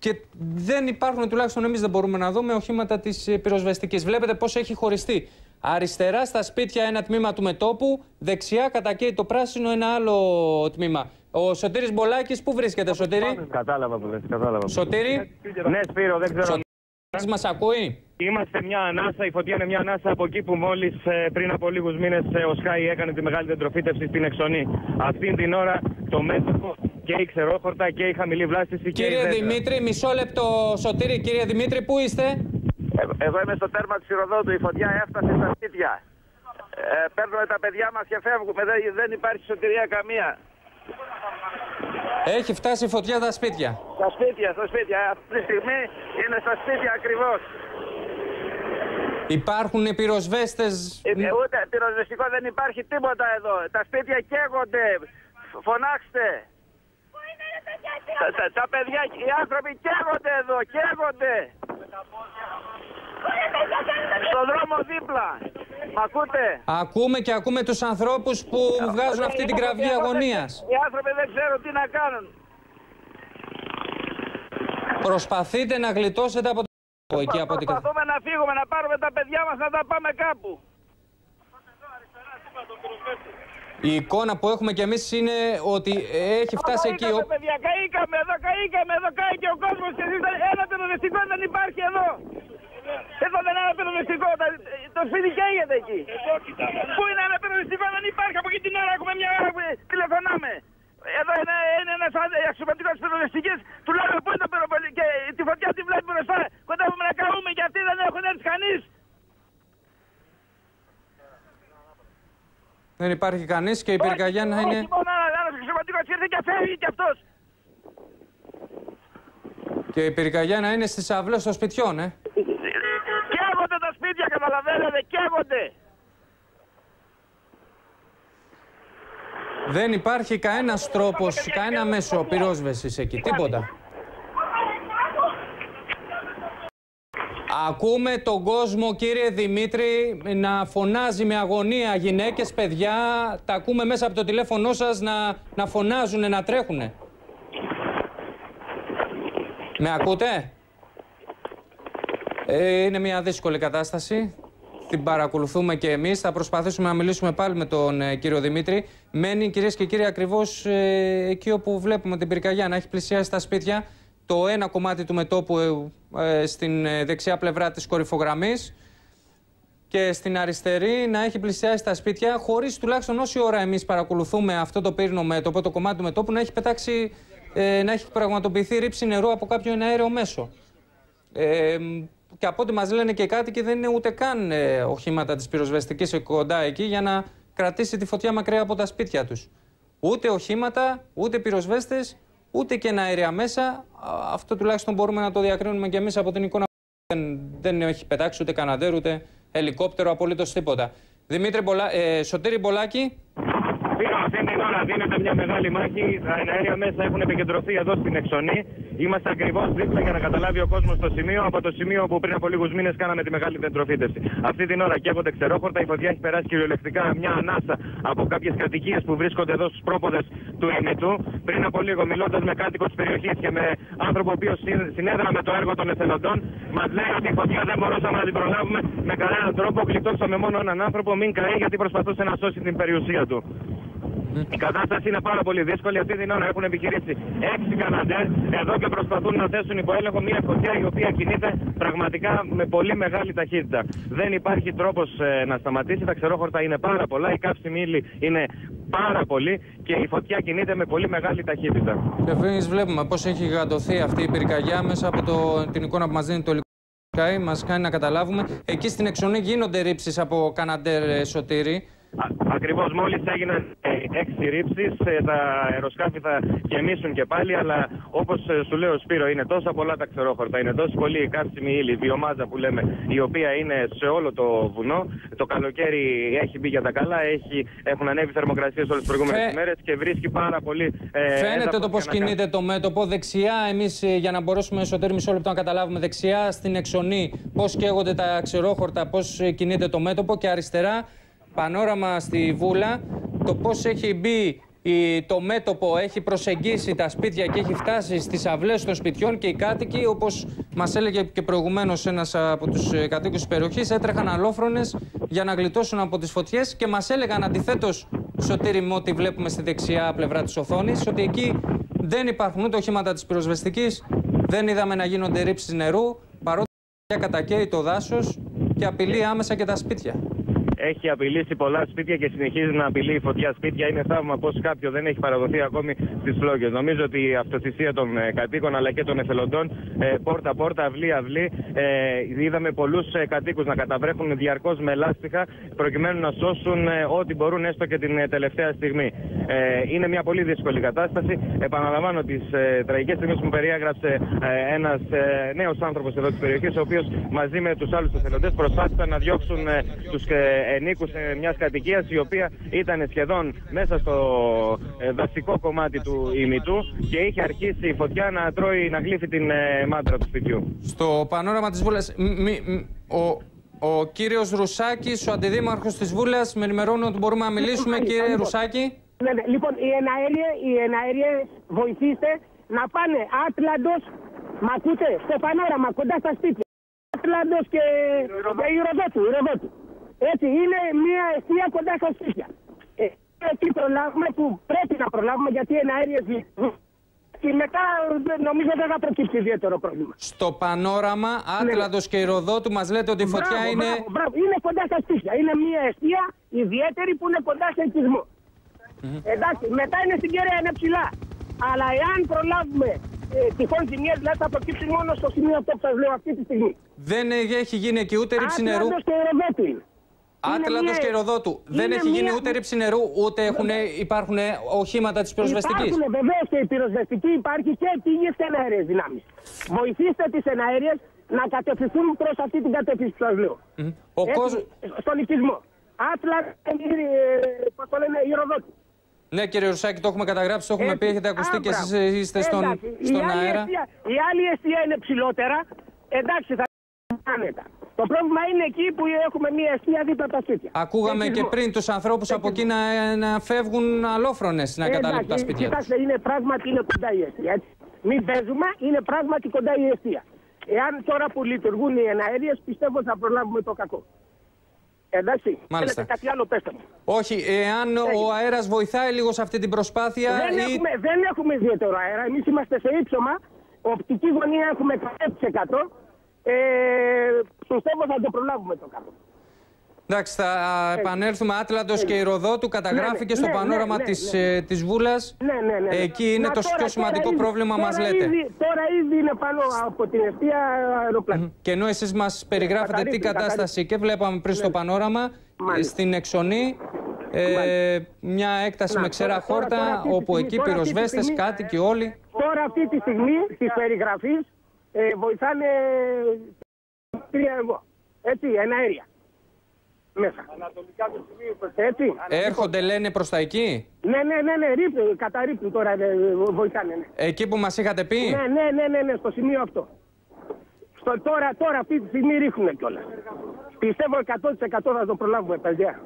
και δεν υπάρχουν, τουλάχιστον εμείς δεν μπορούμε να δούμε, οχήματα της ε, πυροσβεστικής. Βλέπετε πώς έχει χωριστεί. Αριστερά στα σπίτια ένα τμήμα του μετόπου, δεξιά κατακαίει το πράσινο ένα άλλο τμήμα. Ο Σωτήρης Μπολάκης, πού βρίσκεται Σωτήρη; Κατάλαβα που λες, κατάλαβα. Σωτήρη, Ναι, Σπύρο, δεν ξέρω. Σωτήρης μας ακούει; Είμαστε μια ανάσα, η φωτιά είναι μια ανάσα από εκεί που μόλις πριν από λίγους μήνες ο Σκάι έκανε τη μεγάλη δεντροφύτευση στην Εξονή. Αυτή την ώρα το μέτωπο και η ξερόχορτα και η χαμηλή βλάστηση και η Κύριε δέντρα. Δημήτρη, μισό λεπτό Σωτήρη. Κύριε Δημήτρη, πού είστε; Ε, Εγώ είμαι στο τέρμα της Ηροδότου. Η φωτιά έφτασε στα σπίτια. Ε, παίρνουμε τα παιδιά μας και φεύγουμε. Δεν, δεν υπάρχει σωτηρία καμία. Έχει φτάσει η φωτιά στα σπίτια. Στα σπίτια, στα σπίτια. Αυτή τη στιγμή είναι στα σπίτια ακριβώς. Υπάρχουν πυροσβέστες... Ε, Ούτε πυροσβεστικό δεν υπάρχει τίποτα εδώ. Τα σπίτια καίγονται. Φ- Φωνάξτε. Τα, τα, τα παιδιά, οι άνθρωποι καίγονται εδώ, καίγονται. Στον δρόμο δίπλα. Μ' ακούτε. Ακούμε και ακούμε τους ανθρώπους που βγάζουν αυτή την κραυγή αγωνίας. Οι άνθρωποι δεν ξέρουν τι να κάνουν. Προσπαθείτε να γλιτώσετε από εκεί από ό,τι Προσπαθούμε να φύγουμε, να πάρουμε τα παιδιά μας, να τα πάμε κάπου. Η εικόνα που έχουμε κι εμείς είναι ότι έχει φτάσει εκεί. Καήκαμε, ο- παιδιά, καήκαμε, εδώ καήκαμε, εδώ καήκε ο κόσμος και εσείς ένα πυροδευτικό δεν υπάρχει εδώ. Εδώ δεν είναι ένα πυροδευτικό, τα- το σπίτι καίγεται εκεί. Πού είναι ένα πυροδευτικό, δεν υπάρχει, από εκεί την ώρα έχουμε μια ώρα που τηλεφωνάμε. Εδώ είναι, είναι ένας αξιωματικός πυροδευτικής, του λέμε πού είναι το πυροβολικό και τη φωτιά τη βλέπει μπροστά. Κοντεύουμε να καούμε και αυτοί δεν έχουν έρθει κανείς. Δεν υπάρχει κανείς και η πυρκαγιά να είναι... Όχι μόνο ένας αξιωματικός ήρθε και φεύγει κι αυτός. Και η πυρκαγιά να είναι στις αυλές των σπιτιών, ε. Καίγονται τα σπίτια, καταλαβαίνετε, καίγονται. Δεν υπάρχει κανένας τρόπος, κανένα μέσο πυρόσβεσης εκεί, τίποτα. Ακούμε τον κόσμο, κύριε Δημήτρη, να φωνάζει με αγωνία γυναίκες, παιδιά. Τα ακούμε μέσα από το τηλέφωνό σας να, να φωνάζουν, να τρέχουνε. Με ακούτε; Ε, είναι μια δύσκολη κατάσταση. Την παρακολουθούμε και εμείς. Θα προσπαθήσουμε να μιλήσουμε πάλι με τον ε, κύριο Δημήτρη. Μένει, κυρίες και κύριοι, ακριβώς ε, εκεί όπου βλέπουμε την πυρκαγιά να έχει πλησιάσει τα σπίτια. Το ένα κομμάτι του μετόπου ε, ε, στην ε, δεξιά πλευρά της κορυφογραμμής και στην αριστερή να έχει πλησιάσει τα σπίτια, χωρίς τουλάχιστον όση ώρα εμείς παρακολουθούμε αυτό το πύρινο μέτωπο, το κομμάτι του μετόπου, να έχει πετάξει, ε, να έχει πραγματοποιηθεί ρήψη νερού από κάποιο εναέριο μέσο. Ε, και από ό,τι μας λένε και οι κάτοικοι, δεν είναι ούτε καν ε, οχήματα της πυροσβεστικής κοντά εκεί για να κρατήσει τη φωτιά μακριά από τα σπίτια τους. Ούτε οχήματα, ούτε πυροσβέστες, ούτε και αέρια μέσα. Α, Αυτό τουλάχιστον μπορούμε να το διακρίνουμε και εμείς από την εικόνα δεν, δεν έχει πετάξει ούτε καναντέρ ούτε ελικόπτερο, απολύτως τίποτα. Δημήτρη Μπολα... ε, Σωτήρη Μπολάκη. Φίλο, αυτή την ώρα δίνεται μια μεγάλη μάχη. Τα αέρια μέσα έχουν επικεντρωθεί εδώ στην Εξονή. Είμαστε ακριβώς δίπλα για να καταλάβει ο κόσμος το σημείο. Από το σημείο που πριν από λίγους μήνες κάναμε τη μεγάλη δεντροφύτευση. Αυτή την ώρα καίγονται ξερόχορτα. Η φωτιά έχει περάσει κυριολεκτικά μια ανάσα από κάποιες κατοικίες που βρίσκονται εδώ στους πρόποδες του ημιτού. Πριν από λίγο, μιλώντας με κάτοικο της περιοχής και με άνθρωπο ο οποίος συνέδραμε το έργο των εθελοντών, μας λέει ότι η φωτιά δεν μπορούσαμε να την προλάβουμε με κανέναν τρόπο. Γλιτώσαμε μόνο έναν άνθρωπο, μην καεί γιατί προσπαθούσε να σώσει την περιουσία του. Η κατάσταση είναι πάρα πολύ δύσκολη. Αυτή την ώρα έχουν επιχειρήσει έξι Καναντέρ εδώ και προσπαθούν να θέσουν υπό έλεγχο μια φωτιά η οποία κινείται πραγματικά με πολύ μεγάλη ταχύτητα. Δεν υπάρχει τρόπος να σταματήσει. Τα ξερόχορτα είναι πάρα πολλά. Η καύσιμη ύλη είναι πάρα πολύ και η φωτιά κινείται με πολύ μεγάλη ταχύτητα. Και εμεί βλέπουμε πώς έχει γιγαντωθεί αυτή η πυρκαγιά μέσα από το, την εικόνα που μας δίνει το υλικό. Μας κάνει να καταλάβουμε. Εκεί στην Εξονή γίνονται ρήψεις από Καναντέρ ε, Σωτήρη. Ακριβώς, μόλις έγιναν ε, έξι ρήψεις, τα αεροσκάφη θα γεμίσουν και πάλι. Αλλά όπως σου λέω, Σπύρο, είναι τόσα πολλά τα ξερόχορτα, είναι τόσο πολύ η καύσιμη ύλη, η βιομάζα που λέμε, η οποία είναι σε όλο το βουνό. Το καλοκαίρι έχει μπει για τα καλά, έχει, έχουν ανέβει θερμοκρασίες όλες τις προηγούμενες Φε... ημέρε και βρίσκει πάρα πολύ. Ε, Φαίνεται το πώ κινείται το μέτωπο. Δεξιά, εμείς για να μπορέσουμε εσωτερικά μισό λεπτό να καταλάβουμε, δεξιά στην εξονή πώς καίγονται τα ξερόχορτα, πώς κινείται το μέτωπο και αριστερά πανόραμα στη Βούλα, το πώς έχει μπει η, το μέτωπο, έχει προσεγγίσει τα σπίτια και έχει φτάσει στις αυλές των σπιτιών και οι κάτοικοι, όπως μας έλεγε και προηγουμένως ένας από τους κατοίκους της περιοχής, έτρεχαν αλόφρονες για να γλιτώσουν από τις φωτιές και μας έλεγαν αντιθέτως, Σωτήρη με ό,τι βλέπουμε στη δεξιά πλευρά της οθόνης, ότι εκεί δεν υπάρχουν ούτε οχήματα της πυροσβεστικής, δεν είδαμε να γίνονται ρήψεις νερού, παρότι κατακαίει το δάσος και απειλεί άμεσα και τα σπίτια έχει απειλήσει πολλά σπίτια και συνεχίζει να απειλεί η φωτιά σπίτια. Είναι θαύμα πως κάποιο δεν έχει παραδοθεί ακόμη στις φλόγες. Νομίζω ότι η αυτοθυσία των ε, κατοίκων αλλά και των εθελοντών, ε, πόρτα-πόρτα, αυλή-αυλή, ε, είδαμε πολλούς ε, κατοίκους να καταβρέχουν διαρκώς με λάστιχα προκειμένου να σώσουν ε, ό,τι μπορούν έστω και την τελευταία στιγμή. είναι μια πολύ δύσκολη κατάσταση. Επαναλαμβάνω τις ε, τραγικές στιγμές που μου περιέγραψε ε, ένας ε, νέος άνθρωπος εδώ της περιοχής, ο οποίος μαζί με τους άλλους εθελοντές προσπάθησαν να διώξουν ε, τους ενίκου μιας κατοικίας η οποία ήταν σχεδόν μέσα στο ε, δασικό κομμάτι του ημιτού και είχε αρχίσει η φωτιά να τρώει, να γλύφει την ε, μάντρα του σπιτιού. Στο πανόραμα της Βούλας, ο, ο κύριος Ρουσάκης, ο αντιδήμαρχος της Βούλας, με ενημερώνει ότι μπορούμε να μιλήσουμε, κύριε λοιπόν, Ρουσάκη. Ναι, ναι. Λοιπόν, οι εναέριες, οι εναέριες βοηθήστε να πάνε Άτλαντος, μα ακούτε, στο πανόραμα, κοντά στα σπίτια. Άτλαντος και η Ροδότου, η Ροδότου. Έτσι, είναι μια αιστεία κοντά στα σπίτια. Ε, εκεί προλάβουμε που πρέπει να προλάβουμε γιατί είναι αέριες λειτουργούν. Και μετά ε, νομίζω δεν θα προκύψει ιδιαίτερο πρόβλημα. Στο πανόραμα, Άτλαντος και η Ροδότου μας λέτε ότι η φωτιά Μπράβο, είναι... Μπράβο, μπράβο. Είναι κοντά στα σπίτια. Είναι μια αιστεία ιδιαίτερη που είναι κοντά σε οικισμό. Εντάξει, μετά είναι στην κεραία, είναι ψηλά. Αλλά εάν προλάβουμε ε, τυχόν ζημιές, δηλαδή θα προκύψει μόνο στο σημείο αυτό που σας λέω αυτή τη στιγμή. Δεν έχει γίνει εκεί ούτε ρήψη νερού. Άτλαντος και Ροδότου είναι. Άτλαντος μια- και Ροδότου. Δεν είναι έχει γίνει μια- ούτε ρήψη νερού, ούτε έχουν, υπάρχουν οχήματα της πυροσβεστικής. Υπάρχουν βεβαίως και η πυροσβεστική υπάρχει και πήγε και εναέρειε δυνάμεις. Βοηθήστε τις εναέρειε να κατευθυνθούν προς αυτή την κατεύθυνση που σας λέω. Ο Έτσι, κόσμος... Στον οικισμό. Άτλα, ε, πώς το λένε, η Ροδότου. Ναι, κύριε Ρουσάκη, το έχουμε καταγράψει, το έχουμε Έτσι. πει, έχετε ακουστεί Α, και εσείς μπράβο. είστε στον, Εντάξει, η στον άλλη αέρα. αιστεία- η άλλη αιστεία είναι ψηλότερα. Εντάξει, θα άνετα. Το πρόβλημα είναι εκεί που έχουμε μια αιστεία δίπλα από τα σπίτια. Ακούγαμε και Οικισμό. πριν τους ανθρώπους από εκεί να, να φεύγουν αλόφρονες να Ε, καταλήγουν τα εντάξει, σπίτια τους. Κοιτάξτε, είναι πράγματι είναι κοντά η αιστεία. Έτσι. Μην παίζουμε, είναι πράγματι κοντά η αιστεία. Εάν τώρα που λειτουργούν οι εναέριες, πιστεύω θα προλάβουμε το κακό. Εντάξει. Μάλιστα. Θέλετε κάτι άλλο, πέστε μου. Όχι, εάν ο αέρας βοηθάει λίγο σε αυτή την προσπάθεια Δεν, ή... έχουμε, δεν έχουμε ιδιαίτερο αέρα. Εμείς είμαστε σε ύψωμα. Οπτική γωνία έχουμε 100%. Ε, πιστεύω θα το προλάβουμε το κακό. Εντάξει, θα επανέλθουμε. Άτλαντος και η Ροδότου καταγράφηκε στο ναι, ναι, πανόραμα ναι, της, ναι. ε, της Βούλας. Ναι, ναι, ναι. ναι. Εκεί είναι Μα το τώρα- πιο σημαντικό τώρα ήδη- πρόβλημα, μας τώρα λέτε. Ήδη, τώρα ήδη είναι πάνω από την αιστεία αεροπλάνο. Και ενώ εσείς μας περιγράφετε τι Καταρρύπτει, κατάσταση και βλέπαμε πριν στο πανόραμα, ε, Μάλιστα. στην Εξονή, ε, μια έκταση Να, με ξερά τώρα- τώρα- χόρτα, τώρα αυτή τη όπου στιγμή- εκεί τώρα αυτή τη πυροσβέστες, στιγμή- κάτοικοι όλοι. Τώρα αυτή τη στιγμή τη περιγραφή ε, βοηθάνε τρία εγώ. Έτσι, ένα αέρια. Μέσα. Έτσι. Έρχονται, λένε, προς τα εκεί; Ναι, ναι, ναι, ναι, ρίπτουν, καταρρύπτουν τώρα, ε, βοηθάνε. Ναι. Εκεί που μας είχατε πει; Ναι, ναι, ναι, ναι, ναι, στο σημείο αυτό. Στο, τώρα, τώρα αυτή τη στιγμή ρίχνουν κιόλας. Πιστεύω 100% θα το προλάβουμε, παιδιά.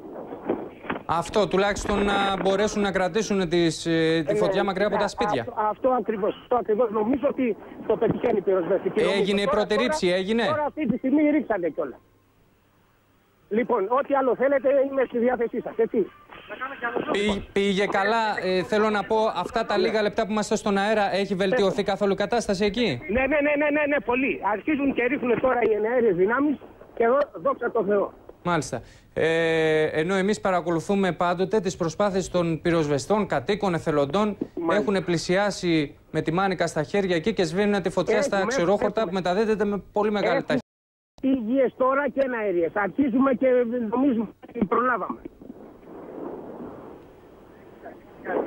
Αυτό τουλάχιστον να μπορέσουν να κρατήσουν τις, ε, τη Ε, φωτιά ναι, μακριά από α- τα σπίτια. Αυτό, αυτό ακριβώς. Αυτό ακριβώς. Νομίζω ότι το πετυχαίνει η πυροσβεστική. Έγινε Νομίζω. η Τώρα- πρώτη τώρα- ρήψη, έγινε; Τώρα αυτή τη στιγμή ρίξανε κιόλας. Λοιπόν, ό,τι άλλο θέλετε είμαι στη διάθεσή σας, έτσι. Πή- πήγε καλά. Ε, θέλω να πω, αυτά τα λίγα λεπτά που είμαστε στον αέρα, έχει βελτιωθεί καθόλου η κατάσταση εκεί; Ναι, ναι, ναι, ναι, ναι, ναι, πολύ. Αρχίζουν και ρίχνουν τώρα οι εναέρειες δυνάμεις και εδώ δόξα τω Θεώ. Μάλιστα. Ε, ενώ εμείς παρακολουθούμε πάντοτε τις προσπάθειες των πυροσβεστών, κατοίκων, εθελοντών, έχουν πλησιάσει με τη μάνικα στα χέρια εκεί και σβήνουν τη φωτιά στα Έχουμε, ξηρόχορτα έχουμε. που μεταδίδεται με πολύ μεγάλη Έχουμε ταχύτητα. Υγιές τώρα και εναέρειες. Αρχίζουμε και νομίζουμε ότι προλάβαμε.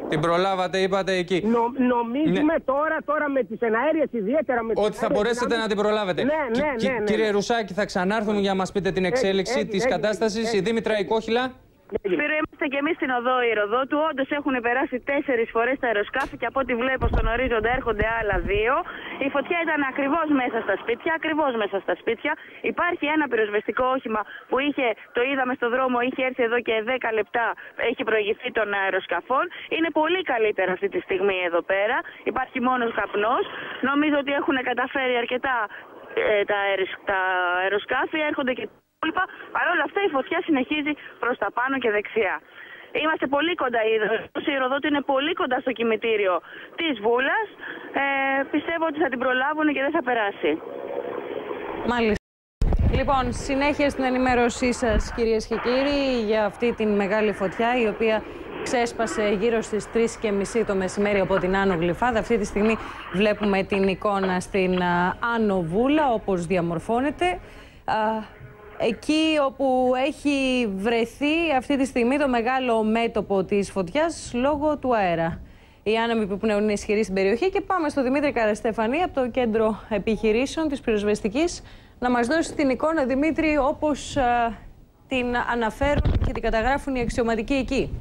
Την προλάβατε, είπατε εκεί. Νο, νομίζουμε τώρα, τώρα με τις εναέρειες ιδιαίτερα με τις Ναι. Ότι θα εναέρειες μπορέσετε δυνάμεις- να την προλάβετε. Ναι, Κι- ναι, κι- ναι, ναι. Κύριε Ρουσάκη, θα ξανάρθουμε για να μας πείτε την εξέλιξη έτσι, της έτσι, κατάστασης. Η έτσι. Δήμητρα Οικόχυλα. Σπύρο, είμαστε και εμείς στην οδό Ηροδότου. Όντως έχουν περάσει τέσσερις φορές τα αεροσκάφη και από ό,τι βλέπω στον ορίζοντα έρχονται άλλα δύο. Η φωτιά ήταν ακριβώς μέσα στα σπίτια, ακριβώς μέσα στα σπίτια. Υπάρχει ένα πυροσβεστικό όχημα που είχε, το είδαμε στο δρόμο, είχε έρθει εδώ και 10 λεπτά, έχει προηγηθεί των αεροσκαφών. Είναι πολύ καλύτερα αυτή τη στιγμή εδώ πέρα. Υπάρχει μόνος καπνός. Νομίζω ότι έχουν καταφέρει αρκετά ε, τα, αεροσ- τα αεροσκάφη, έρχονται και υπόλοιπα. Παρ' όλα αυτά η φωτιά συνεχίζει προς τα πάνω και δεξιά. Είμαστε πολύ κοντά, η η Ροδότη είναι πολύ κοντά στο κημητήριο της Βούλας. Ε, πιστεύω ότι θα την προλάβουν και δεν θα περάσει. Μάλιστα. Λοιπόν, συνέχεια στην ενημέρωσή σας κυρίες και κύριοι για αυτή την μεγάλη φωτιά η οποία ξέσπασε γύρω στις 3.30 το μεσημέρι από την Άνω Γλυφάδα. Αυτή τη στιγμή βλέπουμε την εικόνα στην α, Άνω Βούλα όπως διαμορφώνεται. Α, Εκεί όπου έχει βρεθεί αυτή τη στιγμή το μεγάλο μέτωπο της φωτιάς λόγω του αέρα. Οι άνεμοι που πνέουν είναι ισχυροί στην περιοχή και πάμε στο Δημήτρη Καραστεφανή από το Κέντρο Επιχειρήσεων της Πυροσβεστικής να μας δώσει την εικόνα, Δημήτρη, όπως α, την αναφέρουν και την καταγράφουν οι αξιωματικοί εκεί.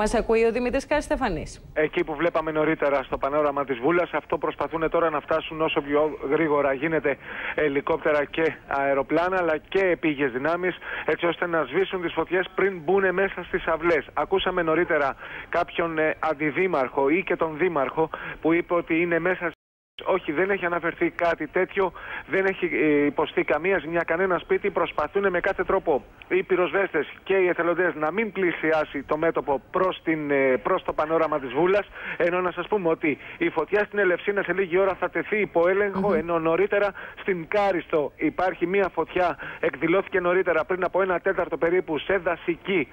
Μας ακούει ο Δημήτρης Καραστεφανής. Εκεί που βλέπαμε νωρίτερα στο πανόραμα της Βούλας, αυτό προσπαθούν τώρα να φτάσουν όσο πιο γρήγορα γίνεται ελικόπτερα και αεροπλάνα, αλλά και επίγειες δυνάμεις, έτσι ώστε να σβήσουν τις φωτιές πριν μπουν μέσα στις αυλές. Ακούσαμε νωρίτερα κάποιον ε, αντιδήμαρχο ή και τον δήμαρχο που είπε ότι είναι μέσα Όχι, δεν έχει αναφερθεί κάτι τέτοιο. Δεν έχει ε, υποστεί καμία ζημιά κανένα σπίτι. Προσπαθούν με κάθε τρόπο οι πυροσβέστες και οι εθελοντές να μην πλησιάσει το μέτωπο προς προς το πανόραμα της Βούλας. Ενώ να σας πούμε ότι η φωτιά στην Ελευσίνα σε λίγη ώρα θα τεθεί υπό έλεγχο. Ενώ νωρίτερα στην Κάριστο υπάρχει μία φωτιά. Εκδηλώθηκε νωρίτερα πριν από ένα τέταρτο περίπου σε δασική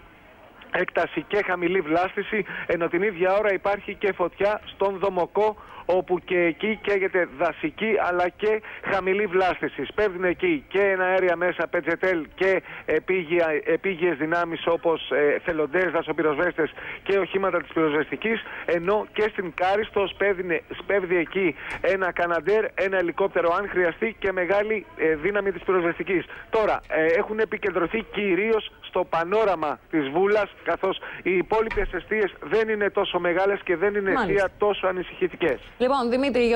έκταση και χαμηλή βλάστηση, ενώ την ίδια ώρα υπάρχει και φωτιά στον Δομοκό, όπου και εκεί καίγεται δασική αλλά και χαμηλή βλάστηση. Σπέβδουν εκεί και ένα αέρια μέσα πετζετέλ και επίγεια, επίγειες δυνάμεις όπως ε, θελοντές, δασοπυροσβέστες και οχήματα της πυροσβεστικής, ενώ και στην Κάριστο σπέβδει, σπέβδει εκεί ένα καναντέρ, ένα ελικόπτερο αν χρειαστεί και μεγάλη ε, δύναμη της πυροσβεστικής. Τώρα, ε, έχουν επικεντρωθεί κυρίως στο πανόραμα της Βούλας, καθώς οι υπόλοιπες αιστείες δεν είναι τόσο μεγάλες και δεν είναι αιστεία τόσο ανησυχητικές. Λοιπόν, Δημήτρη,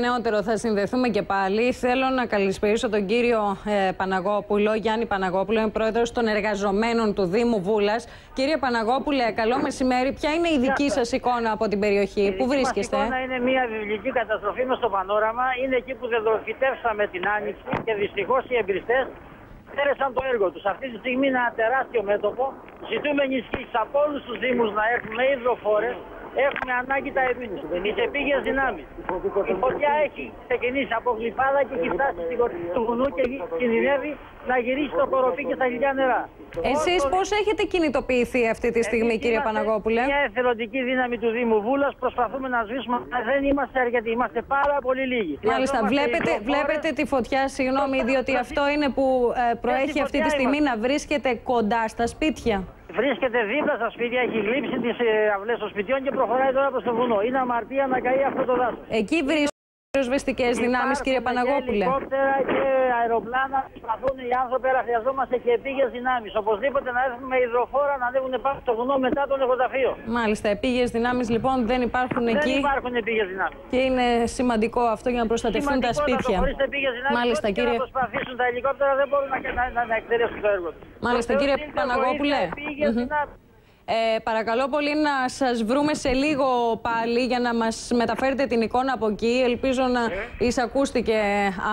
νεότερο θα συνδεθούμε και πάλι. Θέλω να καλησπερίσω τον κύριο ε, Παναγόπουλο, Γιάννη Παναγόπουλο, είναι πρόεδρος των εργαζομένων του Δήμου Βούλας. Κύριε Παναγόπουλε, καλό μεσημέρι. Ποια είναι η δική σας εικόνα από την περιοχή, πού βρίσκεστε; Η εικόνα είναι μια βιβλική καταστροφή μες στο πανόραμα. Είναι εκεί που δεδροφητεύσαμε την Άνοιξη και δυστυχώς οι εμπριστές Έρεσαν το έργο τους. Αυτή τη στιγμή είναι ένα τεράστιο μέτωπο. Ζητούμε ενισχύσεις από όλους τους Δήμους να έχουμε υδροφόρε. Έχουμε ανάγκη τα επίγεια. Τι επίγειε δυνάμεις. Η φωτιά έχει ξεκινήσει από γλυφάδα και έχει φτάσει στην κορυφή του βουνού και κινδυνεύει να γυρίσει το κοροπή και στα χιλιά νερά. Εσείς πώς έχετε κινητοποιηθεί αυτή τη στιγμή, κύριε Παναγόπουλε; Μια εθελοντική δύναμη του Δήμου Βούλας. Προσπαθούμε να σβήσουμε. Δεν είμαστε αρκετοί. Είμαστε πάρα πολύ λίγοι. Μάλιστα. Βλέπετε, βλέπετε τη φωτιά, συγγνώμη, διότι αυτό είναι που ε, προέχει αυτή τη στιγμή να βρίσκεται κοντά στα σπίτια. Βρίσκεται δίπλα στα σπίτια, έχει γλύψει τις ε, αυλές των σπιτιών και προχωράει τώρα προς το βουνό. Είναι αμαρτία να καεί αυτό το δάσος. Εκεί βρίσκεται πυροσβεστικές δυνάμεις, κύριε Παναγόπουλε. Και ελικόπτερα και αεροπλάνα προσπαθούν οι άνθρωποι, αλλά χρειαζόμαστε και επίγειες δυνάμεις. Οπωσδήποτε να έρθουμε με υδροφόρα να ανέβουν πάνω στο βουνό μετά το νεκροταφείο. Μάλιστα, επίγειες δυνάμεις λοιπόν δεν υπάρχουν δεν εκεί. Δεν υπάρχουν επίγειες δυνάμεις. Και είναι σημαντικό αυτό για να προστατευτούν τα σπίτια. Μάλιστα, κύριε. Να προσπαθήσουν τα ελικόπτερα δεν μπορούν να, να, να, να εκτελέσουν το έργο τους. Μάλιστα, κύριε Παναγόπουλε. Ε, παρακαλώ πολύ να σας βρούμε σε λίγο πάλι για να μας μεταφέρετε την εικόνα από εκεί. Ελπίζω να ε. εισακούστηκε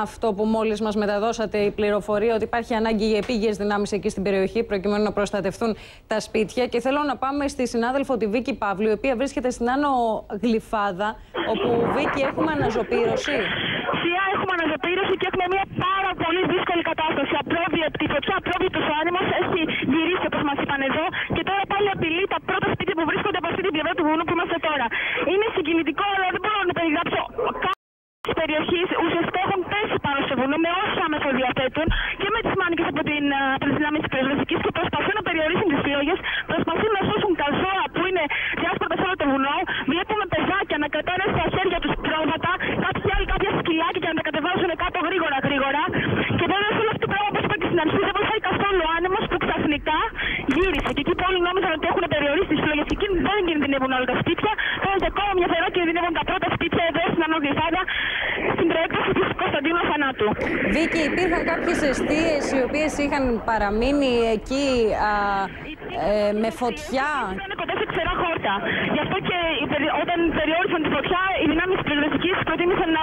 αυτό που μόλις μας μεταδώσατε η πληροφορία ότι υπάρχει ανάγκη για επίγειες δυνάμεις εκεί στην περιοχή προκειμένου να προστατευτούν τα σπίτια. Και θέλω να πάμε στη συνάδελφο τη Βίκη Παύλου, η οποία βρίσκεται στην Άνω Γλυφάδα, όπου Βίκη έχουμε αναζωπήρωση. Σία έχουμε αναζωπήρωση και έχουμε μια πάρα πολύ δύσκολη κατάσταση. Απρόβλεπτη φωτιά, απρόβλεπτος ο άνεμος έχει γυρίσει όπως μας είπαν εδώ και τώρα πάλι απειλεί τα πρώτα σπίτια που βρίσκονται από αυτή την πλευρά του βουνού που είμαστε τώρα. Είναι συγκινητικό, αλλά δεν μπορώ να περιγράψω της περιοχής ουσιαστικά έχουν πέσει πάνω στο βουνό με όσα άμεσο διαθέτουν και με τις μάνικες από, την, από τις δυνάμεις της πυροσβεστική και προσπαθούν να περιορίσουν τις φλόγες, προσπαθούν να σώσουν τα ζώα που είναι διάσπαρτα σε όλο το βουνό. Βλέπουμε παιδάκια να κρατάνε στα χέρια τους πρόβατα, κάποιοι άλλοι κάποια σκυλάκια και να τα κατεβάζουν κάτω γρήγορα γρήγορα. Και βέβαια σε όλο στην αρχή, δεν βοηθάει καθόλου ο άνεμο που ξαφνικά γύρισε. Και εκεί που όλοι νόμιζαν ότι έχουν περιορίσει τι φλόγε και εκεί δεν κινδυνεύουν όλα τα σπίτια, φαίνεται ακόμα μια φορά κινδυνεύουν τα πρώτα σπίτια εδώ στην Ανόγλυφάδα στην προέκταση του Κωνσταντίνου Αθανάτου. Βίκυ, υπήρχαν κάποιε αιστείε οι οποίε είχαν παραμείνει εκεί α, ε, με φωτιά. Ήταν κοντά σε ξερά χόρτα. Γι' αυτό και όταν περιόρισαν τη φωτιά, οι δυνάμεις της πυροσβεστική προτίμησαν να.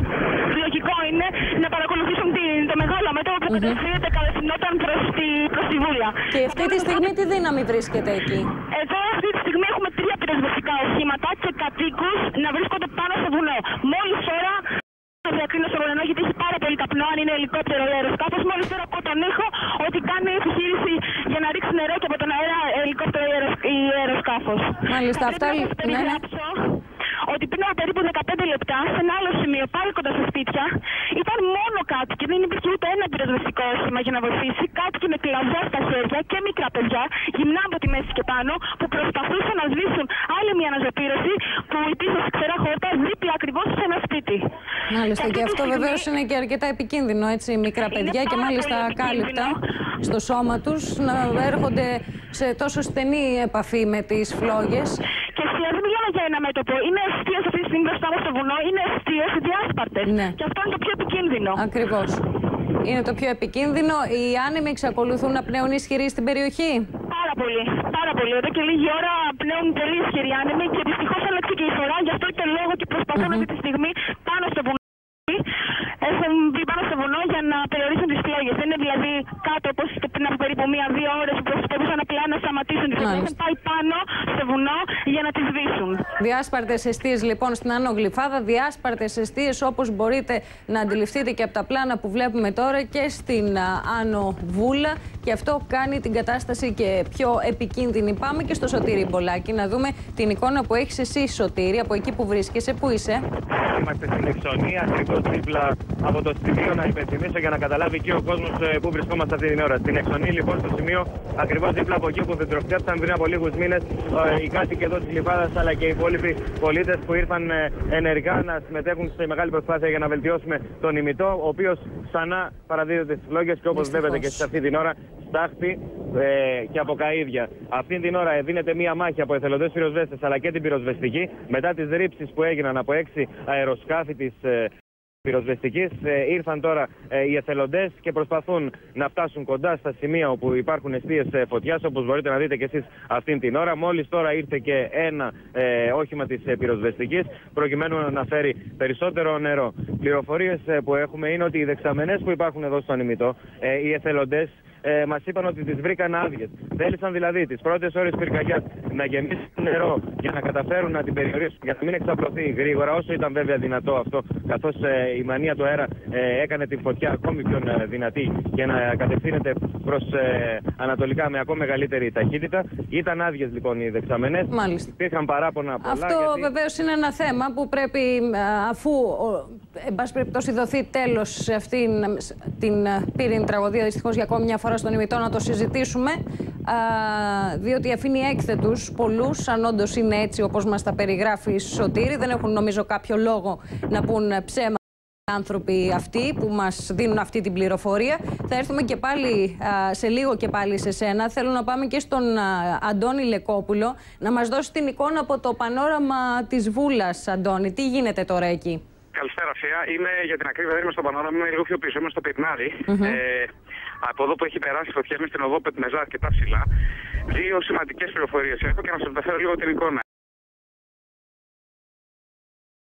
Λογικό είναι να παρακολουθήσουν τη, το μεγάλο μέτωπο που mm-hmm. κατευθύνεται κατευθυνόταν προς τη, προς τη Βούλα. Και αυτή τη στιγμή τι δύναμη βρίσκεται εκεί; Εδώ αυτή τη στιγμή έχουμε τρία πυροσβεστικά οχήματα και κατοίκους να βρίσκονται πάνω στο βουνό. Μόλις τώρα να διακρίνω στο βουνό γιατί έχει πάρα πολύ καπνό, αν είναι ελικόπτερο ή αεροσκάφος. Μόλις τώρα ακούω τον ήχο ότι κάνει επιχείρηση για να ρίξει νερό και από τον αέρα ελικόπτερο ή αεροσκάφος. Μάλιστα, αυτά ναι, ναι. Ότι πριν από περίπου 15 λεπτά, σε ένα άλλο σημείο, πάλι κοντά στα σπίτια, ήταν μόνο κάτοικοι. Δεν υπήρχε ούτε ένα πυροσβεστικό όχημα για να βοηθήσει. Κάτοικοι με κλαβιά στα χέρια και μικρά παιδιά, γυμνά από τη μέση και πάνω, που προσπαθούσαν να σβήσουν άλλη μια αναζωπήρωση που υπήρχε σε ξερά χόρτα δίπλα ακριβώς σε ένα σπίτι. Μάλιστα, και, και αυτό στιγμή... βεβαίως είναι και αρκετά επικίνδυνο, έτσι, μικρά παιδιά και μάλιστα κάλυπτα στο σώμα τους να έρχονται σε τόσο στενή επαφή με τις φλόγες. Και αστεία δεν μιλάμε για ένα μέτωπο. Είναι αστείε αυτή τη στιγμή μπροστά μας στο βουνό, είναι αστείε διάσπαρτες. Ναι. Και αυτό είναι το πιο επικίνδυνο. Ακριβώς. Είναι το πιο επικίνδυνο. Οι άνεμοι εξακολουθούν να πνέουν ισχυροί στην περιοχή; Πάρα πολύ. Πάρα πολύ. Εδώ και λίγη ώρα πνέουν πολύ ισχυροί άνεμοι και δυστυχώς άλλαξε και η φορά. Γι' αυτό και λόγο και προσπαθούν mm -hmm. αυτή τη στιγμή πάνω στο βουνό. έχουν μπει πάνω στο βουνό για να περιορίσουν τις φλόγε. Δεν είναι δηλαδή κάτω όπω πριν από περίπου μία-δύο ώρες που προσπαθούσαν απλά να σταματήσουν τις φλόγε. Έχουν πάει πάνω στο βουνό για να τις σβήσουν. Διάσπαρτες αιστείες λοιπόν στην Άνω Γλυφάδα, διάσπαρτες αιστείες όπως μπορείτε να αντιληφθείτε και από τα πλάνα που βλέπουμε τώρα και στην Άνω Βούλα. Και αυτό κάνει την κατάσταση και πιο επικίνδυνη. Πάμε και στο Σωτήρι Μπολάκη να δούμε την εικόνα που έχεις εσύ, Σωτήρι, από εκεί που βρίσκεσαι. Πού είσαι, Είμαστε στην Εξονία, ακριβώς δίπλα από το σημείο να υπενθυμίσω για να καταλάβει και ο κόσμος που βρισκόμαστε αυτή την ώρα. Στην Εξονή, λοιπόν, στο σημείο ακριβώς δίπλα από εκεί που δεντροκτέψαν πριν από λίγους μήνες οι κάτοικοι εδώ της Λιβάδας αλλά και οι υπόλοιποι πολίτες που ήρθαν ε, ενεργά να συμμετέχουν σε μεγάλη προσπάθεια για να βελτιώσουμε τον ημιτό, ο οποίος ξανά παραδίδεται στι φλόγες και όπως βλέπετε και σε αυτή την ώρα στάχτη ε, και από καίδια. Αυτή την ώρα δίνεται μία μάχη από εθελοντές πυροσβέστες αλλά και την πυροσβεστική μετά τις ρήψεις που έγιναν από έξι αεροσκάφη της ε, πυροσβεστική. Ε, ήρθαν τώρα ε, οι εθελοντές και προσπαθούν να φτάσουν κοντά στα σημεία όπου υπάρχουν αιστείες ε, φωτιάς, όπως μπορείτε να δείτε και εσείς αυτήν την ώρα. Μόλις τώρα ήρθε και ένα ε, όχημα της ε, πυροσβεστικής προκειμένου να φέρει περισσότερο νερό. Πληροφορίες που έχουμε είναι ότι οι δεξαμενές που υπάρχουν εδώ στο ανημητό, οι εθελοντές ε, μας είπαν ότι τις βρήκαν άδειες. Θέλησαν δηλαδή τις πρώτες ώρες πυρκαγιάς να γεμίσουν νερό για να καταφέρουν να την περιορίσουν, για να μην εξαπλωθεί γρήγορα, όσο ήταν βέβαια δυνατό αυτό, καθώς ε, η μανία του αέρα ε, έκανε την φωτιά ακόμη πιο ε, δυνατή και να κατευθύνεται προς ε, ανατολικά με ακόμη μεγαλύτερη ταχύτητα. Ήταν άδειες λοιπόν οι δεξαμενές. Μάλιστα. Υπήρχαν παράπονα πολλά. Αυτό γιατί... βεβαίως είναι ένα θέμα που πρέπει, αφού εν πάση περιπτώσει δοθεί τέλος σε αυτήν την πύρινη τραγωδία, δυστυχώς για ακόμη μια φορά στον ημιτό να το συζητήσουμε, α, διότι αφήνει έκθετους πολλούς, αν όντως είναι έτσι όπως μας τα περιγράφει η Σωτήρη. Δεν έχουν νομίζω κάποιο λόγο να πούν ψέμα άνθρωποι αυτοί που μας δίνουν αυτή την πληροφορία. Θα έρθουμε και πάλι σε λίγο και πάλι σε σένα. Θέλω να πάμε και στον Αντώνη Λεκόπουλο να μας δώσει την εικόνα από το πανόραμα της Βούλας, Αντώνη. Τι γίνεται τώρα εκεί; Καλησπέρα, Φία. Είμαι για την ακρίβεια, δεν είμαι στο πανόραμα, είμαι λίγο πιο πίσω, είμαι στο πυρναρι ε, από εδώ που έχει περάσει η φωτιά με στην οδό Πετμεζά αρκετά ψηλά. Δύο σημαντικές πληροφορίες έχω και να σας μεταφέρω λίγο την εικόνα.